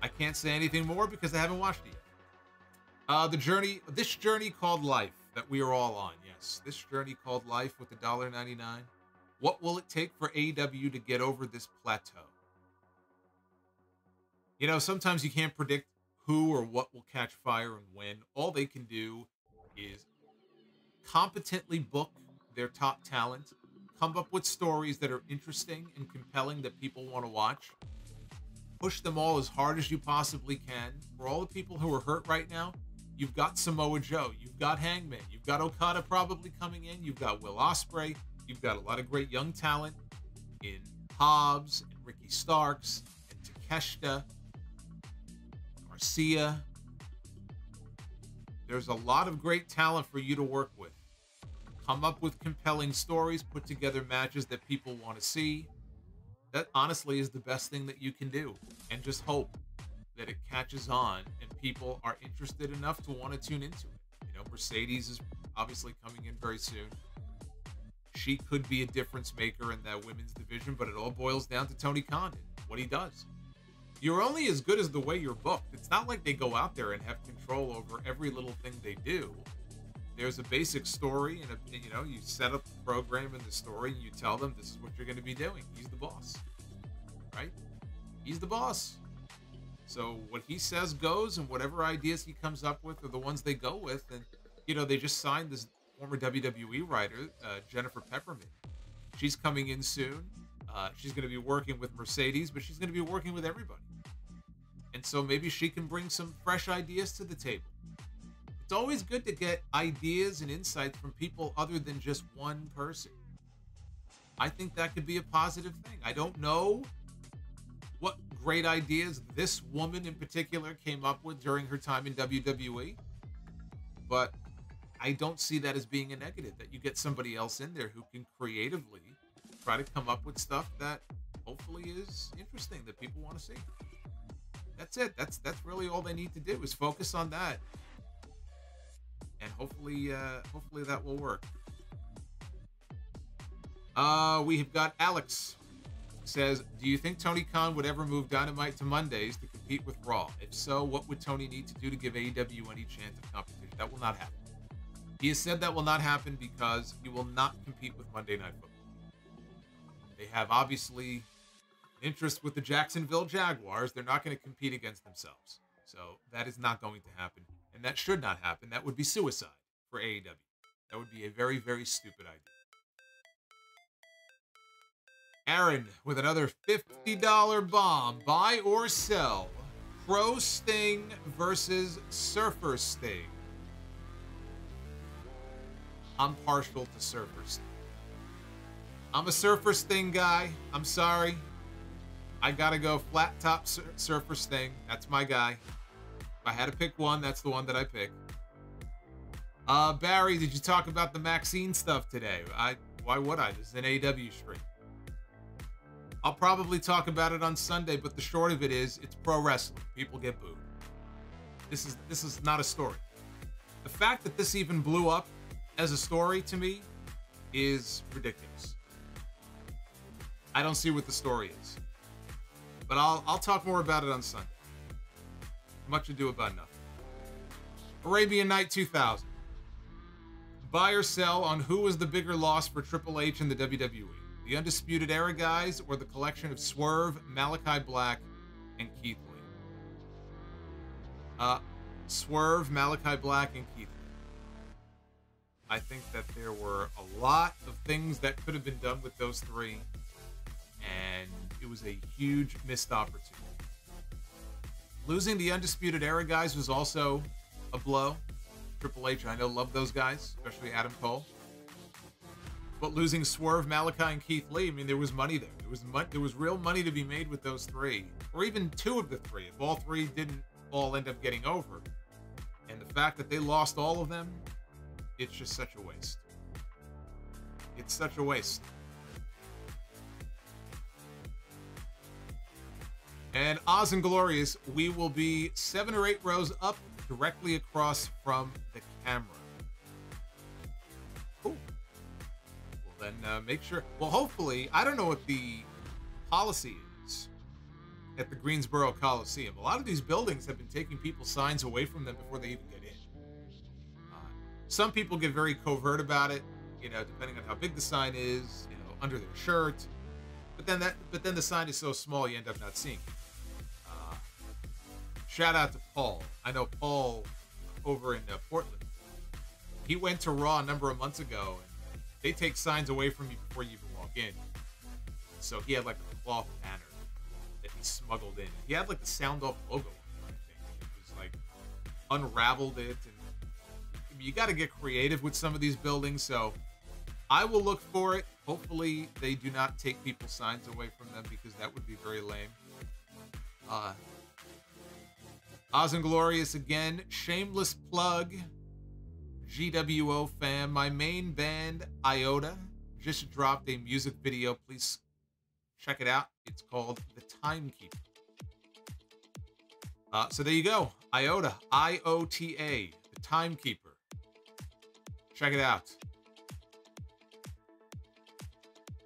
I can't say anything more because I haven't watched it yet. Uh, the journey, this journey called life that we are all on. Yes, this journey called life with the dollar ninety nine. What will it take for AEW to get over this plateau? You know, sometimes you can't predict who or what will catch fire and when. All they can do is competently book their top talent, come up with stories that are interesting and compelling that people want to watch, push them all as hard as you possibly can. For all the people who are hurt right now, you've got Samoa Joe, you've got Hangman, you've got Okada probably coming in, you've got Will Ospreay, You've got a lot of great young talent in Hobbs and Ricky Starks and Takeshita, Garcia. There's a lot of great talent for you to work with. Come up with compelling stories, put together matches that people want to see. That honestly is the best thing that you can do. And just hope that it catches on and people are interested enough to want to tune into it. You know, Mercedes is obviously coming in very soon. she could be a difference maker in that women's division, but it all boils down to Tony Khan and what he does. You're only as good as the way you're booked. It's not like they go out there and have control over every little thing they do. There's a basic story, and, a, you know, you set up the program and the story, and you tell them this is what you're going to be doing. He's the boss, right? He's the boss. So what he says goes, and whatever ideas he comes up with are the ones they go with. And you know, they just signed this former WWE writer, uh, Jennifer Pepperman. She's coming in soon. Uh, she's going to be working with Mercedes, but she's going to be working with everybody. And so maybe she can bring some fresh ideas to the table. It's always good to get ideas and insights from people other than just one person. I think that could be a positive thing. I don't know what great ideas this woman in particular came up with during her time in WWE, but I don't see that as being a negative. That you get somebody else in there who can creatively try to come up with stuff that hopefully is interesting that people want to see. That's it. That's that's really all they need to do is focus on that, and hopefully, uh, hopefully that will work. Uh, we have got Alex says, "Do you think Tony Khan would ever move Dynamite to Mondays to compete with Raw? If so, what would Tony need to do to give AEW any chance of competition? That will not happen. He has said that will not happen because he will not compete with Monday Night Football. They have obviously interest with the Jacksonville Jaguars. They're not going to compete against themselves. So that is not going to happen. And that should not happen. That would be suicide for AEW. That would be a very, very stupid idea. Aaron with another $50 bomb. Buy or sell. Crow Sting versus Surfer Sting. I'm partial to Surfer Sting. I'm a Surfer Sting guy. I'm sorry. I gotta go flat top sur- Surfer Sting. That's my guy. If I had to pick one, that's the one that I pick. Uh, Barry, did you talk about the Maxine stuff today? I why would I? This is an AW stream. I'll probably talk about it on Sunday, but the short of it is, it's pro wrestling. People get booed. This is this is not a story. The fact that this even blew up as a story to me is ridiculous. I don't see what the story is. But I'll I'll talk more about it on Sunday. Much ado about nothing. Arabian Night 2000. Buy or sell on who was the bigger loss for Triple H and the WWE. The Undisputed Era guys or the collection of Swerve, Malachi Black, and Keith Lee. Uh, Swerve, Malachi Black, and Keith Lee. I think that there were a lot of things that could have been done with those three, and it was a huge missed opportunity. Losing the Undisputed Era guys was also a blow. Triple H, I know, loved those guys, especially Adam Cole. But losing Swerve, Malachi, and Keith Lee, I mean, there was money there. There was mo- there was real money to be made with those three, or even two of the three. If all three didn't all end up getting over, and the fact that they lost all of them, it's just such a waste. It's such a waste. And Oz and Glorious, we will be seven or eight rows up directly across from the camera. Cool. Well, then uh, make sure. Well, hopefully, I don't know what the policy is at the Greensboro Coliseum. A lot of these buildings have been taking people's signs away from them before they even get in. Uh, some people get very covert about it, you know, depending on how big the sign is, you know, under their shirt. But then that, but then the sign is so small, you end up not seeing it. Shout out to Paul. I know Paul over in uh, Portland. He went to Raw a number of months ago, and they take signs away from you before you even walk in. So he had like a cloth banner that he smuggled in. He had like the sound off logo on it. It was like unraveled it, and I mean, you got to get creative with some of these buildings. So I will look for it. Hopefully, they do not take people's signs away from them because that would be very lame. Uh, Oz and Glorious again. Shameless plug. GWO fam. My main band, Iota, just dropped a music video. Please check it out. It's called The Timekeeper. Uh, so there you go. Iota. I O T A. The Timekeeper. Check it out.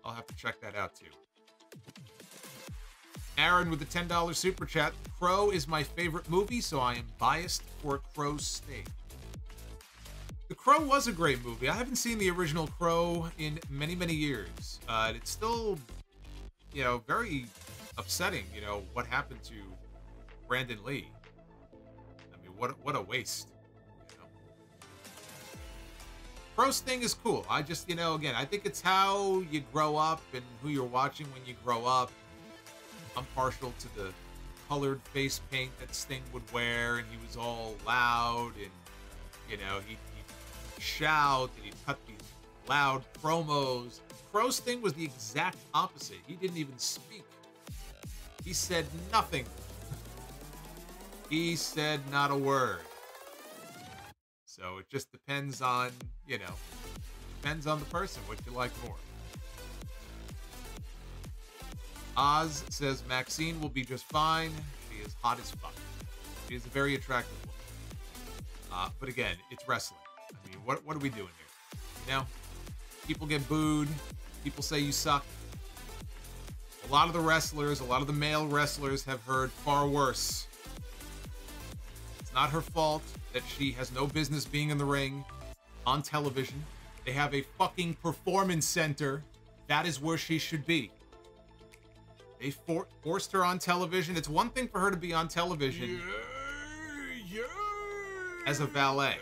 I'll have to check that out too. Aaron with the $10 super chat. Crow is my favorite movie, so I am biased for Crow Sting. The Crow was a great movie. I haven't seen the original Crow in many, many years. Uh, it's still, you know, very upsetting, you know, what happened to Brandon Lee. I mean, what, what a waste. Crow Sting is cool. I just, you know, again, I think it's how you grow up and who you're watching when you grow up. I'm partial to the colored face paint that Sting would wear, and he was all loud and, you know, he'd shout and he'd cut these loud promos. Crow Sting was the exact opposite. He didn't even speak. He said nothing. [laughs] he said not a word. So it just depends on, you know, depends on the person what you like more. Oz says Maxxine will be just fine. She is hot as fuck. She is a very attractive woman. Uh, but again, it's wrestling. I mean, what what are we doing here? You know, people get booed. People say you suck. A lot of the wrestlers, a lot of the male wrestlers have heard far worse. It's not her fault that she has no business being in the ring on television. They have a fucking performance center. That is where she should be. They for- forced her on television. It's one thing for her to be on television Yeah, yeah, as a valet.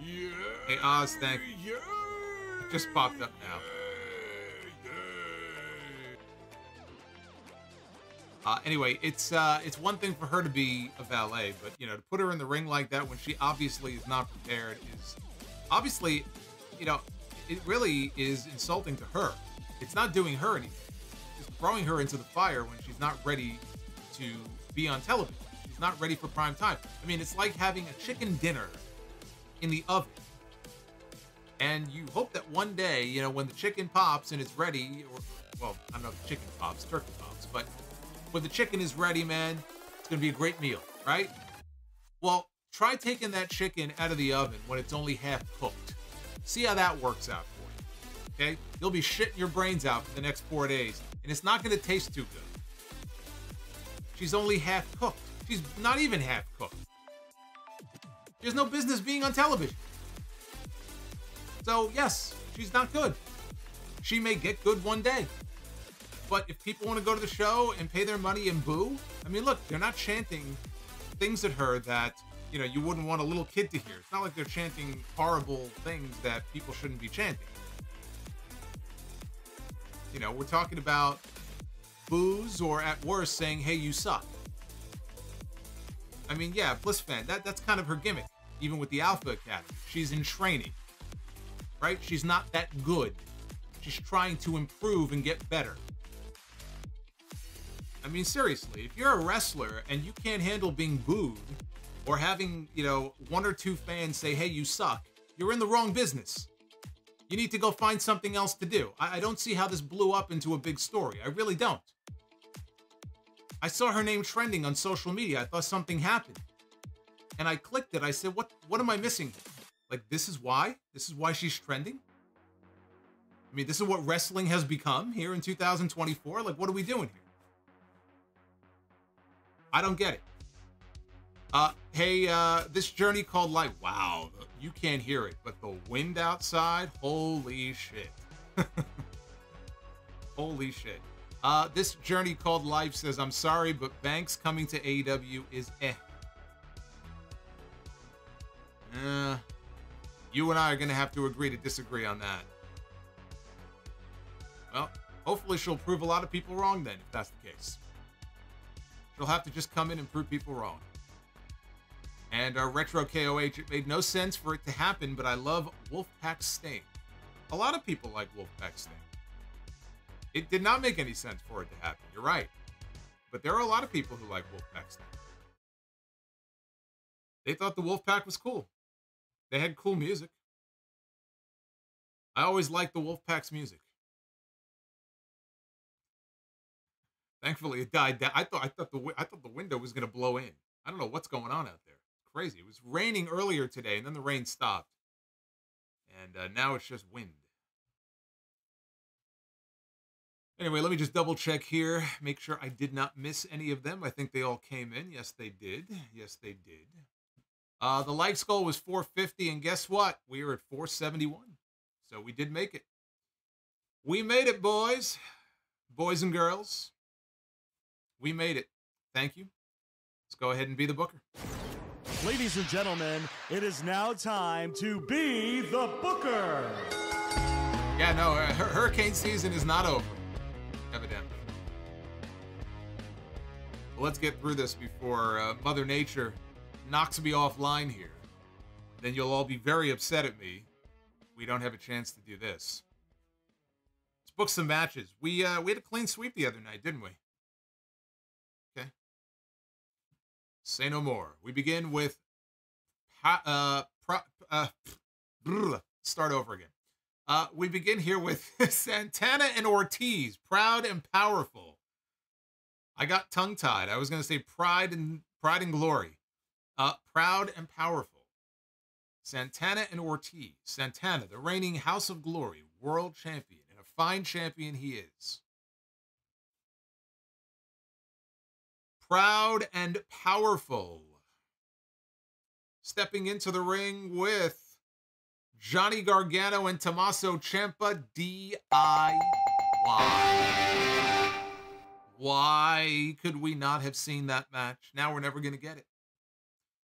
yeah, Hey, Oz, thank It just popped up now. yeah. Uh, anyway, it's uh, it's one thing for her to be a valet, but you know, to put her in the ring like that when she obviously is not prepared is obviously, you know, it really is insulting to her. It's not doing her anything. It's throwing her into the fire when she's not ready to be on television. She's not ready for prime time. I mean, it's like having a chicken dinner in the oven. And you hope that one day, you know, when the chicken pops and it's ready, or well, I don't know if chicken pops, turkey pops, but when the chicken is ready, man, it's gonna be a great meal, right? Well, try taking that chicken out of the oven when it's only half cooked. See how that works out for you. Okay? You'll be shitting your brains out for the next four days, and it's not gonna taste too good. She's only half cooked. She's not even half cooked. She has no business being on television. So, yes, she's not good. She may get good one day. But if people want to go to the show and pay their money and boo, I mean, look, they're not chanting things at her that, you know, you wouldn't want a little kid to hear. It's not like they're chanting horrible things that people shouldn't be chanting. You know, we're talking about boos or at worst saying, hey, you suck. I mean, yeah, Bliss fan, that, that's kind of her gimmick, even with the Alpha Academy. She's in training, right? She's not that good. She's trying to improve and get better. I mean, seriously, if you're a wrestler and you can't handle being booed or having, you know, one or two fans say, hey, you suck, you're in the wrong business. You need to go find something else to do. I, I don't see how this blew up into a big story. I really don't. I saw her name trending on social media. I thought something happened. And I clicked it. I said, what, what am I missing? Like, this is why? This is why she's trending? I mean, this is what wrestling has become here in 2024. Like, what are we doing here? I don't get it. Uh, hey, uh, this journey called life. Wow, you can't hear it, but the wind outside, holy shit. [laughs] holy shit. Uh, this journey called life says, I'm sorry, but Banks coming to AEW is eh. Uh, you and I are going to have to agree to disagree on that. Well, hopefully she'll prove a lot of people wrong then, if that's the case. She'll have to just come in and prove people wrong. And our retro KOH, it made no sense for it to happen, but I love Wolfpack Sting. A lot of people like Wolfpack Sting. It did not make any sense for it to happen. You're right. But there are a lot of people who like Wolfpack Sting. They thought the Wolfpack was cool. They had cool music. I always liked the Wolfpack's music. Thankfully, it died down. I thought I thought the I thought the window was gonna blow in. I don't know what's going on out there. Crazy. It was raining earlier today, and then the rain stopped. And uh, now it's just wind. Anyway, let me just double check here, make sure I did not miss any of them. I think they all came in. Yes, they did. Yes, they did. Uh, the like skull was 450, and guess what? We are at 471. So we did make it. We made it, boys, boys and girls. We made it. Thank you. Let's go ahead and be the booker. Ladies and gentlemen, it is now time to be the Booker. Yeah, no, uh, hur- hurricane season is not over, evidently. Well, let's get through this before uh, Mother Nature knocks me offline here. Then you'll all be very upset at me. We don't have a chance to do this. Let's book some matches. We uh, we had a clean sweep the other night, didn't we? Say no more. We begin with uh, pro- uh, brr, start over again. Uh, we begin here with [laughs] Santana and Ortiz, proud and powerful. I got tongue tied. I was going to say pride and pride and glory. Uh, proud and powerful. Santana and Ortiz. Santana, the reigning House of Glory world champion, and a fine champion he is. Proud and powerful. Stepping into the ring with Johnny Gargano and Tommaso Ciampa DIY. Why could we not have seen that match? Now we're never going to get it.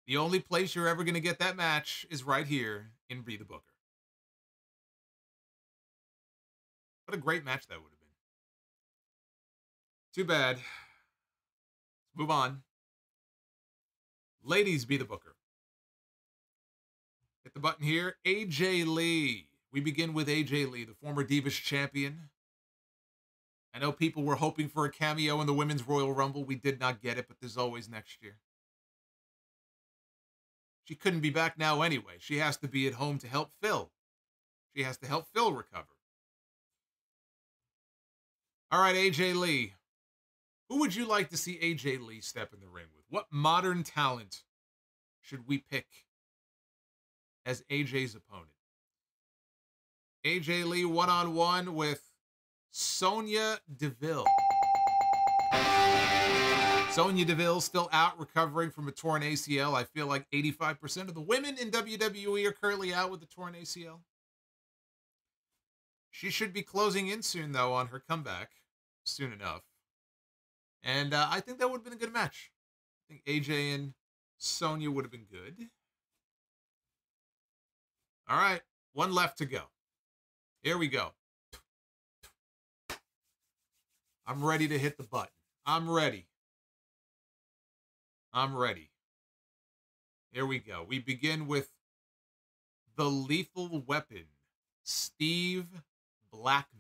The only place you're ever going to get that match is right here in Be the Booker. What a great match that would have been. Too bad. Move on. Ladies, Be the Booker. Hit the button here. AJ Lee. We begin with AJ Lee, the former Divas champion. I know people were hoping for a cameo in the Women's Royal Rumble. We did not get it, but there's always next year. She couldn't be back now anyway. She has to be at home to help Phil. She has to help Phil recover. All right, AJ Lee. Who would you like to see AJ Lee step in the ring with? What modern talent should we pick as AJ's opponent? AJ Lee one on one with Sonya Deville. Sonya Deville still out recovering from a torn ACL. I feel like 85% of the women in WWE are currently out with a torn ACL. She should be closing in soon, though, on her comeback soon enough. And uh, I think that would have been a good match. I think AJ and Sonya would have been good. All right, one left to go. Here we go. I'm ready to hit the button. I'm ready. I'm ready. Here we go. We begin with the lethal weapon, Steve Blackman.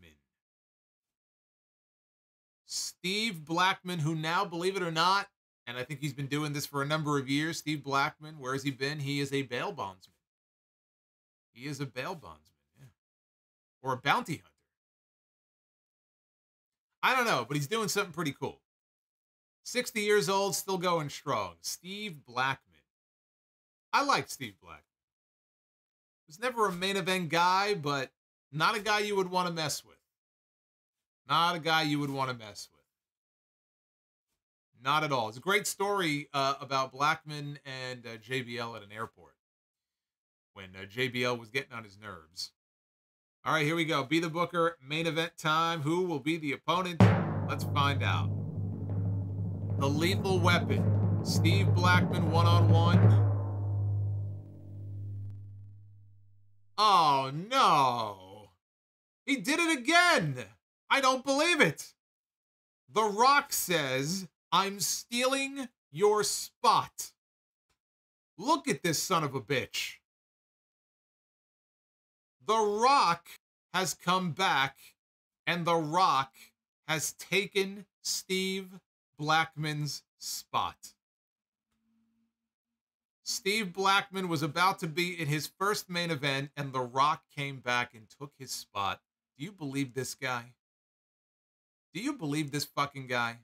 Steve Blackman, who now, believe it or not, and I think he's been doing this for a number of years. Steve Blackman, where has he been? He is a bail bondsman. He is a bail bondsman, yeah. Or a bounty hunter. I don't know, but he's doing something pretty cool. 60 years old, still going strong. Steve Blackman. I like Steve Blackman. Was never a main event guy, but not a guy you would want to mess with. Not a guy you would want to mess with. Not at all. It's a great story uh, about Blackman and uh, JBL at an airport when uh, JBL was getting on his nerves. All right, here we go. Be the Booker, main event time. Who will be the opponent? Let's find out. The Lethal Weapon, Steve Blackman one on one. Oh no! He did it again! I don't believe it! The Rock says, I'm stealing your spot. Look at this son of a bitch. The Rock has come back, and The Rock has taken Steve Blackman's spot. Steve Blackman was about to be in his first main event, and The Rock came back and took his spot. Do you believe this guy? Do you believe this fucking guy?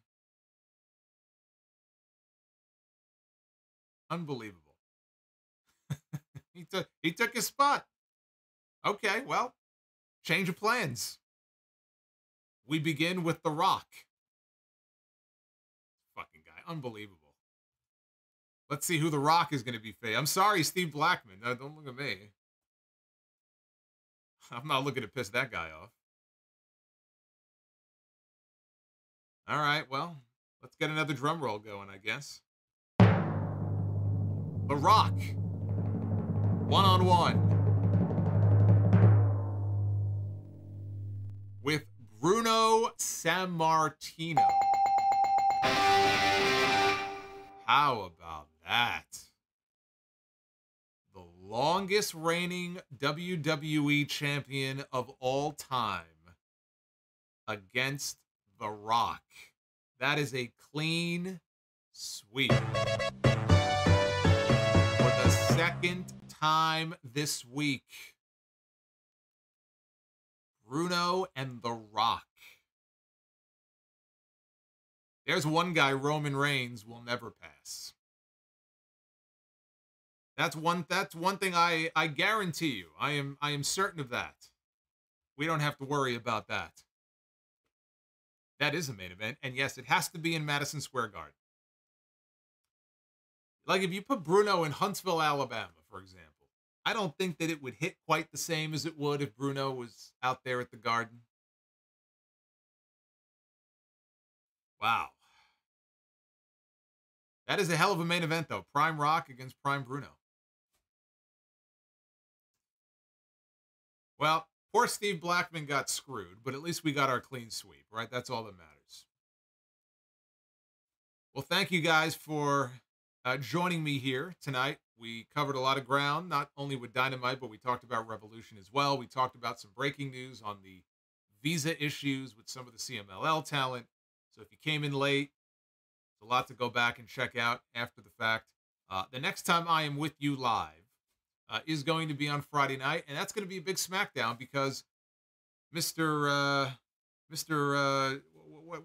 Unbelievable. [laughs] he took he took his spot. Okay, well, change of plans. We begin with The Rock. Fucking guy, unbelievable. Let's see who The Rock is going to be facing. I'm sorry, Steve Blackman. No, don't look at me. [laughs] I'm not looking to piss that guy off. All right, well, let's get another drum roll going, I guess. The Rock. One on one. With Bruno Sammartino. How about that? The longest reigning WWE champion of all time against The Rock. That is a clean sweep. For the second time this week, Bruno and The Rock. There's one guy Roman Reigns will never pass. That's one that's one thing I I guarantee you. I am I am certain of that. We don't have to worry about that. That is a main event and yes, it has to be in Madison Square Garden. Like if you put Bruno in Huntsville, Alabama, for example, I don't think that it would hit quite the same as it would if Bruno was out there at the Garden. Wow. That is a hell of a main event, though. Prime Rock against Prime Bruno. Well, poor Steve Blackman got screwed, but at least we got our clean sweep, right? That's all that matters. Well, thank you guys for uh, joining me here tonight. We covered a lot of ground, not only with Dynamite, but we talked about Revolution as well. We talked about some breaking news on the visa issues with some of the CMLL talent. So if you came in late, there's a lot to go back and check out after the fact. Uh, the next time I am with you live uh, is going to be on Friday night, and that's going to be a big SmackDown because Mr. Uh, Mr. Uh,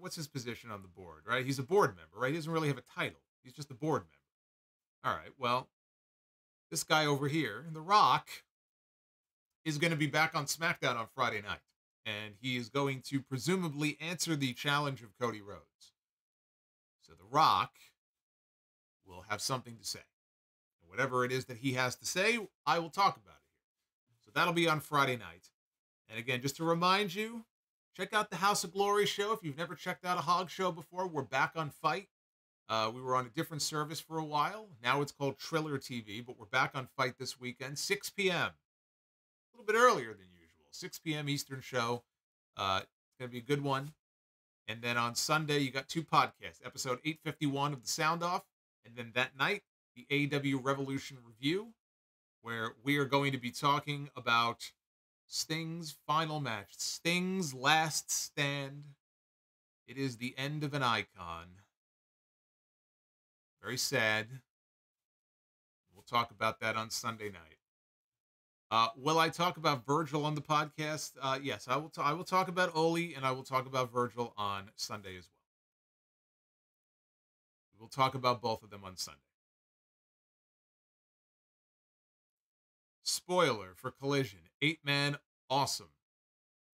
what's his position on the board, right? He's a board member, right? He doesn't really have a title. He's just a board member. All right. Well, this guy over here, The Rock, is going to be back on SmackDown on Friday night. And he is going to presumably answer the challenge of Cody Rhodes. So The Rock will have something to say. Whatever it is that he has to say, I will talk about it here. So that'll be on Friday night. And again, just to remind you, check out the House of Glory show. If you've never checked out a hog show before, we're back on FITE. Uh, we were on a different service for a while. Now it's called Triller TV, but we're back on FITE this weekend, 6 p.m. A little bit earlier than usual, 6 p.m. Eastern show. Uh, it's going to be a good one. And then on Sunday, you got two podcasts episode 851 of The Sound Off. And then that night, the AEW Revolution Review, where we are going to be talking about Sting's final match, Sting's last stand. It is the end of an icon. Very sad. We'll talk about that on Sunday night. Uh, will I talk about Virgil on the podcast? Uh, yes, I will. I will talk about Ole, and I will talk about Virgil on Sunday as well. We'll talk about both of them on Sunday. Spoiler for Collision: eight man, awesome.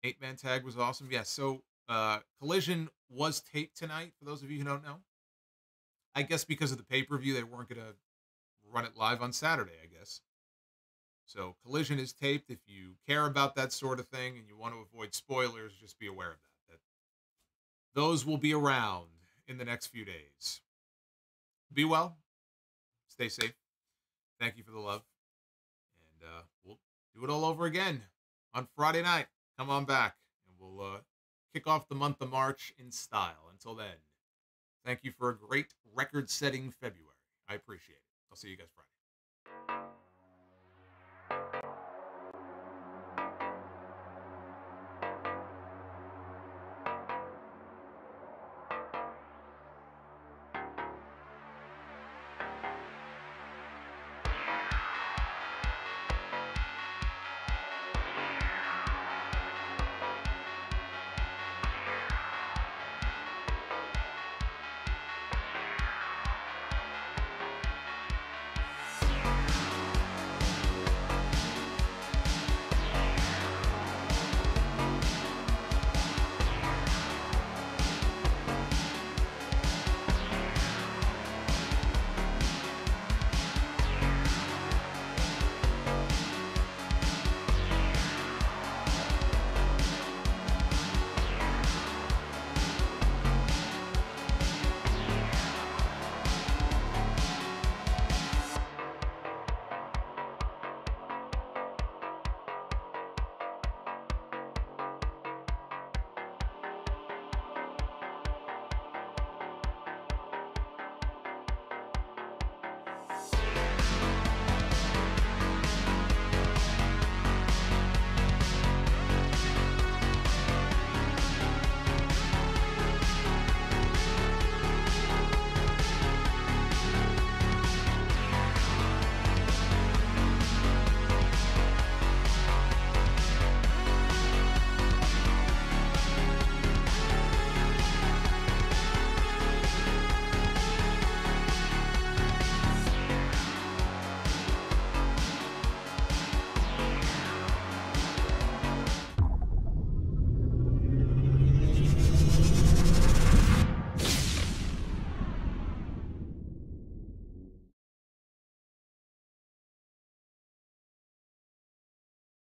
Eight man tag was awesome. Yes. So uh, Collision was taped tonight. For those of you who don't know, I guess because of the pay per view, they weren't going to run it live on Saturday, I guess. So Collision is taped. If you care about that sort of thing and you want to avoid spoilers, just be aware of that. That those will be around in the next few days. Be well. Stay safe. Thank you for the love. Uh, we'll do it all over again on Friday night. Come on back and we'll uh, kick off the month of March in style. Until then. Thank you for a great record setting February. I appreciate it. I'll see you guys Friday.